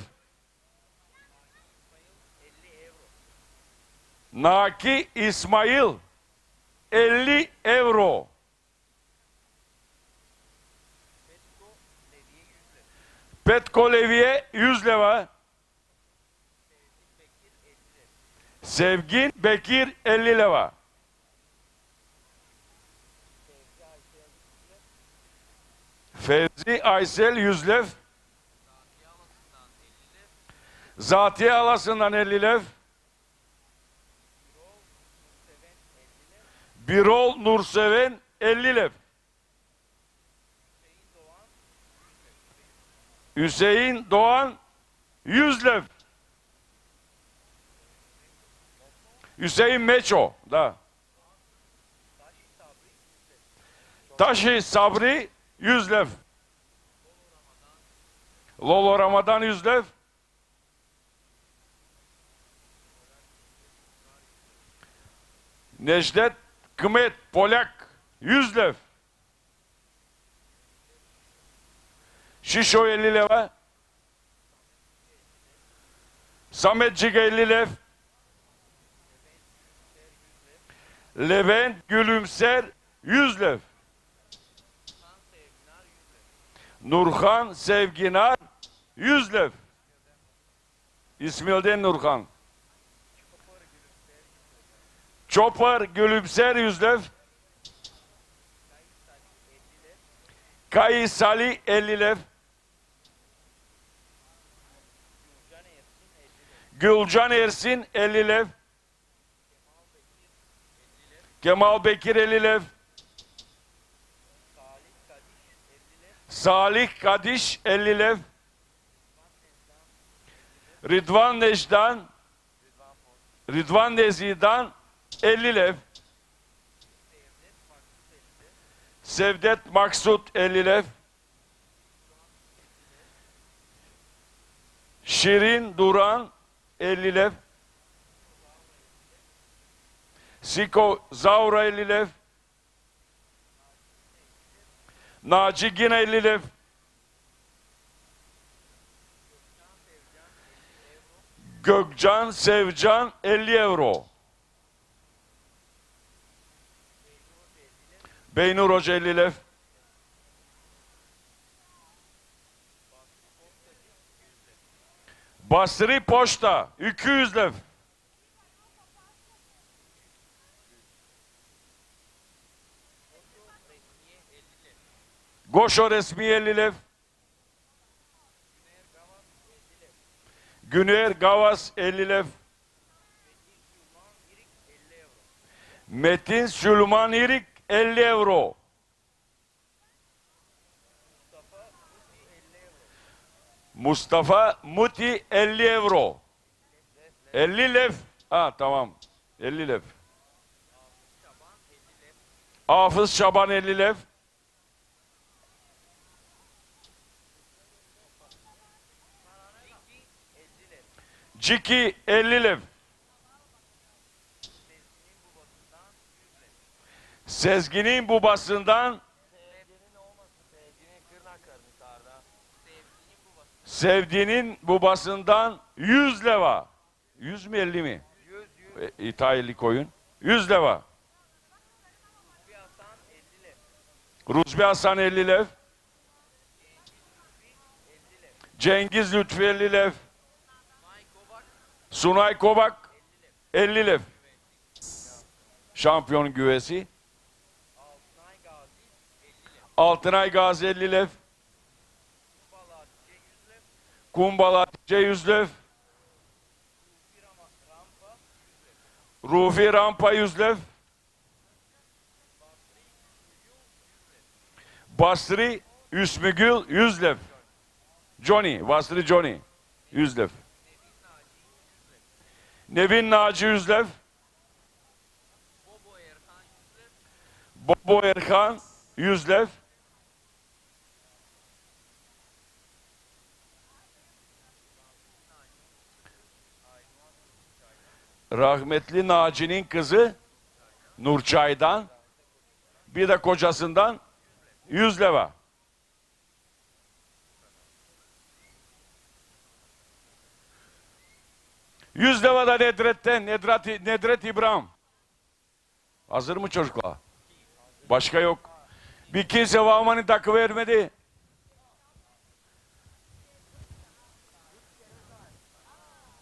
Naki İsmail 50 euro. Petko Leviye 100 leva. Sevgin Bekir 50 leva. Fevzi Aysel 100 lev. Zatiye Alası'ndan 50 lev. Birol Nurseven 50 lev. Hüseyin Doğan 100 lev. Hüseyin Meço da. Taşı Sabri 100 lev. Lolo Ramadan 100 lev. Necdet Kımet Polak 100 lev. Şişo 50 leva. Samet Ciga 50 lev. Levent Gülümser 100 lev. Nurhan Sevginar 100 lev. İsmail'den Nurhan. Çopar Gülümser 100 lev. Kayı Sali 50 lev. Gülcan Ersin 50 lev. Kemal Bekir 50 lev. Salih Kadiş 50 lev. Rıdvan Necdan Rıdvan Nezi'dan 50 lev. Sevdet Maksut 50 lev. Şirin Duran 50 lev. Siko Zaura 50 lev. Naci Gin 50 lev. Gökcan Sevcan 50 euro. Beynur Hoca 50 lev. Basri Poşta 200 lev. Goşo resmi 50 lev. Güner Gavas 50 lev. Metin Süleyman İrik 50 euro. Mustafa Muti 50 euro. 50 lev. Ha tamam. 50 lev. Hafız Şaban 50 lev. Ciki 50 lev. Sezgin'in babasından Sevdiğinin babasından 100 leva. 100 mi 50 mi? 100, 100. İtalyalı koyun. 100 leva. Ruzbi Hasan 50 lev. Cengiz Lütfi 50 lev. Sunay Kobak 50 lev. Şampiyon güvesi. Altınay Gazi 50 lev. Kumbala Hatice 100 lev. Rufi Rampa 100 lev. Basri Üsmügül Yüzlev. Johnny, Vasili Johnny. Yüzlev. Nevin Naci Yüzlev. Bobo Erkan Yüzlev. Rahmetli Naci'nin kızı Nurçay'dan bir de kocasından 100 leva. Yüz leva da Nedret'ten, Nedret, Nedret İbrahim. Hazır mı çocuklar? Başka yok. Bir kimse Vahman'ı takı vermedi.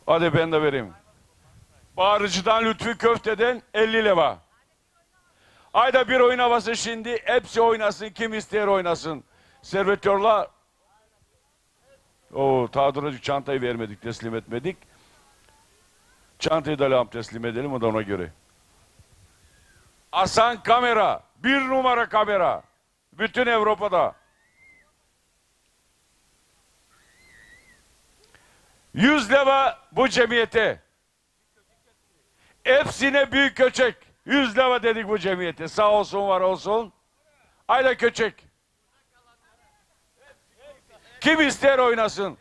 Hadi ben de vereyim. Bağırıcıdan Lütfü Köfte'den 50 leva. Ayda bir oyun havası şimdi. Hepsi oynasın. Kim ister oynasın. Servetörler. O tadıracık çantayı vermedik, teslim etmedik. Çantayı da lam teslim edelim o da ona göre. Asan kamera. Bir numara kamera. Bütün Avrupa'da. 100 leva bu cemiyete. Hepsine büyük köçek. 100 leva dedik bu cemiyete. Sağ olsun var olsun. Ayla köçek. Kim ister oynasın.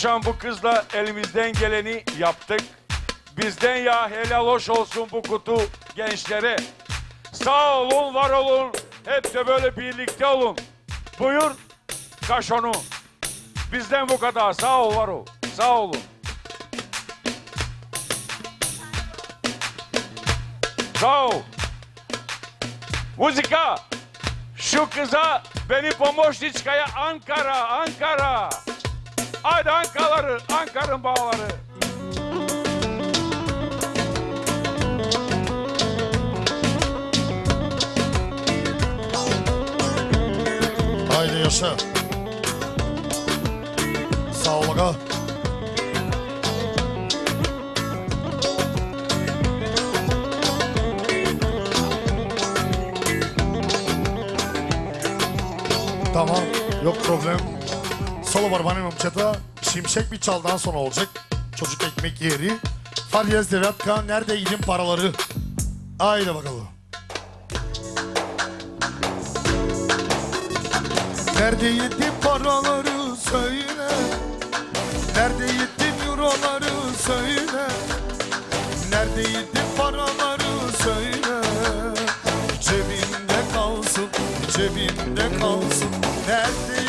Bavşan bu kızla elimizden geleni yaptık. Bizden ya helal hoş olsun bu kutu gençlere. Sağ olun, var olun. Hep de böyle birlikte olun. Buyur kaşonu. Bizden bu kadar. Sağ ol, var ol. Sağ olun. Sağ ol. Muzika. Şu kıza beni Pomoşniçka'ya Ankara, Ankara. Haydi Ankara'ları, Ankara'nın bağları. Haydi yaşa. Sağ ol aga. Tamam, yok problem. Solo Barban'ın Omçat'a şimşek bir çaldan sonra olacak. Çocuk ekmek yeri. Faryaz Devratka nerede ilim paraları? Haydi bakalım. Nerede yedim paraları? Söyle. Nerede yedim euroları? Söyle. Nerede yedim paraları? Söyle. Cebimde kalsın, cebimde kalsın. Nerede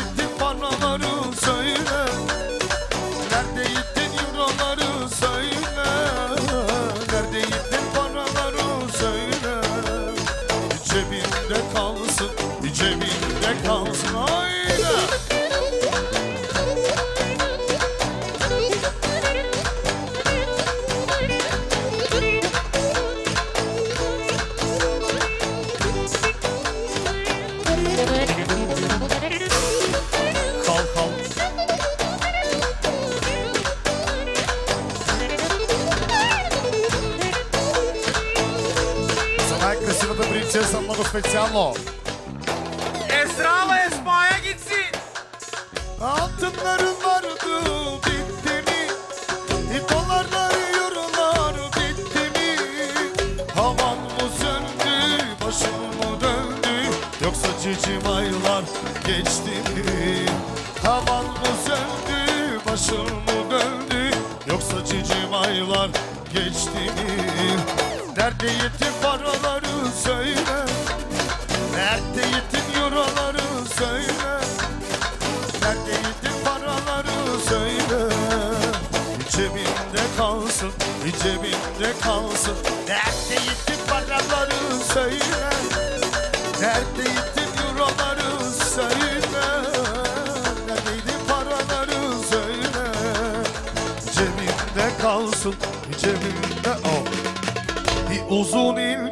specijalno. Esra'la Esma'ya gitsin. Altınların vardı bitti mi? İtolarlar yorular bitti mi? Havan mı söndü, başım mı döndü? Yoksa cicim aylar geçti mi? Havan mı söndü, başım mı döndü? Yoksa cicim aylar geçti mi? Nerede yetişti?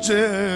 Yeah.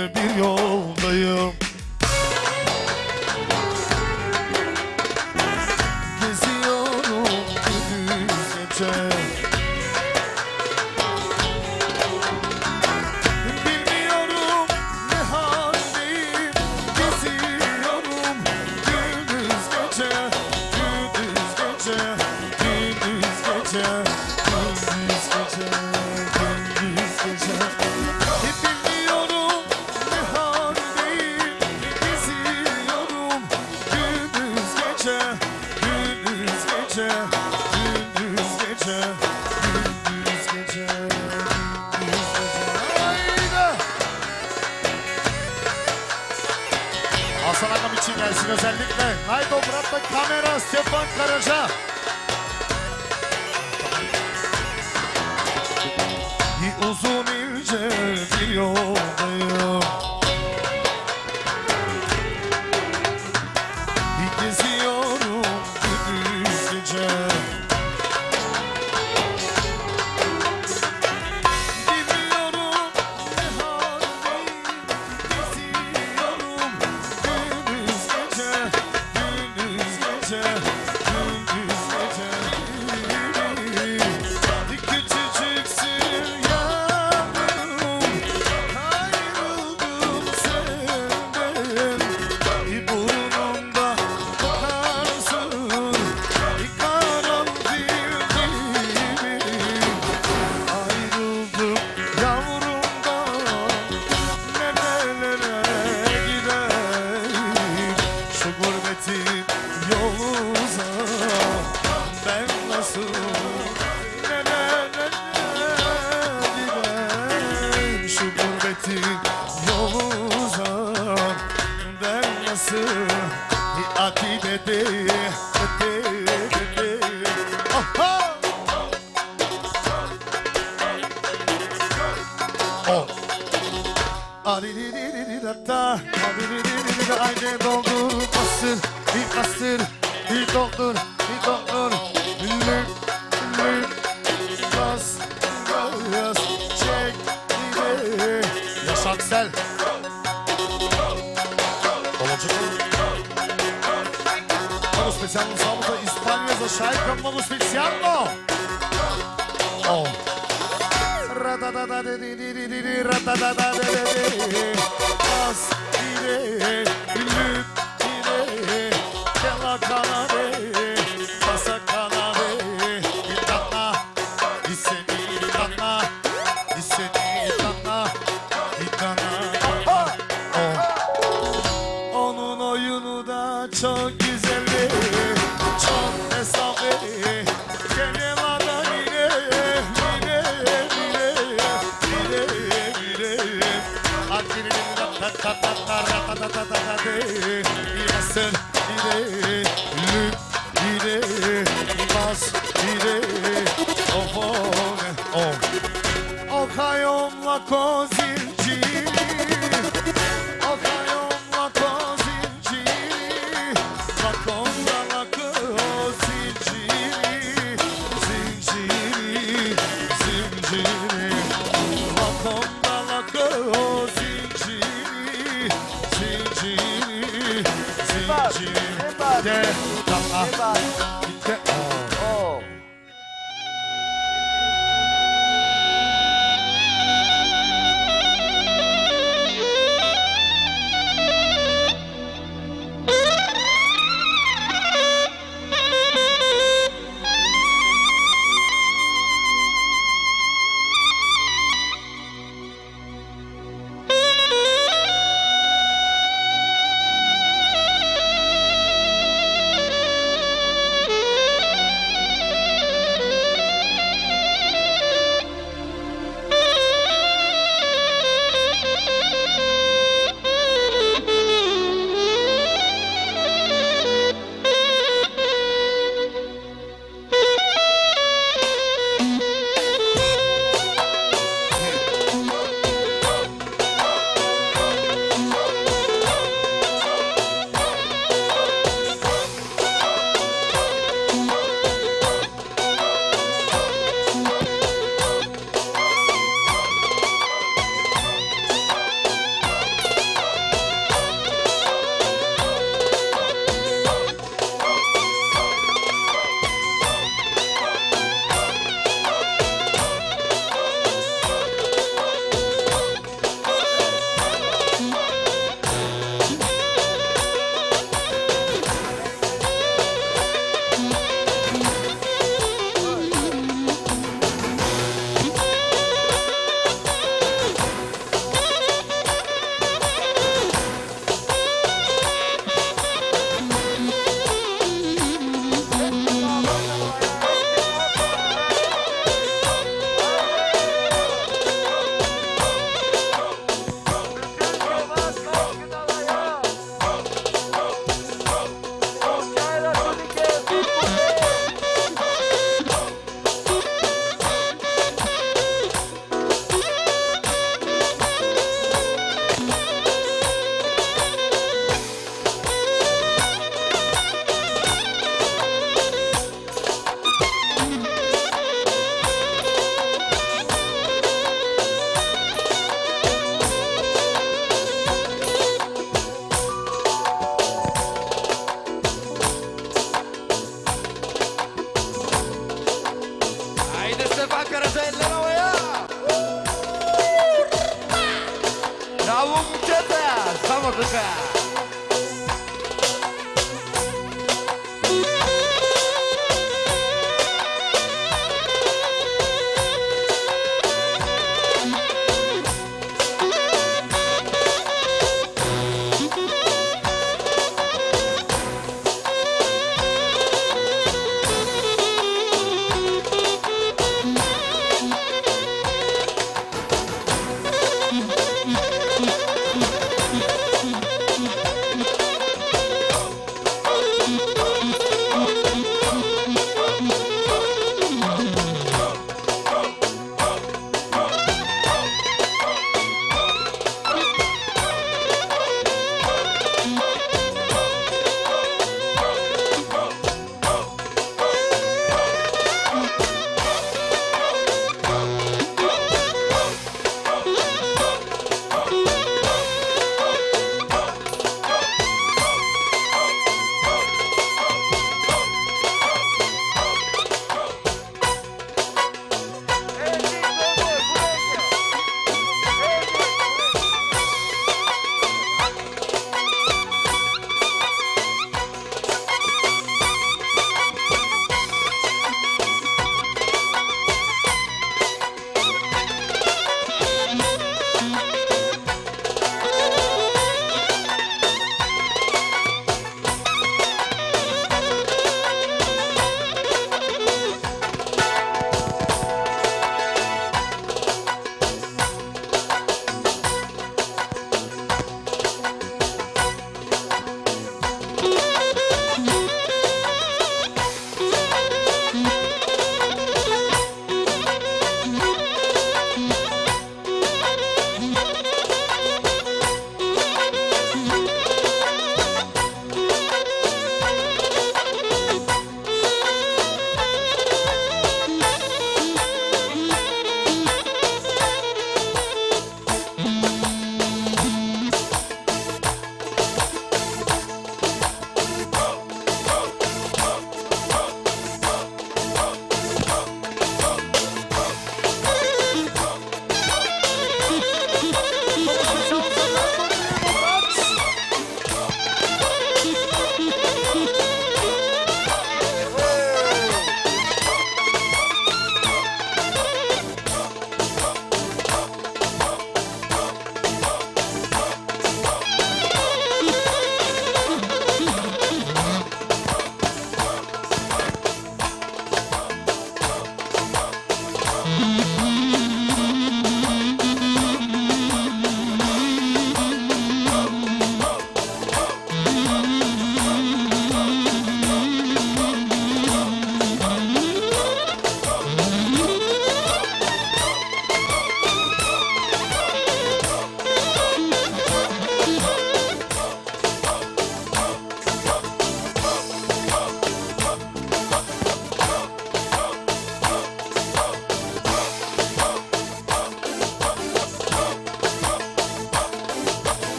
Kochają łakozy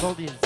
Soldiers.